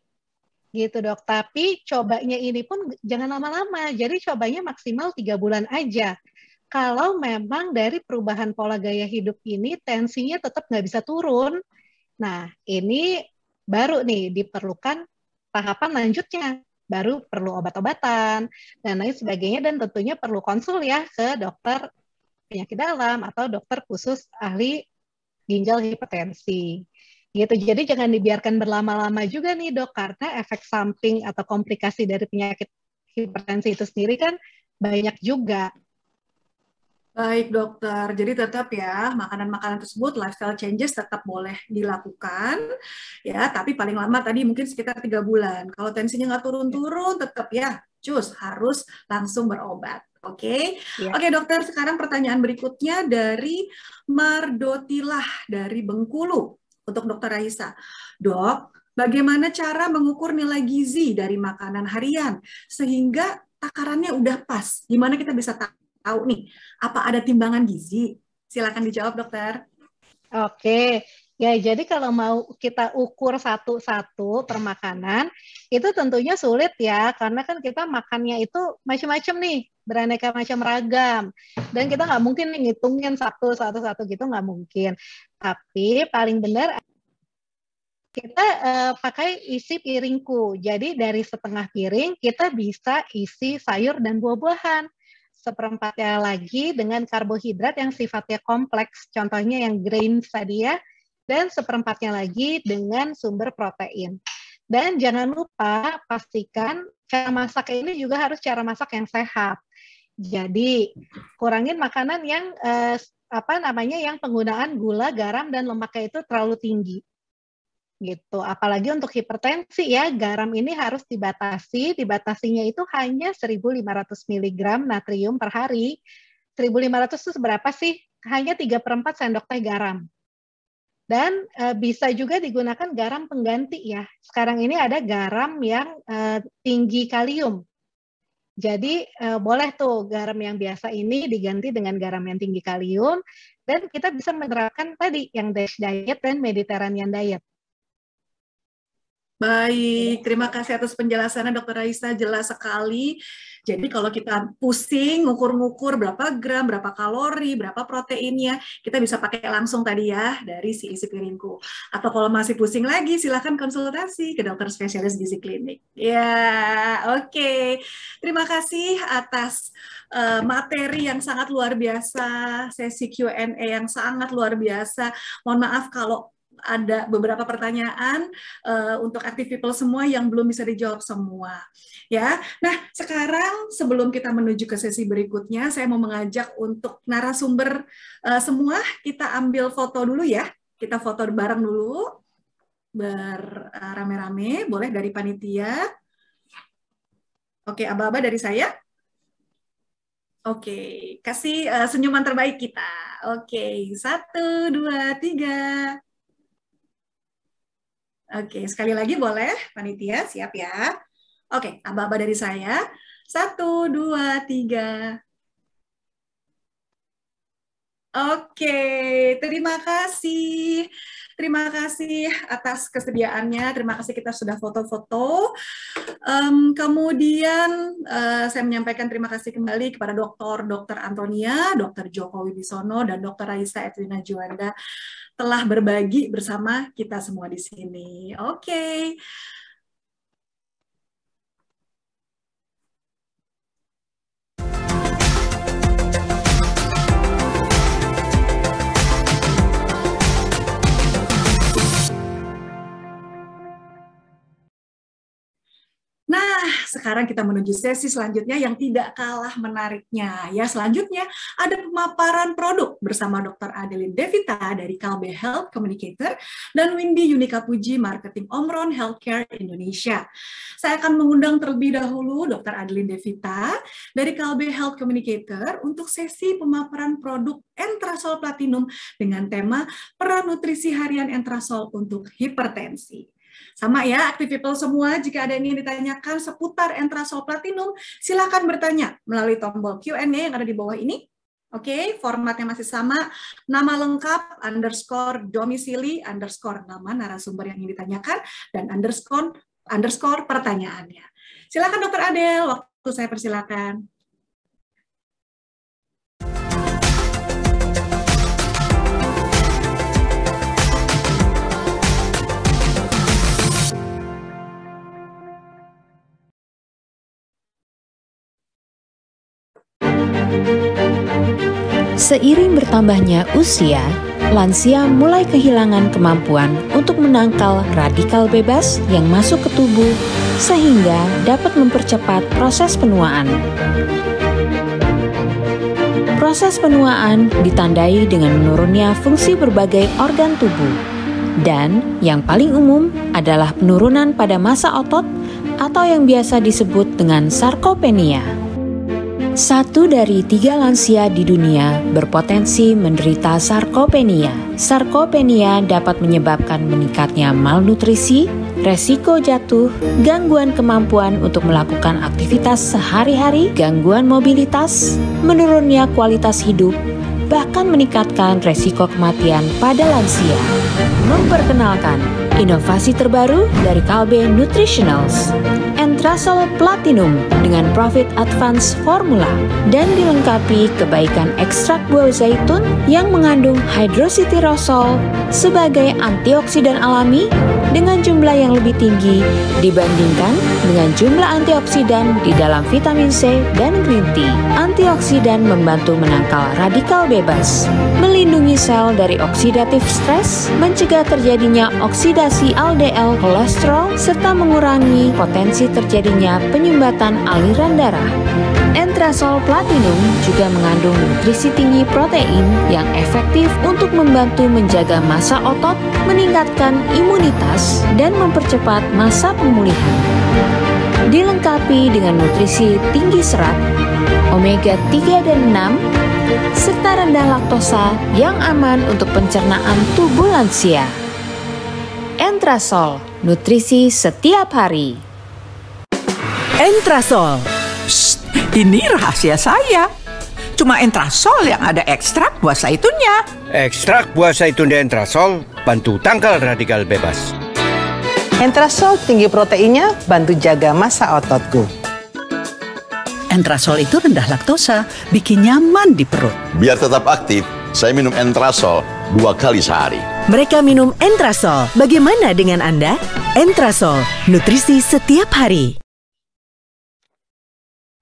gitu dok. Tapi cobanya ini pun jangan lama-lama. Jadi cobanya maksimal tiga bulan aja. Kalau memang dari perubahan pola gaya hidup ini tensinya tetap nggak bisa turun, nah ini baru nih diperlukan tahapan lanjutnya. Baru perlu obat-obatan dan lain sebagainya dan tentunya perlu konsul ya ke dokter penyakit dalam atau dokter khusus ahli ginjal hipertensi gitu. Jadi jangan dibiarkan berlama-lama juga nih dok, karena efek samping atau komplikasi dari penyakit hipertensi itu sendiri kan banyak juga. Baik dokter, jadi tetap ya makanan-makanan tersebut lifestyle changes tetap boleh dilakukan ya, tapi paling lama tadi mungkin sekitar tiga bulan. Kalau tensinya nggak turun-turun, tetap ya cus harus langsung berobat. Oke, okay? ya. oke dokter. Sekarang pertanyaan berikutnya dari Mardotilah dari Bengkulu untuk dokter Raisa. Dok, bagaimana cara mengukur nilai gizi dari makanan harian sehingga takarannya udah pas? Gimana kita bisa tahu nih, apa ada timbangan gizi? Silakan dijawab dokter. Oke, Ya, jadi kalau mau kita ukur satu-satu per makanan, itu tentunya sulit ya, karena kan kita makannya itu macam-macam nih, beraneka macam ragam. Dan kita nggak mungkin ngitungin satu-satu-satu gitu, nggak mungkin. Tapi paling benar kita uh, pakai isi piringku. Jadi dari setengah piring kita bisa isi sayur dan buah-buahan. Seperempatnya lagi dengan karbohidrat yang sifatnya kompleks, contohnya yang grain tadi ya, dan seperempatnya lagi dengan sumber protein. Dan jangan lupa pastikan cara masak ini juga harus cara masak yang sehat. Jadi kurangin makanan yang eh, apa namanya yang penggunaan gula, garam dan lemaknya itu terlalu tinggi. Gitu. Apalagi untuk hipertensi ya, garam ini harus dibatasi. Dibatasinya itu hanya 1.500 mg natrium per hari. 1.500 itu seberapa sih? Hanya 3 per 4 sendok teh garam dan e, bisa juga digunakan garam pengganti ya. Sekarang ini ada garam yang e, tinggi kalium. Jadi e, boleh tuh garam yang biasa ini diganti dengan garam yang tinggi kalium dan kita bisa menerapkan tadi yang DASH diet dan Mediterranean diet. Baik, terima kasih atas penjelasannya Dokter Raisa, jelas sekali. Jadi kalau kita pusing ngukur-ngukur berapa gram, berapa kalori, berapa proteinnya, kita bisa pakai langsung tadi ya dari si isi piringku. Atau kalau masih pusing lagi, silahkan konsultasi ke dokter spesialis gizi klinik. Ya, oke. Okay. Terima kasih atas uh, materi yang sangat luar biasa, sesi Q&A yang sangat luar biasa. Mohon maaf kalau ada beberapa pertanyaan uh, untuk active people semua yang belum bisa dijawab semua. Ya, nah sekarang sebelum kita menuju ke sesi berikutnya, saya mau mengajak untuk narasumber uh, semua kita ambil foto dulu ya. Kita foto bareng dulu, berrame-rame, boleh dari panitia. Oke, aba-aba dari saya. Oke, kasih uh, senyuman terbaik kita. Oke, satu, dua, tiga. Oke, sekali lagi boleh, panitia, siap ya. Oke, aba-aba dari saya. Satu, dua, tiga. Oke, terima kasih. Terima kasih atas kesediaannya. Terima kasih kita sudah foto-foto. Um, kemudian uh, saya menyampaikan terima kasih kembali kepada Dr. Dr. Antonia, Dr. Joko Wibisono, dan Dr. Raisa Edwina Juanda telah berbagi bersama kita semua di sini. Oke. Okay. Nah, sekarang kita menuju sesi selanjutnya yang tidak kalah menariknya. Ya, selanjutnya ada pemaparan produk bersama Dr. Adeline Devita dari Kalbe Health Communicator dan Windy Yunika Puji Marketing Omron Healthcare Indonesia. Saya akan mengundang terlebih dahulu Dr. Adeline Devita dari Kalbe Health Communicator untuk sesi pemaparan produk Entrasol Platinum dengan tema peran nutrisi harian Entrasol untuk hipertensi. Sama ya, active people semua, jika ada yang ingin ditanyakan seputar Entrasol Platinum, silakan bertanya melalui tombol Q&A yang ada di bawah ini. Oke, okay, formatnya masih sama. Nama lengkap, underscore domisili, underscore nama narasumber yang ingin ditanyakan, dan underscore underscore pertanyaannya. Silakan Dokter Adel, waktu saya persilakan. Seiring bertambahnya usia, lansia mulai kehilangan kemampuan untuk menangkal radikal bebas yang masuk ke tubuh sehingga dapat mempercepat proses penuaan. Proses penuaan ditandai dengan menurunnya fungsi berbagai organ tubuh dan yang paling umum adalah penurunan pada massa otot atau yang biasa disebut dengan sarkopenia. Satu dari tiga lansia di dunia berpotensi menderita sarkopenia. Sarkopenia dapat menyebabkan meningkatnya malnutrisi, resiko jatuh, gangguan kemampuan untuk melakukan aktivitas sehari-hari, gangguan mobilitas, menurunnya kualitas hidup, bahkan meningkatkan resiko kematian pada lansia. Memperkenalkan inovasi terbaru dari Kalbe Nutritionals Entrasol Platinum dengan Profit Advance Formula dan dilengkapi kebaikan ekstrak buah zaitun yang mengandung hydrositirosol sebagai antioksidan alami dengan jumlah yang lebih tinggi dibandingkan dengan jumlah antioksidan di dalam vitamin C dan green tea. Antioksidan membantu menangkal radikal bebas, melindungi sel dari oksidatif stres, mencegah terjadinya LDL kolesterol, serta mengurangi potensi terjadinya penyumbatan aliran darah. Entrasol Platinum juga mengandung nutrisi tinggi protein yang efektif untuk membantu menjaga massa otot, meningkatkan imunitas, dan mempercepat masa pemulihan. Dilengkapi dengan nutrisi tinggi serat, omega 3 dan 6, serta rendah laktosa yang aman untuk pencernaan tubuh lansia. Entrasol, nutrisi setiap hari. Entrasol. Shh, ini rahasia saya. Cuma Entrasol yang ada ekstrak buah zaitunnya. Ekstrak buah zaitun di Entrasol bantu tangkal radikal bebas. Entrasol tinggi proteinnya bantu jaga massa ototku. Entrasol itu rendah laktosa, bikin nyaman di perut. Biar tetap aktif, saya minum Entrasol dua kali sehari. Mereka minum Entrasol. Bagaimana dengan Anda? Entrasol, nutrisi setiap hari.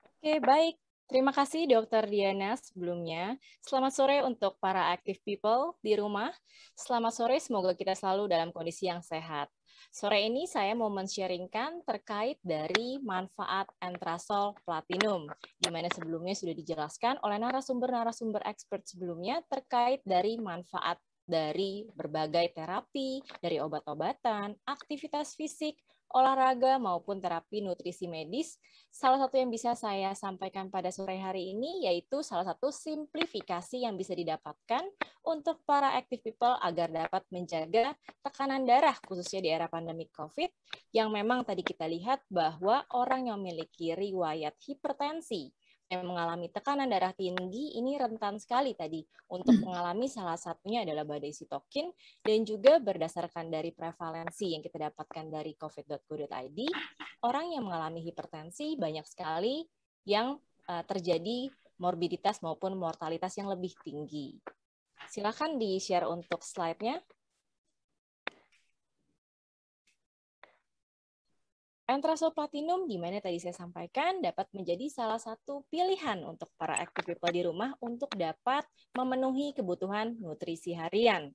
Oke, baik. Terima kasih Dokter Diana sebelumnya. Selamat sore untuk para active people di rumah. Selamat sore, semoga kita selalu dalam kondisi yang sehat. Sore ini saya mau men-sharingkan terkait dari manfaat Entrasol Platinum, di mana sebelumnya sudah dijelaskan oleh narasumber-narasumber expert sebelumnya terkait dari manfaat dari berbagai terapi, dari obat-obatan, aktivitas fisik, olahraga maupun terapi nutrisi medis. Salah satu yang bisa saya sampaikan pada sore hari ini yaitu salah satu simplifikasi yang bisa didapatkan untuk para active people agar dapat menjaga tekanan darah khususnya di era pandemi COVID yang memang tadi kita lihat bahwa orang yang memiliki riwayat hipertensi yang mengalami tekanan darah tinggi ini rentan sekali tadi untuk hmm. mengalami salah satunya adalah badai sitokin dan juga berdasarkan dari prevalensi yang kita dapatkan dari covid.go.id orang yang mengalami hipertensi banyak sekali yang uh, terjadi morbiditas maupun mortalitas yang lebih tinggi. Silakan di-share untuk slide-nya. Entrasol Platinum, di mana tadi saya sampaikan, dapat menjadi salah satu pilihan untuk para active people di rumah untuk dapat memenuhi kebutuhan nutrisi harian.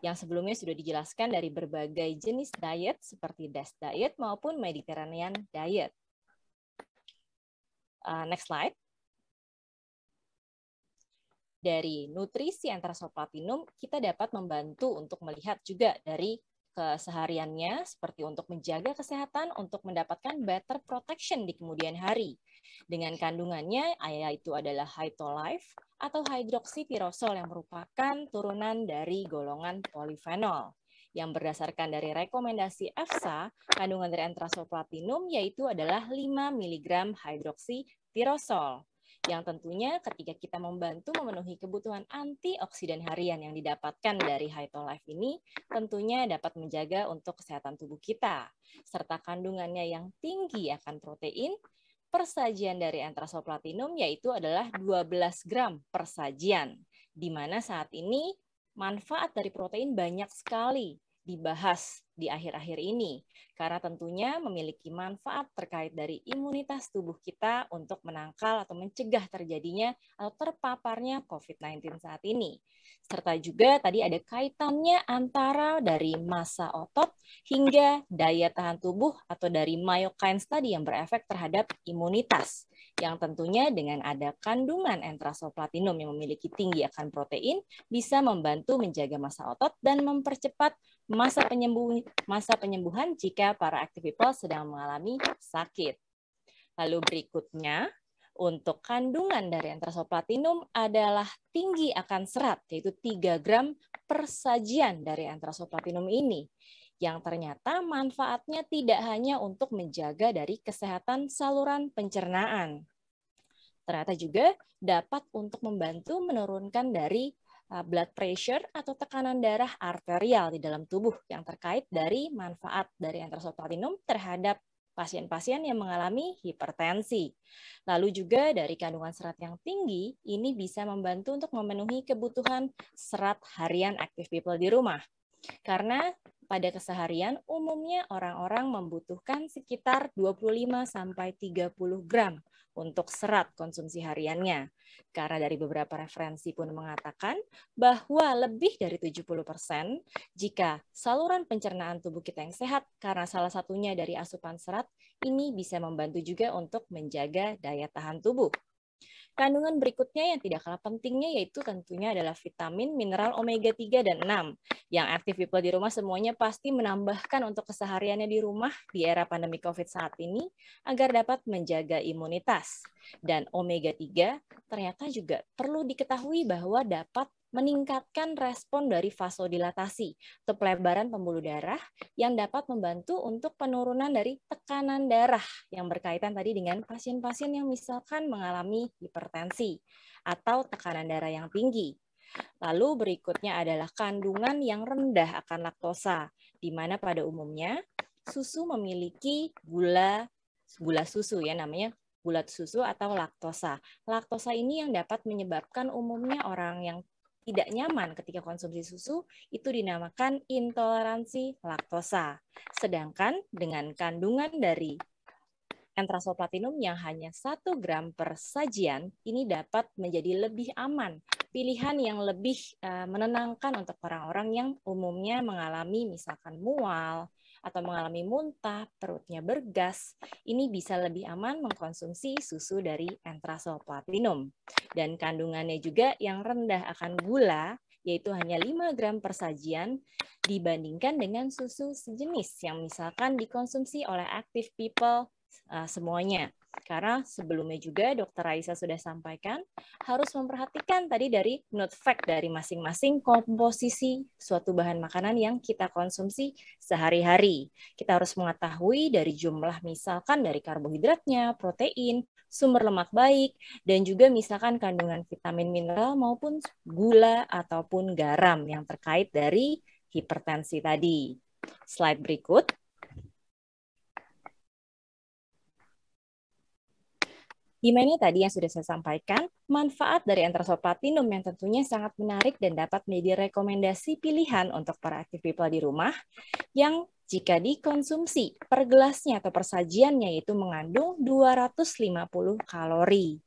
Yang sebelumnya sudah dijelaskan dari berbagai jenis diet seperti DASH diet maupun Mediterranean diet. Uh, next slide. Dari nutrisi Entrasol Platinum, kita dapat membantu untuk melihat juga dari kesehariannya seperti untuk menjaga kesehatan untuk mendapatkan better protection di kemudian hari. Dengan kandungannya yaitu adalah Hytolife atau hidroksipirosol yang merupakan turunan dari golongan polifenol yang berdasarkan dari rekomendasi EFSA, kandungan dari entrasol platinum yaitu adalah 5 mg hidroksipirosol yang tentunya ketika kita membantu memenuhi kebutuhan antioksidan harian yang didapatkan dari Hytolife ini, tentunya dapat menjaga untuk kesehatan tubuh kita, serta kandungannya yang tinggi akan protein, persajian dari entrasol platinum yaitu adalah 12 gram persajian, di mana saat ini manfaat dari protein banyak sekali dibahas di akhir-akhir ini karena tentunya memiliki manfaat terkait dari imunitas tubuh kita untuk menangkal atau mencegah terjadinya atau terpaparnya COVID-19 saat ini. Serta juga tadi ada kaitannya antara dari masa otot hingga daya tahan tubuh atau dari myokines tadi yang berefek terhadap imunitas yang tentunya dengan ada kandungan entrasol platinum yang memiliki tinggi akan protein bisa membantu menjaga masa otot dan mempercepat masa penyembuh masa penyembuhan jika para active people sedang mengalami sakit. Lalu berikutnya untuk kandungan dari entrasol platinum adalah tinggi akan serat yaitu 3 gram per sajian dari entrasol platinum ini yang ternyata manfaatnya tidak hanya untuk menjaga dari kesehatan saluran pencernaan. Ternyata juga dapat untuk membantu menurunkan dari uh, blood pressure atau tekanan darah arterial di dalam tubuh yang terkait dari manfaat dari entrosol platinum terhadap pasien-pasien yang mengalami hipertensi. Lalu juga dari kandungan serat yang tinggi, ini bisa membantu untuk memenuhi kebutuhan serat harian active people di rumah. Karena pada keseharian umumnya orang-orang membutuhkan sekitar 25 sampai 30 gram untuk serat konsumsi hariannya. Karena dari beberapa referensi pun mengatakan bahwa lebih dari 70% jika saluran pencernaan tubuh kita yang sehat karena salah satunya dari asupan serat ini bisa membantu juga untuk menjaga daya tahan tubuh. Kandungan berikutnya yang tidak kalah pentingnya yaitu tentunya adalah vitamin, mineral omega 3 dan 6. Yang aktif people di rumah semuanya pasti menambahkan untuk kesehariannya di rumah di era pandemi COVID saat ini agar dapat menjaga imunitas. Dan omega 3 ternyata juga perlu diketahui bahwa dapat meningkatkan respon dari vasodilatasi atau pelebaran pembuluh darah yang dapat membantu untuk penurunan dari tekanan darah yang berkaitan tadi dengan pasien-pasien yang misalkan mengalami hipertensi atau tekanan darah yang tinggi. Lalu berikutnya adalah kandungan yang rendah akan laktosa, di mana pada umumnya susu memiliki gula gula susu ya namanya gula susu atau laktosa. Laktosa ini yang dapat menyebabkan umumnya orang yang tidak nyaman ketika konsumsi susu itu dinamakan intoleransi laktosa. Sedangkan dengan kandungan dari Entrasol Platinum yang hanya 1 gram per sajian ini dapat menjadi lebih aman, pilihan yang lebih uh, menenangkan untuk orang-orang yang umumnya mengalami misalkan mual atau mengalami muntah, perutnya bergas. Ini bisa lebih aman mengkonsumsi susu dari Entrasol Platinum. Dan kandungannya juga yang rendah akan gula yaitu hanya 5 gram per sajian dibandingkan dengan susu sejenis yang misalkan dikonsumsi oleh active people uh, semuanya. Karena sebelumnya juga Dokter Raisa sudah sampaikan harus memperhatikan tadi dari note fact dari masing-masing komposisi suatu bahan makanan yang kita konsumsi sehari-hari. Kita harus mengetahui dari jumlah misalkan dari karbohidratnya, protein, sumber lemak baik, dan juga misalkan kandungan vitamin mineral maupun gula ataupun garam yang terkait dari hipertensi tadi. Slide berikut. Di mana tadi yang sudah saya sampaikan, manfaat dari entrasol platinum yang tentunya sangat menarik dan dapat menjadi rekomendasi pilihan untuk para active people di rumah yang jika dikonsumsi per gelasnya atau per sajiannya yaitu mengandung 250 kalori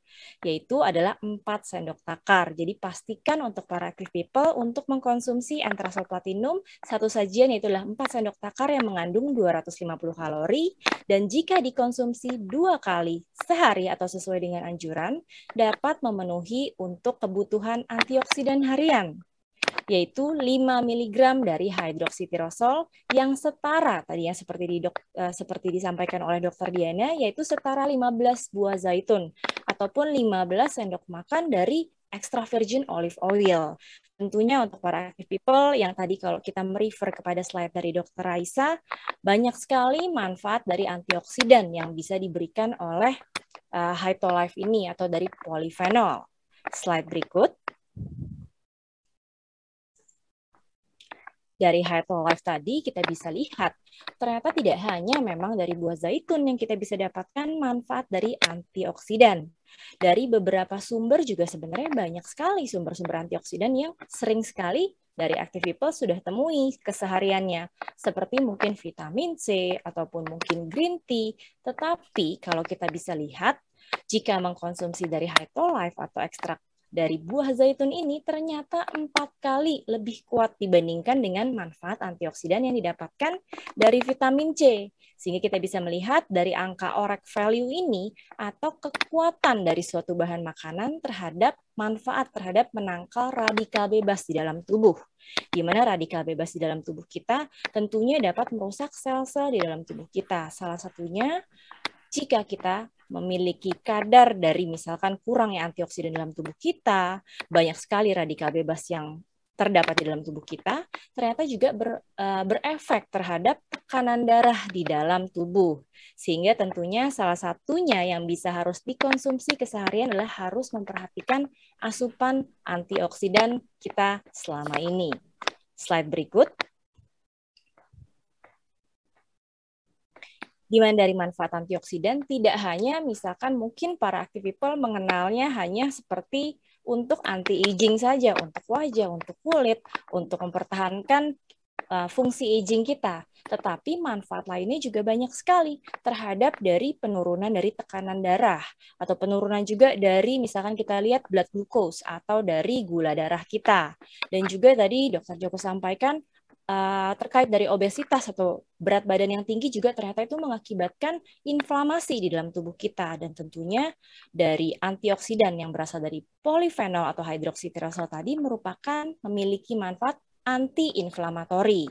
yaitu adalah 4 sendok takar. Jadi pastikan untuk para active people untuk mengkonsumsi antrasol platinum satu sajian yaitu adalah 4 sendok takar yang mengandung 250 kalori dan jika dikonsumsi dua kali sehari atau sesuai dengan anjuran dapat memenuhi untuk kebutuhan antioksidan harian yaitu 5 mg dari hidroksitirosol yang setara tadi yang seperti di dok, uh, seperti disampaikan oleh Dokter Diana yaitu setara 15 buah zaitun ataupun 15 sendok makan dari extra virgin olive oil. Tentunya untuk para active people yang tadi kalau kita merefer kepada slide dari Dr. Raisa, banyak sekali manfaat dari antioksidan yang bisa diberikan oleh uh, Hytolife ini atau dari polyphenol. Slide berikut. Dari Life tadi kita bisa lihat ternyata tidak hanya memang dari buah zaitun yang kita bisa dapatkan manfaat dari antioksidan. Dari beberapa sumber juga sebenarnya banyak sekali sumber-sumber antioksidan yang sering sekali dari active people sudah temui kesehariannya seperti mungkin vitamin C ataupun mungkin green tea tetapi kalau kita bisa lihat jika mengkonsumsi dari Life atau ekstrak dari buah zaitun ini ternyata empat kali lebih kuat dibandingkan dengan manfaat antioksidan yang didapatkan dari vitamin C. Sehingga kita bisa melihat dari angka orek value ini atau kekuatan dari suatu bahan makanan terhadap manfaat terhadap menangkal radikal bebas di dalam tubuh. Di mana radikal bebas di dalam tubuh kita tentunya dapat merusak sel-sel di dalam tubuh kita. Salah satunya jika kita memiliki kadar dari misalkan kurangnya antioksidan dalam tubuh kita, banyak sekali radikal bebas yang terdapat di dalam tubuh kita, ternyata juga ber, uh, berefek terhadap tekanan darah di dalam tubuh. Sehingga tentunya salah satunya yang bisa harus dikonsumsi keseharian adalah harus memperhatikan asupan antioksidan kita selama ini. Slide berikut. Di mana dari manfaat antioksidan tidak hanya misalkan mungkin para active people mengenalnya hanya seperti untuk anti aging saja, untuk wajah, untuk kulit, untuk mempertahankan uh, fungsi aging kita, tetapi manfaat lainnya juga banyak sekali terhadap dari penurunan dari tekanan darah atau penurunan juga dari misalkan kita lihat blood glucose atau dari gula darah kita. Dan juga tadi dokter Joko sampaikan uh, terkait dari obesitas atau berat badan yang tinggi juga ternyata itu mengakibatkan inflamasi di dalam tubuh kita dan tentunya dari antioksidan yang berasal dari polifenol atau hidroksitirosol tadi merupakan memiliki manfaat anti-inflamatori.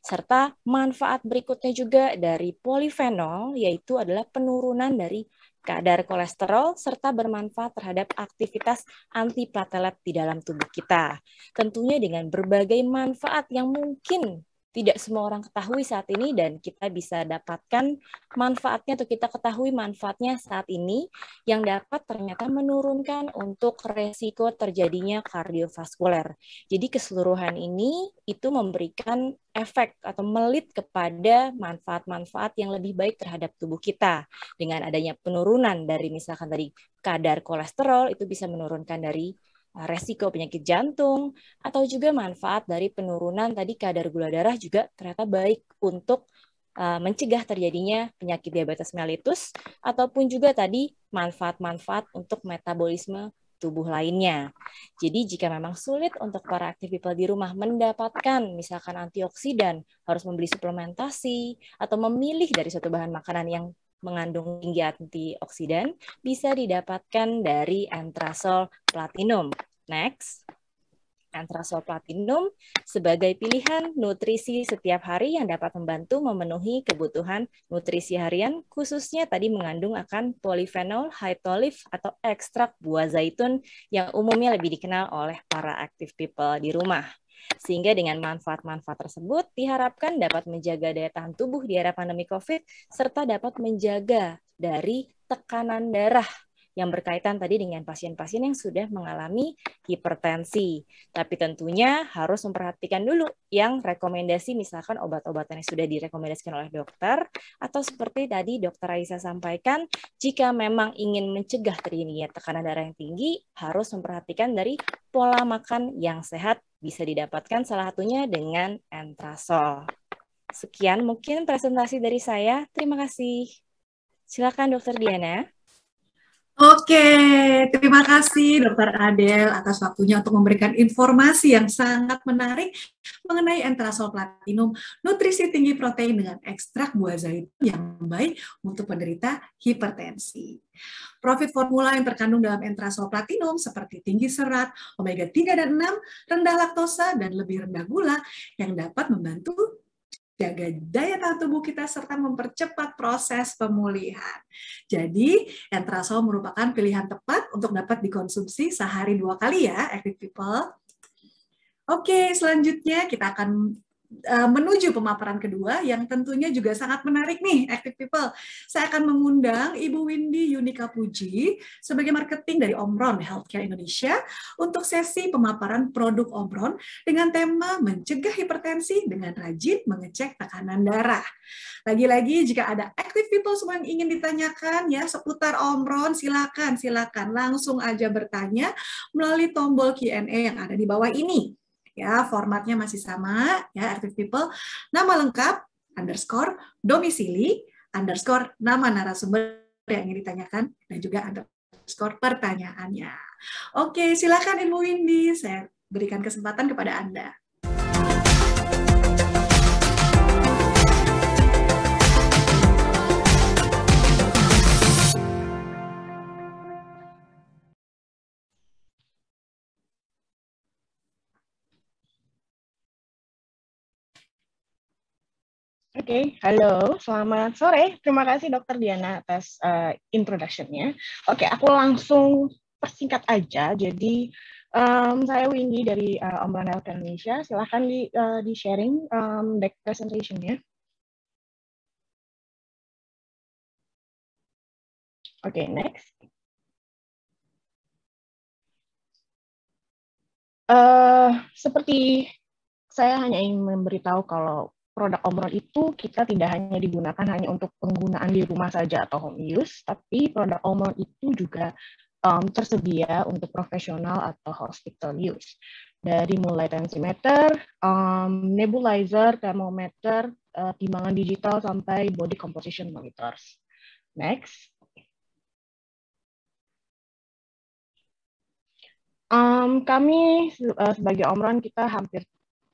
Serta manfaat berikutnya juga dari polifenol yaitu adalah penurunan dari kadar kolesterol, serta bermanfaat terhadap aktivitas antiplatelet di dalam tubuh kita. Tentunya dengan berbagai manfaat yang mungkin tidak semua orang ketahui saat ini dan kita bisa dapatkan manfaatnya atau kita ketahui manfaatnya saat ini yang dapat ternyata menurunkan untuk resiko terjadinya kardiovaskuler. Jadi keseluruhan ini itu memberikan efek atau melit kepada manfaat-manfaat yang lebih baik terhadap tubuh kita dengan adanya penurunan dari misalkan tadi kadar kolesterol itu bisa menurunkan dari resiko penyakit jantung, atau juga manfaat dari penurunan tadi kadar gula darah juga ternyata baik untuk uh, mencegah terjadinya penyakit diabetes mellitus ataupun juga tadi manfaat-manfaat untuk metabolisme tubuh lainnya. Jadi jika memang sulit untuk para active people di rumah mendapatkan misalkan antioksidan, harus membeli suplementasi atau memilih dari suatu bahan makanan yang mengandung tinggi antioksidan, bisa didapatkan dari Antrasol Platinum. Next. Antrasol Platinum sebagai pilihan nutrisi setiap hari yang dapat membantu memenuhi kebutuhan nutrisi harian, khususnya tadi mengandung akan polifenol, hytolif, atau ekstrak buah zaitun yang umumnya lebih dikenal oleh para active people di rumah. Sehingga dengan manfaat-manfaat tersebut diharapkan dapat menjaga daya tahan tubuh di era pandemi COVID, serta dapat menjaga dari tekanan darah yang berkaitan tadi dengan pasien-pasien yang sudah mengalami hipertensi. Tapi tentunya harus memperhatikan dulu yang rekomendasi misalkan obat-obatan yang sudah direkomendasikan oleh dokter atau seperti tadi dokter Aisyah sampaikan jika memang ingin mencegah terjadinya tekanan darah yang tinggi harus memperhatikan dari pola makan yang sehat bisa didapatkan salah satunya dengan entrasol. Sekian mungkin presentasi dari saya. Terima kasih. Silakan Dokter Diana. Oke, terima kasih Dokter Adel atas waktunya untuk memberikan informasi yang sangat menarik mengenai entrasol platinum, nutrisi tinggi protein dengan ekstrak buah zaitun yang baik untuk penderita hipertensi. Profit formula yang terkandung dalam entrasol platinum seperti tinggi serat, omega 3 dan 6, rendah laktosa, dan lebih rendah gula yang dapat membantu jaga daya tahan tubuh kita serta mempercepat proses pemulihan. Jadi, entrasol merupakan pilihan tepat untuk dapat dikonsumsi sehari dua kali ya, active people. Oke, selanjutnya kita akan menuju pemaparan kedua yang tentunya juga sangat menarik nih, active people. Saya akan mengundang Ibu Windy Yunika Puji sebagai marketing dari Omron Healthcare Indonesia untuk sesi pemaparan produk Omron dengan tema mencegah hipertensi dengan rajin mengecek tekanan darah. Lagi-lagi jika ada active people semua yang ingin ditanyakan ya seputar Omron, silakan silakan langsung aja bertanya melalui tombol Q&A yang ada di bawah ini ya formatnya masih sama ya active people. Nama lengkap underscore domisili underscore nama narasumber yang ingin ditanyakan dan juga underscore pertanyaannya. Oke silakan Ibu Windy saya berikan kesempatan kepada Anda Oke, okay, halo, selamat sore. Terima kasih Dokter Diana atas uh, introduction-nya. Oke, okay, aku langsung persingkat aja. Jadi um, saya Windy dari uh, Omron Health Indonesia. Silahkan di, uh, di sharing um, deck presentation-nya. Oke, okay, next. Uh, seperti saya hanya ingin memberitahu kalau produk Omron itu kita tidak hanya digunakan hanya untuk penggunaan di rumah saja atau home use, tapi produk Omron itu juga um, tersedia untuk profesional atau hospital use. Dari mulai tensimeter, um, nebulizer, thermometer, uh, timbangan digital, sampai body composition monitors. Next. Um, kami uh, sebagai Omron kita hampir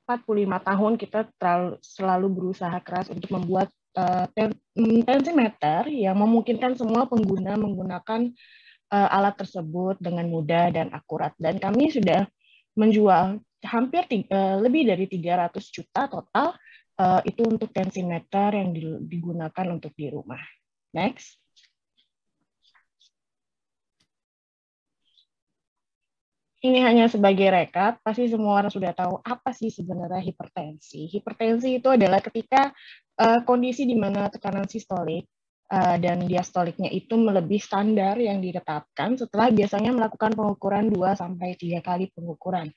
45 tahun kita terlalu, selalu berusaha keras untuk membuat uh, tensimeter yang memungkinkan semua pengguna menggunakan uh, alat tersebut dengan mudah dan akurat. Dan kami sudah menjual hampir tiga, uh, lebih dari 300 juta total uh, itu untuk tensimeter yang digunakan untuk di rumah. Next. Ini hanya sebagai rekap, pasti semua orang sudah tahu apa sih sebenarnya hipertensi. Hipertensi itu adalah ketika uh, kondisi di mana tekanan sistolik uh, dan diastoliknya itu melebihi standar yang ditetapkan setelah biasanya melakukan pengukuran 2 sampai 3 kali pengukuran.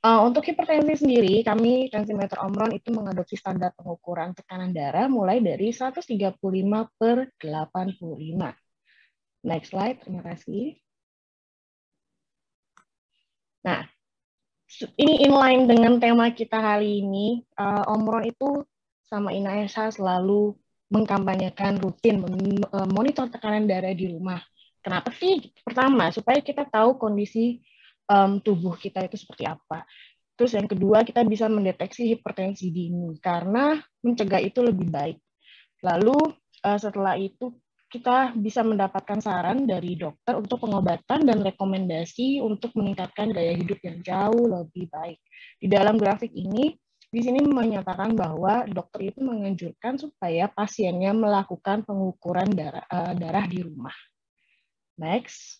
Uh, untuk hipertensi sendiri, kami tensimeter Omron itu mengadopsi standar pengukuran tekanan darah mulai dari 135 per 85. Next slide, terima kasih. Nah, ini inline dengan tema kita hari ini. Uh, Omron itu sama Inaesa selalu mengkampanyekan rutin monitor tekanan darah di rumah. Kenapa sih? Pertama, supaya kita tahu kondisi um, tubuh kita itu seperti apa. Terus yang kedua, kita bisa mendeteksi hipertensi dini karena mencegah itu lebih baik. Lalu uh, setelah itu kita bisa mendapatkan saran dari dokter untuk pengobatan dan rekomendasi untuk meningkatkan gaya hidup yang jauh lebih baik. Di dalam grafik ini, di sini menyatakan bahwa dokter itu menganjurkan supaya pasiennya melakukan pengukuran darah, uh, darah di rumah. Next.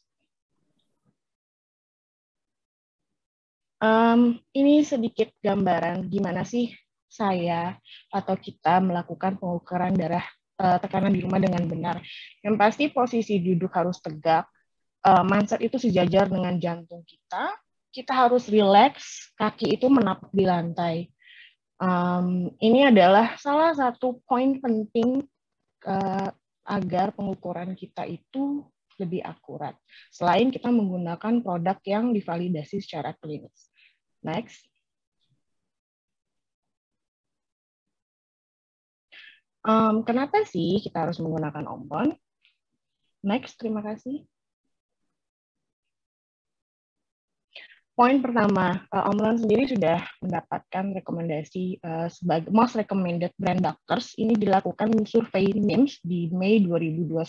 Um, ini sedikit gambaran gimana sih saya atau kita melakukan pengukuran darah uh, tekanan di rumah dengan benar. Yang pasti posisi duduk harus tegak, uh, mindset itu sejajar dengan jantung kita. Kita harus rileks, kaki itu menapak di lantai. Um, ini adalah salah satu poin penting uh, agar pengukuran kita itu lebih akurat. Selain kita menggunakan produk yang divalidasi secara klinis. Next. Um, kenapa sih kita harus menggunakan ombon? Next, terima kasih. Poin pertama, uh, Omron sendiri sudah mendapatkan rekomendasi uh, sebagai most recommended brand doctors. Ini dilakukan survei NIMS di Mei 2021,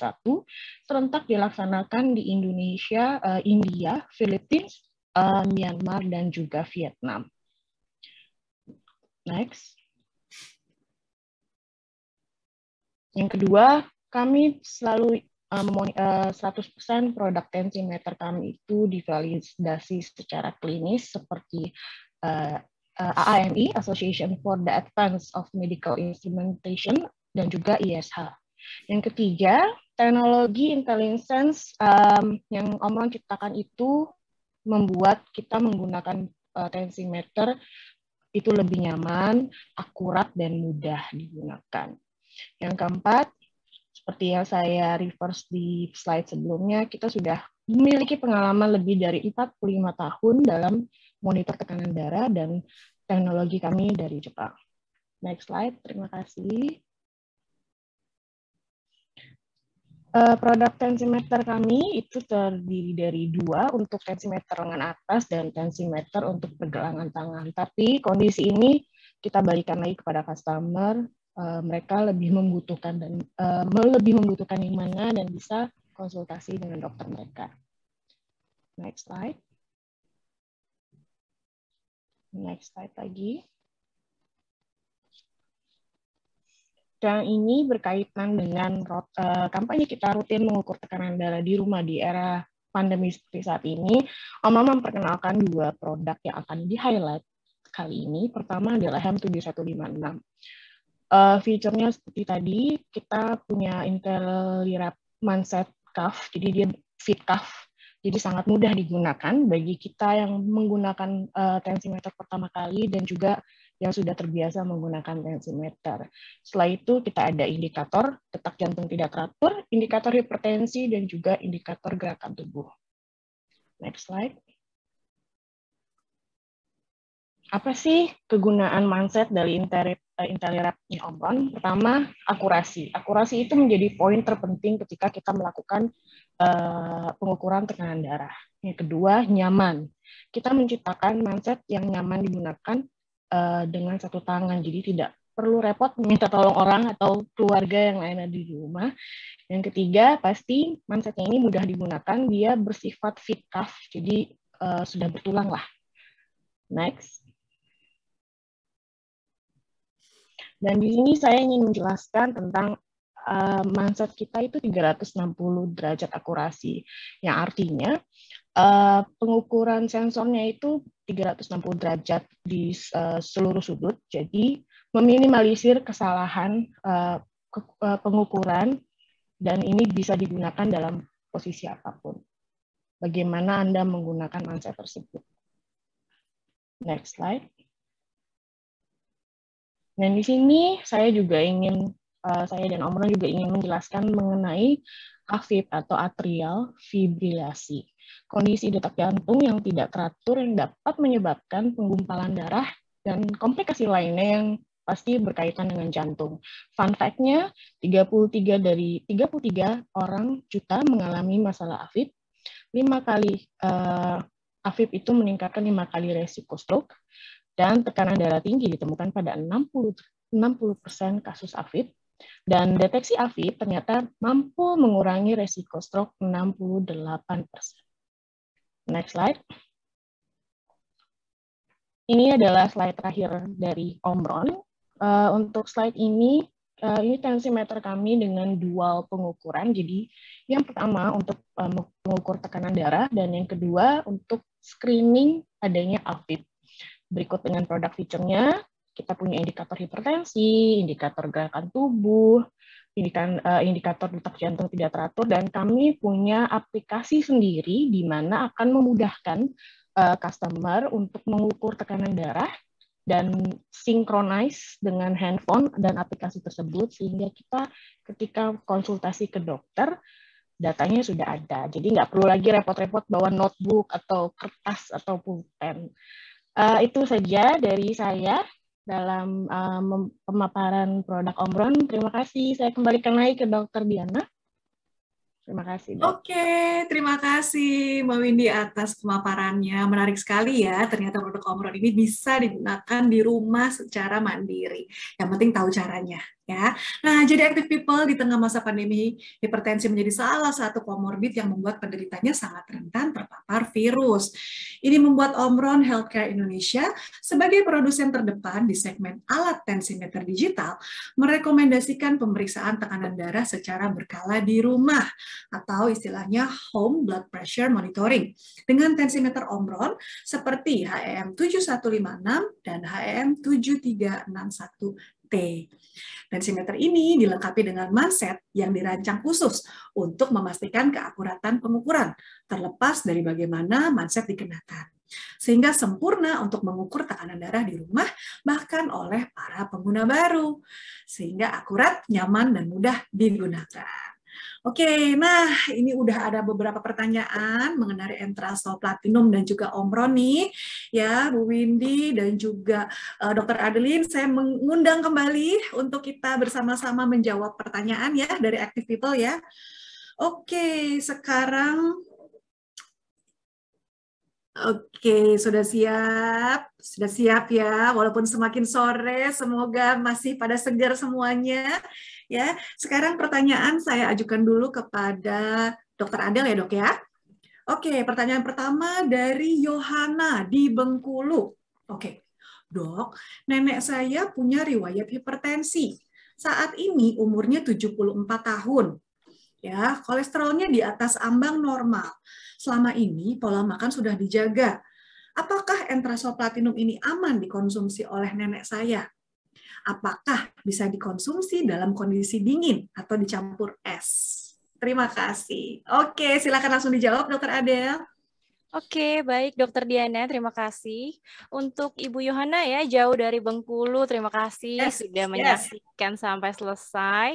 serentak dilaksanakan di Indonesia, uh, India, Philippines, uh, Myanmar, dan juga Vietnam. Next. Yang kedua, kami selalu um, 100% produk tensimeter kami itu divalidasi secara klinis seperti uh, uh, AAMI, Association for the Advance of Medical Instrumentation, dan juga ISH. Yang ketiga, teknologi intelligence um, yang Omron ciptakan itu membuat kita menggunakan uh, tensimeter itu lebih nyaman, akurat, dan mudah digunakan. Yang keempat, seperti yang saya reverse di slide sebelumnya, kita sudah memiliki pengalaman lebih dari 45 tahun dalam monitor tekanan darah dan teknologi kami dari Jepang. Next slide, terima kasih. Uh, produk tensimeter kami itu terdiri dari dua untuk tensimeter lengan atas dan tensimeter untuk pergelangan tangan. Tapi kondisi ini kita balikan lagi kepada customer uh, mereka lebih membutuhkan dan uh, lebih membutuhkan yang mana dan bisa konsultasi dengan dokter mereka. Next slide. Next slide lagi. Dan ini berkaitan dengan uh, kampanye kita rutin mengukur tekanan darah di rumah di era pandemi seperti saat ini. Om memperkenalkan dua produk yang akan di-highlight kali ini. Pertama adalah HEM7156 uh, fiturnya seperti tadi kita punya Intel Lirap Manset Cuff, jadi dia fit cuff, jadi sangat mudah digunakan bagi kita yang menggunakan uh, tensimeter pertama kali dan juga yang sudah terbiasa menggunakan tensimeter. Setelah itu kita ada indikator detak jantung tidak teratur, indikator hipertensi, dan juga indikator gerakan tubuh. Next slide. Apa sih kegunaan mindset dari Intel IntelliRap in Omron? Pertama, akurasi. Akurasi itu menjadi poin terpenting ketika kita melakukan uh, pengukuran tekanan darah. Yang kedua, nyaman. Kita menciptakan mindset yang nyaman digunakan uh, dengan satu tangan, jadi tidak perlu repot meminta tolong orang atau keluarga yang lain di rumah. Yang ketiga, pasti mindsetnya ini mudah digunakan, dia bersifat fit cuff, jadi uh, sudah bertulang lah. Next. Dan di sini saya ingin menjelaskan tentang uh, mindset kita itu 360 derajat akurasi, yang artinya uh, pengukuran sensornya itu 360 derajat di uh, seluruh sudut, jadi meminimalisir kesalahan uh, ke, uh, pengukuran dan ini bisa digunakan dalam posisi apa pun. Bagaimana Anda menggunakan mindset tersebut? Next slide. Dan di sini saya juga ingin, uh, saya dan Om juga ingin menjelaskan mengenai AFib atau atrial fibrilasi. Kondisi detak jantung yang tidak teratur yang dapat menyebabkan penggumpalan darah dan komplikasi lainnya yang pasti berkaitan dengan jantung. Fun fact-nya, 33 dari 33 orang juta mengalami masalah AFib. 5 kali uh, AFib itu meningkatkan 5 kali resiko stroke dan tekanan darah tinggi ditemukan pada 60 60% kasus AFib dan deteksi AFib ternyata mampu mengurangi resiko stroke 68%. Next slide. Ini adalah slide terakhir dari Omron. Uh, untuk slide ini, uh, ini tensimeter kami dengan dual pengukuran. Jadi yang pertama untuk uh, mengukur tekanan darah dan yang kedua untuk screening adanya AFib. Berikut dengan produk feature-nya, kita punya indikator hipertensi, indikator gerakan tubuh, indikator detak jantung tidak teratur, dan kami punya aplikasi sendiri di mana akan memudahkan uh, customer untuk mengukur tekanan darah dan synchronize dengan handphone dan aplikasi tersebut sehingga kita ketika konsultasi ke dokter datanya sudah ada. Jadi nggak perlu lagi repot-repot bawa notebook atau kertas atau pulpen. Uh, itu saja dari saya dalam uh, pemaparan produk Omron. Terima kasih. Saya kembalikan lagi ke Dokter Diana. Terima kasih. Dok. Oke, terima kasih Mbak Windy atas pemaparannya. Menarik sekali ya, ternyata produk Omron ini bisa digunakan di rumah secara mandiri. Yang penting tahu caranya ya. Nah, jadi active people di tengah masa pandemi hipertensi menjadi salah satu komorbid yang membuat penderitanya sangat rentan terpapar virus. Ini membuat Omron Healthcare Indonesia sebagai produsen terdepan di segmen alat tensimeter digital merekomendasikan pemeriksaan tekanan darah secara berkala di rumah atau istilahnya home blood pressure monitoring dengan tensimeter Omron seperti HEM 7156 dan HEM 7361 T. Tensimeter ini dilengkapi dengan manset yang dirancang khusus untuk memastikan keakuratan pengukuran, terlepas dari bagaimana manset dikenakan. Sehingga sempurna untuk mengukur tekanan darah di rumah, bahkan oleh para pengguna baru. Sehingga akurat, nyaman, dan mudah digunakan. Oke, nah ini udah ada beberapa pertanyaan mengenai Entrasol Platinum dan juga Omron nih, ya Bu Windy dan juga uh, Dr. Adeline. Saya mengundang kembali untuk kita bersama-sama menjawab pertanyaan ya dari Active People ya. Oke, sekarang Oke, sudah siap, sudah siap ya. Walaupun semakin sore, semoga masih pada segar semuanya. Ya, sekarang pertanyaan saya ajukan dulu kepada Dokter Adel ya dok ya. Oke, pertanyaan pertama dari Yohana di Bengkulu. Oke, dok, nenek saya punya riwayat hipertensi. Saat ini umurnya 74 tahun. Ya, kolesterolnya di atas ambang normal. Selama ini pola makan sudah dijaga. Apakah entrasol platinum ini aman dikonsumsi oleh nenek saya? Apakah bisa dikonsumsi dalam kondisi dingin atau dicampur es? Terima kasih. Oke, silakan langsung dijawab, Dokter Adel. Oke, baik Dokter Diana, terima kasih. Untuk Ibu Yohana ya, jauh dari Bengkulu, terima kasih yes, sudah menyaksikan yes. sampai selesai.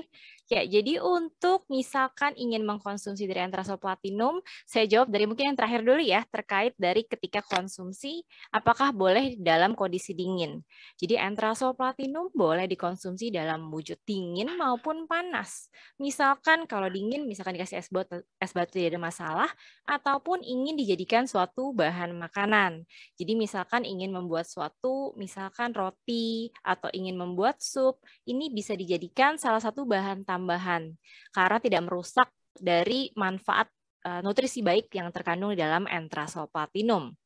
Ya, jadi untuk misalkan ingin mengkonsumsi dari antrasol platinum, saya jawab dari mungkin yang terakhir dulu ya, terkait dari ketika konsumsi, apakah boleh dalam kondisi dingin. Jadi antrasol platinum boleh dikonsumsi dalam wujud dingin maupun panas. Misalkan kalau dingin, misalkan dikasih es batu, es batu tidak ada masalah, ataupun ingin dijadikan suatu bahan makanan. Jadi misalkan ingin membuat suatu, misalkan roti, atau ingin membuat sup, ini bisa dijadikan salah satu bahan tambahan tambahan karena tidak merusak dari manfaat uh, nutrisi baik yang terkandung di dalam entrasol platinum.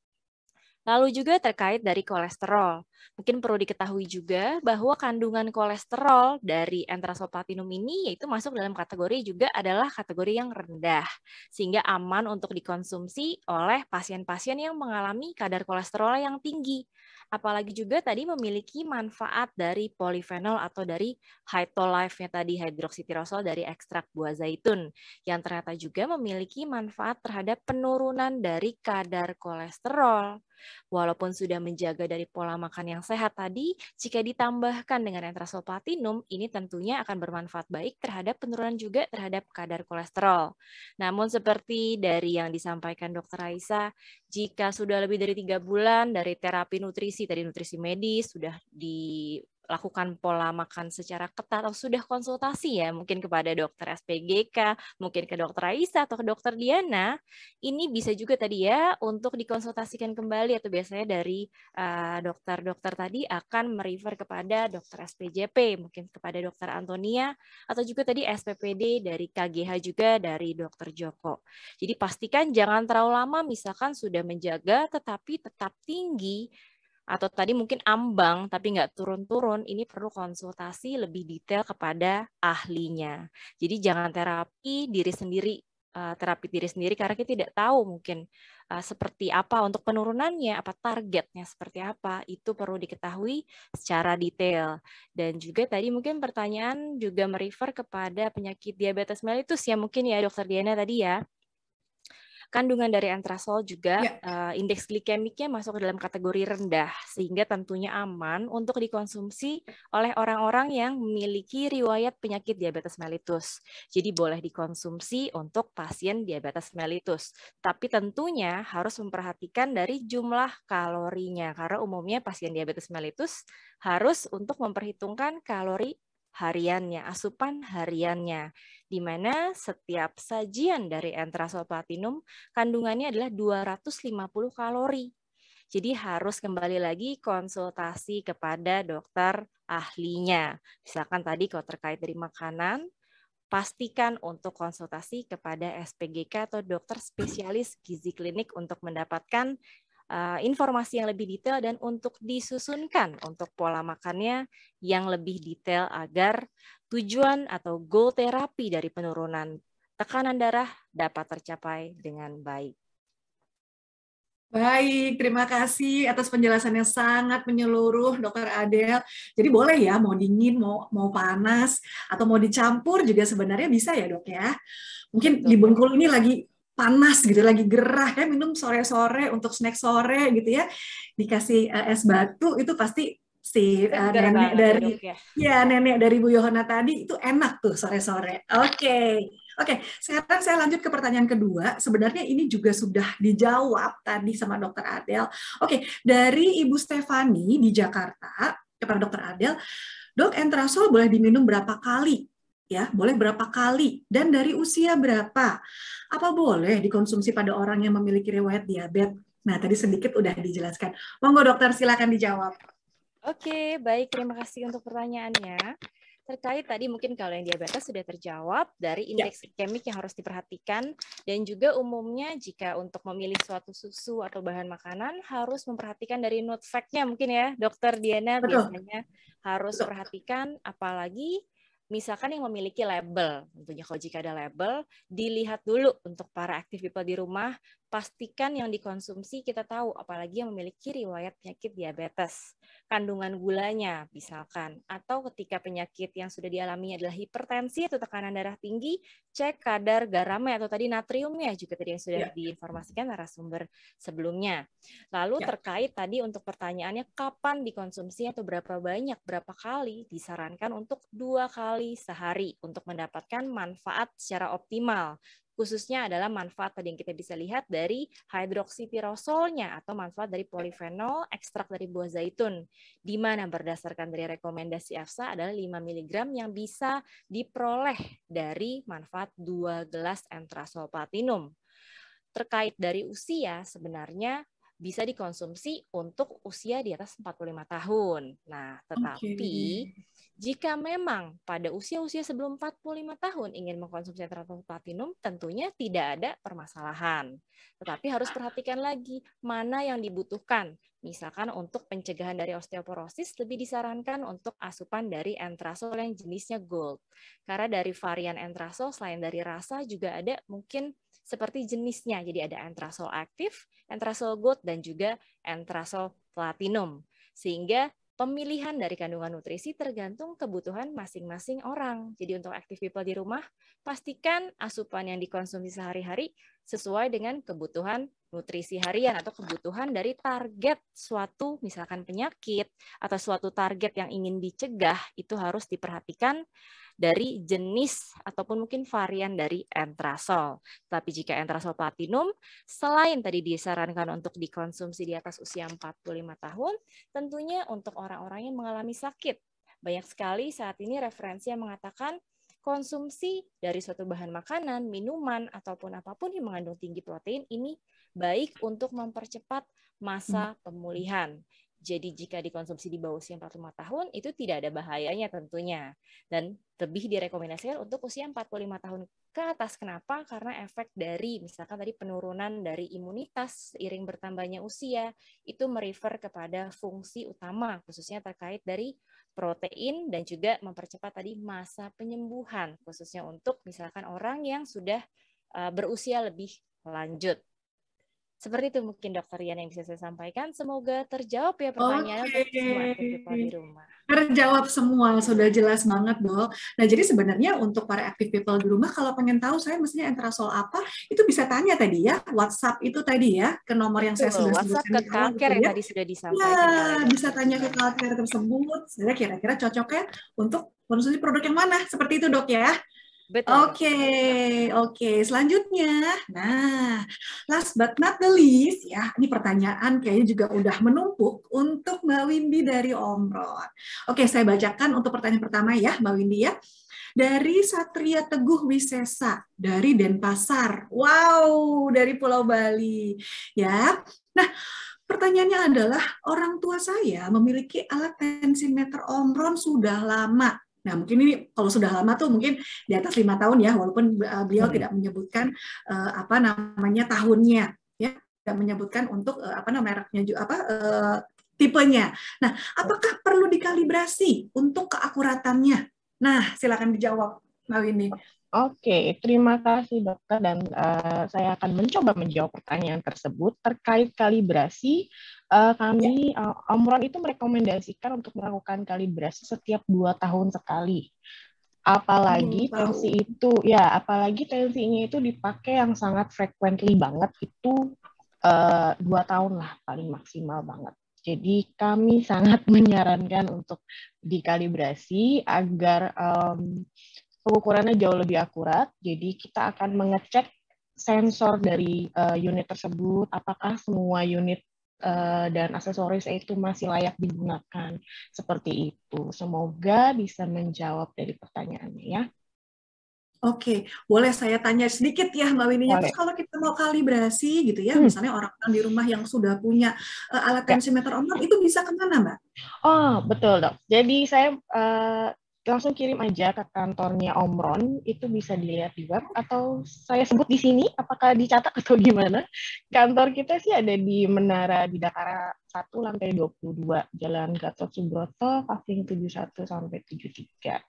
Lalu juga terkait dari kolesterol. Mungkin perlu diketahui juga bahwa kandungan kolesterol dari entrasol platinum ini yaitu masuk dalam kategori juga adalah kategori yang rendah sehingga aman untuk dikonsumsi oleh pasien-pasien yang mengalami kadar kolesterol yang tinggi apalagi juga tadi memiliki manfaat dari polifenol atau dari Hytolife-nya tadi hidroksitirosol dari ekstrak buah zaitun yang ternyata juga memiliki manfaat terhadap penurunan dari kadar kolesterol. Walaupun sudah menjaga dari pola makan yang sehat tadi, jika ditambahkan dengan entrasol platinum, ini tentunya akan bermanfaat baik terhadap penurunan juga terhadap kadar kolesterol. Namun seperti dari yang disampaikan Dr. Raisa, jika sudah lebih dari tiga bulan dari terapi nutrisi, tadi nutrisi medis, sudah di lakukan pola makan secara ketat atau sudah konsultasi ya mungkin kepada dokter SPGK, mungkin ke dokter Aisyah atau ke dokter Diana, ini bisa juga tadi ya untuk dikonsultasikan kembali atau biasanya dari dokter-dokter uh, tadi akan merefer kepada dokter SPJP, mungkin kepada dokter Antonia atau juga tadi SPPD dari KGH juga dari dokter Joko. Jadi pastikan jangan terlalu lama misalkan sudah menjaga tetapi tetap tinggi atau tadi mungkin ambang tapi nggak turun-turun, ini perlu konsultasi lebih detail kepada ahlinya. Jadi jangan terapi diri sendiri, uh, terapi diri sendiri karena kita tidak tahu mungkin uh, seperti apa untuk penurunannya, apa targetnya seperti apa, itu perlu diketahui secara detail. Dan juga tadi mungkin pertanyaan juga merefer kepada penyakit diabetes mellitus ya mungkin ya dokter Diana tadi ya kandungan dari antrasol juga ya. uh, indeks glikemiknya masuk ke dalam kategori rendah sehingga tentunya aman untuk dikonsumsi oleh orang-orang yang memiliki riwayat penyakit diabetes mellitus. Jadi boleh dikonsumsi untuk pasien diabetes mellitus. Tapi tentunya harus memperhatikan dari jumlah kalorinya karena umumnya pasien diabetes mellitus harus untuk memperhitungkan kalori hariannya, asupan hariannya, di mana setiap sajian dari entrasol platinum kandungannya adalah 250 kalori. Jadi harus kembali lagi konsultasi kepada dokter ahlinya. Misalkan tadi kalau terkait dari makanan, pastikan untuk konsultasi kepada SPGK atau dokter spesialis gizi klinik untuk mendapatkan uh, informasi yang lebih detail dan untuk disusunkan untuk pola makannya yang lebih detail agar tujuan atau goal terapi dari penurunan tekanan darah dapat tercapai dengan baik. Baik, terima kasih atas penjelasan yang sangat menyeluruh, Dokter Adel. Jadi boleh ya, mau dingin, mau mau panas, atau mau dicampur juga sebenarnya bisa ya dok ya. Mungkin di Bengkulu ini lagi panas gitu lagi gerah ya minum sore-sore untuk snack sore gitu ya dikasih uh, es batu itu pasti si uh, nenek dari ya. ya nenek dari Bu Yohana tadi itu enak tuh sore-sore. Oke. Okay. Oke, okay, sekarang saya lanjut ke pertanyaan kedua. Sebenarnya ini juga sudah dijawab tadi sama Dokter Adel. Oke, okay, dari Ibu Stefani di Jakarta kepada Dokter Adel, dok entrasol boleh diminum berapa kali ya boleh berapa kali dan dari usia berapa apa boleh dikonsumsi pada orang yang memiliki riwayat diabetes nah tadi sedikit udah dijelaskan monggo dokter silakan dijawab oke baik terima kasih untuk pertanyaannya terkait tadi mungkin kalau yang diabetes sudah terjawab dari ya. indeks ya. kemik yang harus diperhatikan dan juga umumnya jika untuk memilih suatu susu atau bahan makanan harus memperhatikan dari fact-nya mungkin ya dokter Diana Betul. biasanya harus Betul. perhatikan apalagi misalkan yang memiliki label, tentunya kalau jika ada label, dilihat dulu untuk para active people di rumah, pastikan yang dikonsumsi kita tahu, apalagi yang memiliki riwayat penyakit diabetes, kandungan gulanya misalkan, atau ketika penyakit yang sudah dialami adalah hipertensi atau tekanan darah tinggi, cek kadar garamnya atau tadi natriumnya juga tadi yang sudah ya. diinformasikan narasumber sebelumnya. Lalu ya. terkait tadi untuk pertanyaannya kapan dikonsumsi atau berapa banyak, berapa kali, disarankan untuk dua kali sehari untuk mendapatkan manfaat secara optimal khususnya adalah manfaat tadi yang kita bisa lihat dari hidroksipirasolnya atau manfaat dari polifenol ekstrak dari buah zaitun, di mana berdasarkan dari rekomendasi EFSA adalah 5 mg yang bisa diperoleh dari manfaat 2 gelas entrasol platinum. Terkait dari usia, sebenarnya bisa dikonsumsi untuk usia di atas 45 tahun. Nah, tetapi okay. jika memang pada usia-usia sebelum 45 tahun ingin mengkonsumsi terapi platinum, tentunya tidak ada permasalahan. Tetapi harus perhatikan lagi mana yang dibutuhkan. Misalkan untuk pencegahan dari osteoporosis lebih disarankan untuk asupan dari entrasol yang jenisnya gold. Karena dari varian entrasol selain dari rasa juga ada mungkin seperti jenisnya. Jadi ada entrasol aktif, entrasol gold, dan juga entrasol platinum. Sehingga pemilihan dari kandungan nutrisi tergantung kebutuhan masing-masing orang. Jadi untuk active people di rumah, pastikan asupan yang dikonsumsi sehari-hari sesuai dengan kebutuhan nutrisi harian atau kebutuhan dari target suatu misalkan penyakit atau suatu target yang ingin dicegah itu harus diperhatikan dari jenis ataupun mungkin varian dari entrasol. Tapi jika entrasol platinum, selain tadi disarankan untuk dikonsumsi di atas usia 45 tahun, tentunya untuk orang-orang yang mengalami sakit Banyak sekali saat ini referensi yang mengatakan konsumsi dari suatu bahan makanan, minuman, ataupun apa pun yang mengandung tinggi protein ini baik untuk mempercepat masa pemulihan. Jadi jika dikonsumsi di bawah usia 45 tahun itu tidak ada bahayanya tentunya. Dan lebih direkomendasikan untuk usia 45 tahun ke atas. Kenapa? Karena efek dari misalkan tadi penurunan dari imunitas seiring bertambahnya usia itu merefer kepada fungsi utama khususnya terkait dari protein dan juga mempercepat tadi masa penyembuhan khususnya untuk misalkan orang yang sudah uh, berusia lebih lanjut. Seperti itu mungkin dokter Rian yang bisa saya sampaikan. Semoga terjawab ya pertanyaan okay. semua aktif di rumah. Terjawab semua, sudah jelas banget dok. Nah jadi sebenarnya untuk para active people di rumah, kalau pengen tahu saya mestinya enterasol apa, itu bisa tanya tadi ya, WhatsApp itu tadi ya, ke nomor yang saya sudah WhatsApp ke kalker yang ya. tadi sudah disampaikan. Ya, bisa tanya ke kalker tersebut, saya kira-kira cocoknya untuk konsumsi produk yang mana, seperti itu dok ya. Betul. Oke, okay, oke. Okay. Selanjutnya, nah, last but not the least, ya, ini pertanyaan kayaknya juga udah menumpuk untuk Mbak Windy dari Omron. Oke, okay, saya bacakan untuk pertanyaan pertama ya, Mbak Windy ya. Dari Satria Teguh Wisesa dari Denpasar. Wow, dari Pulau Bali. Ya. Nah, pertanyaannya adalah orang tua saya memiliki alat tensimeter Omron sudah lama Nah, mungkin ini kalau sudah lama tuh mungkin di atas lima tahun ya, walaupun uh, beliau hmm. tidak menyebutkan uh, apa namanya tahunnya, ya, tidak menyebutkan untuk uh, apa namanya mereknya apa uh, tipenya. Nah, apakah perlu dikalibrasi untuk keakuratannya? Nah, silakan dijawab, Mbak Winnie. Oke, terima kasih dokter dan uh, saya akan mencoba menjawab pertanyaan tersebut terkait kalibrasi uh, kami uh, Omron itu merekomendasikan untuk melakukan kalibrasi setiap dua tahun sekali. Apalagi hmm, tensi itu, ya, apalagi tensinya itu dipakai yang sangat frequently banget itu uh, dua tahun lah paling maksimal banget. Jadi kami [LAUGHS] sangat menyarankan untuk dikalibrasi agar um, pengukurannya jauh lebih akurat. Jadi kita akan mengecek sensor dari uh, unit tersebut, apakah semua unit dan aksesoris itu masih layak digunakan. Seperti itu. Semoga bisa menjawab dari pertanyaannya ya. Oke, boleh saya tanya sedikit ya Mbak Winnie. Terus kalau kita mau kalibrasi gitu ya, hmm. misalnya orang di rumah yang sudah punya uh, alat ya. tensimeter omong itu bisa ke mana Mbak? Oh betul dok. Jadi saya uh, langsung kirim aja ke kantornya Omron, itu bisa dilihat di web atau saya sebut di sini, apakah dicatat atau gimana. Kantor kita sih ada di Menara di Dakara 1 lantai 22, Jalan Gatot Subroto, Paving 71 sampai 73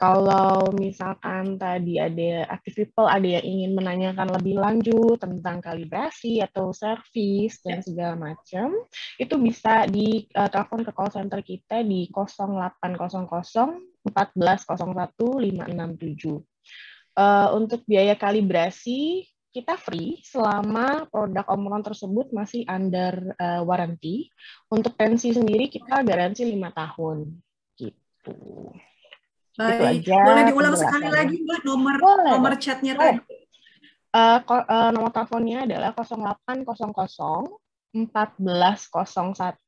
kalau misalkan tadi ada active people ada yang ingin menanyakan lebih lanjut tentang kalibrasi atau service dan segala macam, itu bisa di uh, telepon ke call center kita di 0800 1401 567. Uh, untuk biaya kalibrasi kita free selama produk Omron tersebut masih under uh, warranty. Untuk tensi sendiri kita garansi lima tahun. Gitu. Baik. Gitu aja Boleh diulang sekali lagi Mbak nomor Boleh, nomor chatnya tadi. Uh, uh, nomor teleponnya adalah 0800 1401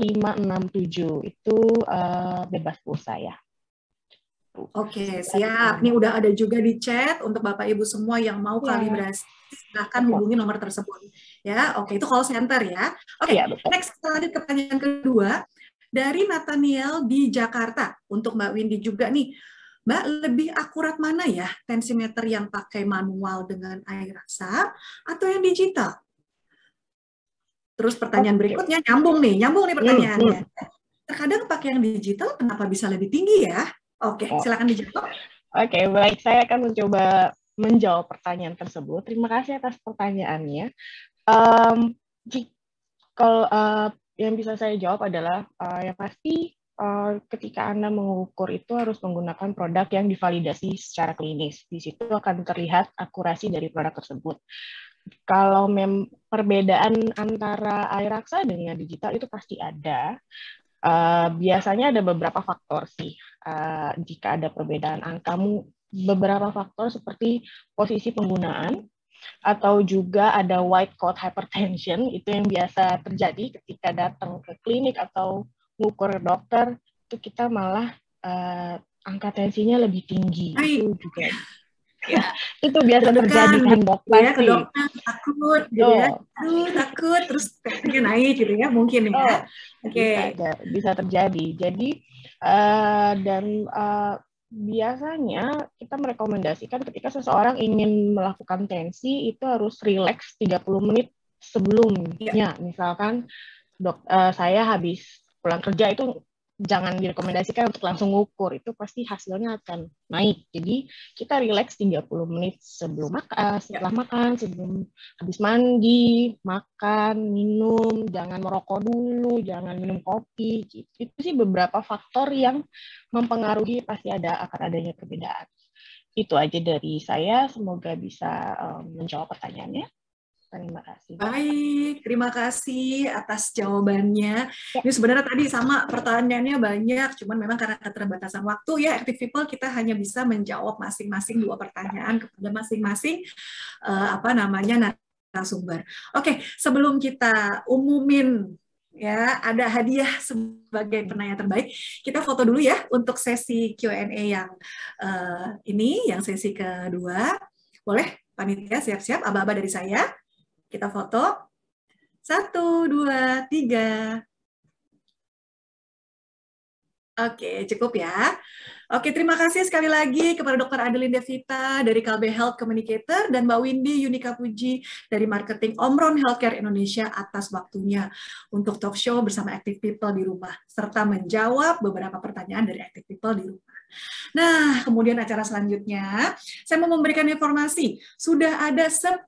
567 itu uh, bebas pulsa ya. Oke, siap. Ini udah ada juga di chat untuk Bapak Ibu semua yang mau ya. kalibrasi. Silahkan hubungi nomor tersebut. Ya, oke itu call center ya. Oke, ya, next kita lanjut ke pertanyaan kedua dari Nathaniel di Jakarta. Untuk Mbak Windy juga nih. Mbak, lebih akurat mana ya tensimeter yang pakai manual dengan air rasa atau yang digital? Terus pertanyaan okay. berikutnya nyambung nih, nyambung nih pertanyaannya. Hmm, hmm. Terkadang pakai yang digital kenapa bisa lebih tinggi ya? Oke, oh. silakan dijawab. Oke, baik. Saya akan mencoba menjawab pertanyaan tersebut. Terima kasih atas pertanyaannya. Um, kalau uh, yang bisa saya jawab adalah uh, yang pasti uh, ketika Anda mengukur itu harus menggunakan produk yang divalidasi secara klinis. Di situ akan terlihat akurasi dari produk tersebut. Kalau mem perbedaan antara air raksa dengan digital itu pasti ada. Uh, biasanya ada beberapa faktor sih uh, jika ada perbedaan angkamu beberapa faktor seperti posisi penggunaan atau juga ada white coat hypertension itu yang biasa terjadi ketika datang ke klinik atau ngukur dokter itu kita malah uh, angka tensinya lebih tinggi. Itu juga ya, [LAUGHS] itu biasa terjadi kan dok ya, ke dokter takut gitu ya. Aduh takut terus tensinya naik gitu ya. Mungkin ya oh, oke. okay. bisa, bisa terjadi. Jadi uh, dan uh, biasanya kita merekomendasikan ketika seseorang ingin melakukan tensi itu harus relax 30 menit sebelumnya. Ya. misalkan dok uh, saya habis pulang kerja itu jangan direkomendasikan untuk langsung ngukur itu pasti hasilnya akan naik. Jadi kita relax 30 menit sebelum makan eh, setelah makan sebelum habis mandi makan minum jangan merokok dulu jangan minum kopi gitu. itu sih beberapa faktor yang mempengaruhi pasti ada akan adanya perbedaan. Itu aja dari saya semoga bisa um, menjawab pertanyaannya Terima kasih. Baik, terima kasih atas jawabannya. Ya. Ini sebenarnya tadi sama pertanyaannya banyak, cuman memang karena keterbatasan waktu ya, Active People kita hanya bisa menjawab masing-masing dua pertanyaan kepada masing-masing uh, apa namanya narasumber. Oke, sebelum kita umumin ya ada hadiah sebagai penanya terbaik. Kita foto dulu ya untuk sesi Q&A yang uh, ini, yang sesi kedua. Boleh panitia siap-siap, aba-aba dari saya. Kita foto. Satu, dua, tiga. Oke, cukup ya. Oke, terima kasih sekali lagi kepada Dr. Adelinda Vita dari Kalbe Health Communicator dan Mbak Windy Yunika Puji dari Marketing Omron Healthcare Indonesia atas waktunya untuk talk show bersama Active People di rumah, serta menjawab beberapa pertanyaan dari Active People di rumah. Nah, kemudian acara selanjutnya, saya mau memberikan informasi, sudah ada 10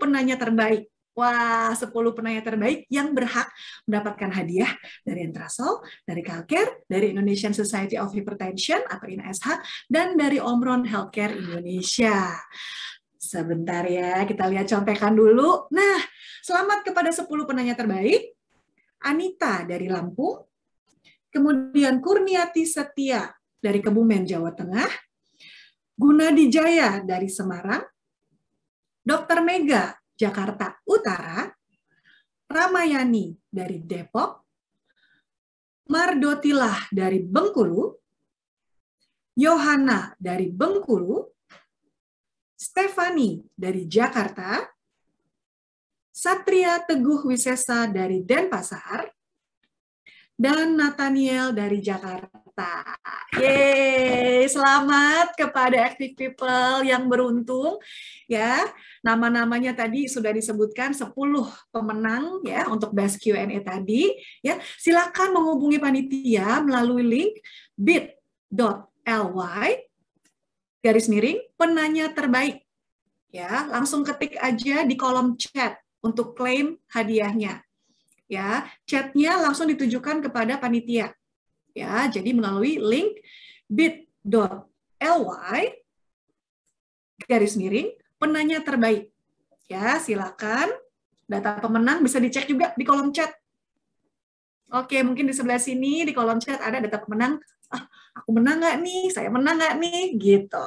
penanya terbaik Wah, 10 penanya terbaik yang berhak mendapatkan hadiah dari Entrasol, dari Calcare, dari Indonesian Society of Hypertension atau INSH, dan dari Omron Healthcare Indonesia. Sebentar ya, kita lihat contekan dulu. Nah, selamat kepada 10 penanya terbaik. Anita dari Lampung, kemudian Kurniati Setia dari Kebumen, Jawa Tengah, Gunadi Jaya dari Semarang, Dr. Mega Jakarta Utara, Ramayani dari Depok, Mardotilah dari Bengkulu, Yohana dari Bengkulu, Stefani dari Jakarta, Satria Teguh Wisesa dari Denpasar, dan Nathaniel dari Jakarta. Yeay, selamat kepada active people yang beruntung ya. Nama-namanya tadi sudah disebutkan 10 pemenang ya untuk best Q&A tadi ya. Silakan menghubungi panitia melalui link bit.ly garis miring penanya terbaik. Ya, langsung ketik aja di kolom chat untuk klaim hadiahnya. Ya, chatnya langsung ditujukan kepada panitia ya jadi melalui link bit.ly garis miring penanya terbaik. Ya silakan. Data pemenang bisa dicek juga di kolom chat. Oke mungkin di sebelah sini di kolom chat ada data pemenang. Ah, aku menang nggak nih, saya menang nggak nih, gitu.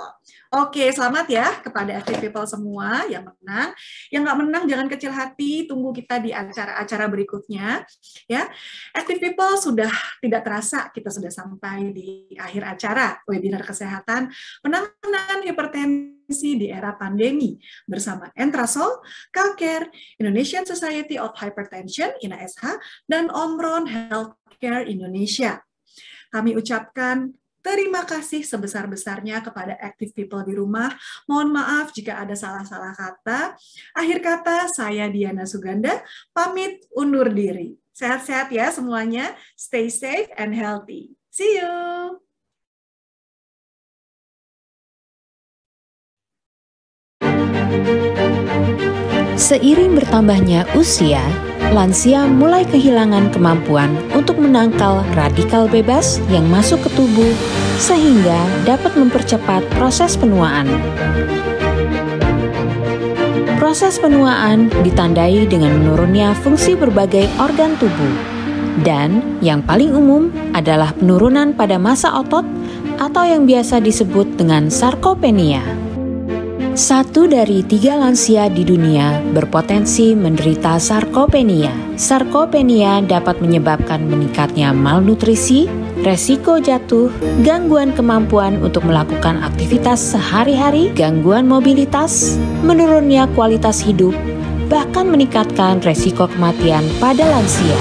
Oke, selamat ya kepada active people semua yang menang. Yang nggak menang jangan kecil hati, tunggu kita di acara-acara berikutnya. Ya, active people sudah tidak terasa kita sudah sampai di akhir acara webinar kesehatan penanganan hipertensi di era pandemi bersama Entrasol, Calcare, Indonesian Society of Hypertension (INASH) dan Omron Healthcare Indonesia. Kami ucapkan terima kasih sebesar-besarnya kepada active people di rumah. Mohon maaf jika ada salah-salah kata. Akhir kata, saya Diana Suganda, pamit undur diri. Sehat-sehat ya semuanya. Stay safe and healthy. See you! Seiring bertambahnya usia, lansia mulai kehilangan kemampuan untuk menangkal radikal bebas yang masuk ke tubuh sehingga dapat mempercepat proses penuaan. Proses penuaan ditandai dengan menurunnya fungsi berbagai organ tubuh dan yang paling umum adalah penurunan pada massa otot atau yang biasa disebut dengan sarkopenia. Satu dari tiga lansia di dunia berpotensi menderita sarkopenia. Sarkopenia dapat menyebabkan meningkatnya malnutrisi, resiko jatuh, gangguan kemampuan untuk melakukan aktivitas sehari-hari, gangguan mobilitas, menurunnya kualitas hidup, bahkan meningkatkan resiko kematian pada lansia.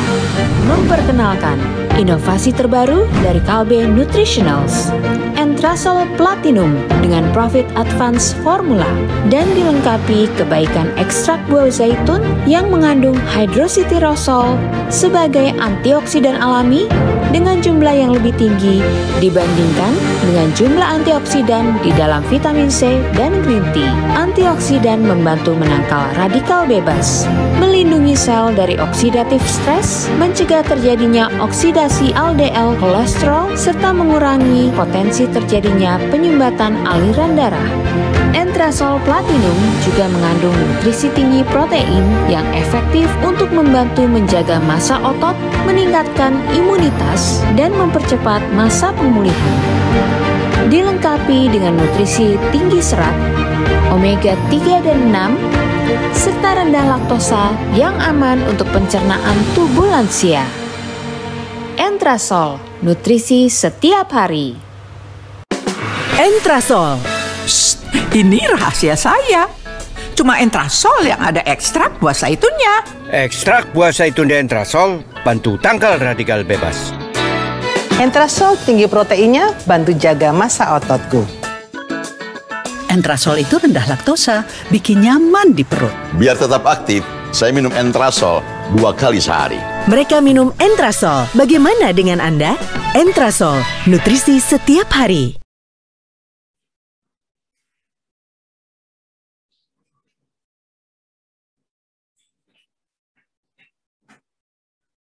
Memperkenalkan inovasi terbaru dari Kalbe Nutritionals, Entrasol Platinum dengan Profit Advance Formula dan dilengkapi kebaikan ekstrak buah zaitun yang mengandung hydrositirosol sebagai antioksidan alami dengan jumlah yang lebih tinggi dibandingkan dengan jumlah antioksidan di dalam vitamin C dan green tea. Antioksidan membantu menangkal radikal bebas, melindungi sel dari oksidatif stres, mencegah terjadinya oksidasi LDL kolesterol, serta mengurangi potensi terjadinya penyumbatan aliran darah. Entrasol Platinum juga mengandung nutrisi tinggi protein yang efektif untuk membantu menjaga massa otot, meningkatkan imunitas, dan mempercepat masa pemulihan. Dilengkapi dengan nutrisi tinggi serat, omega 3 dan 6, serta rendah laktosa yang aman untuk pencernaan tubuh lansia. Entrasol, nutrisi setiap hari. Entrasol. Shh, ini rahasia saya. Cuma entrasol yang ada ekstrak buah zaitunnya. Ekstrak buah zaitun Entrasol bantu tangkal radikal bebas. Entrasol tinggi proteinnya, bantu jaga massa ototku. Entrasol itu rendah laktosa, bikin nyaman di perut. Biar tetap aktif, saya minum Entrasol dua kali sehari. Mereka minum Entrasol. Bagaimana dengan Anda? Entrasol, nutrisi setiap hari.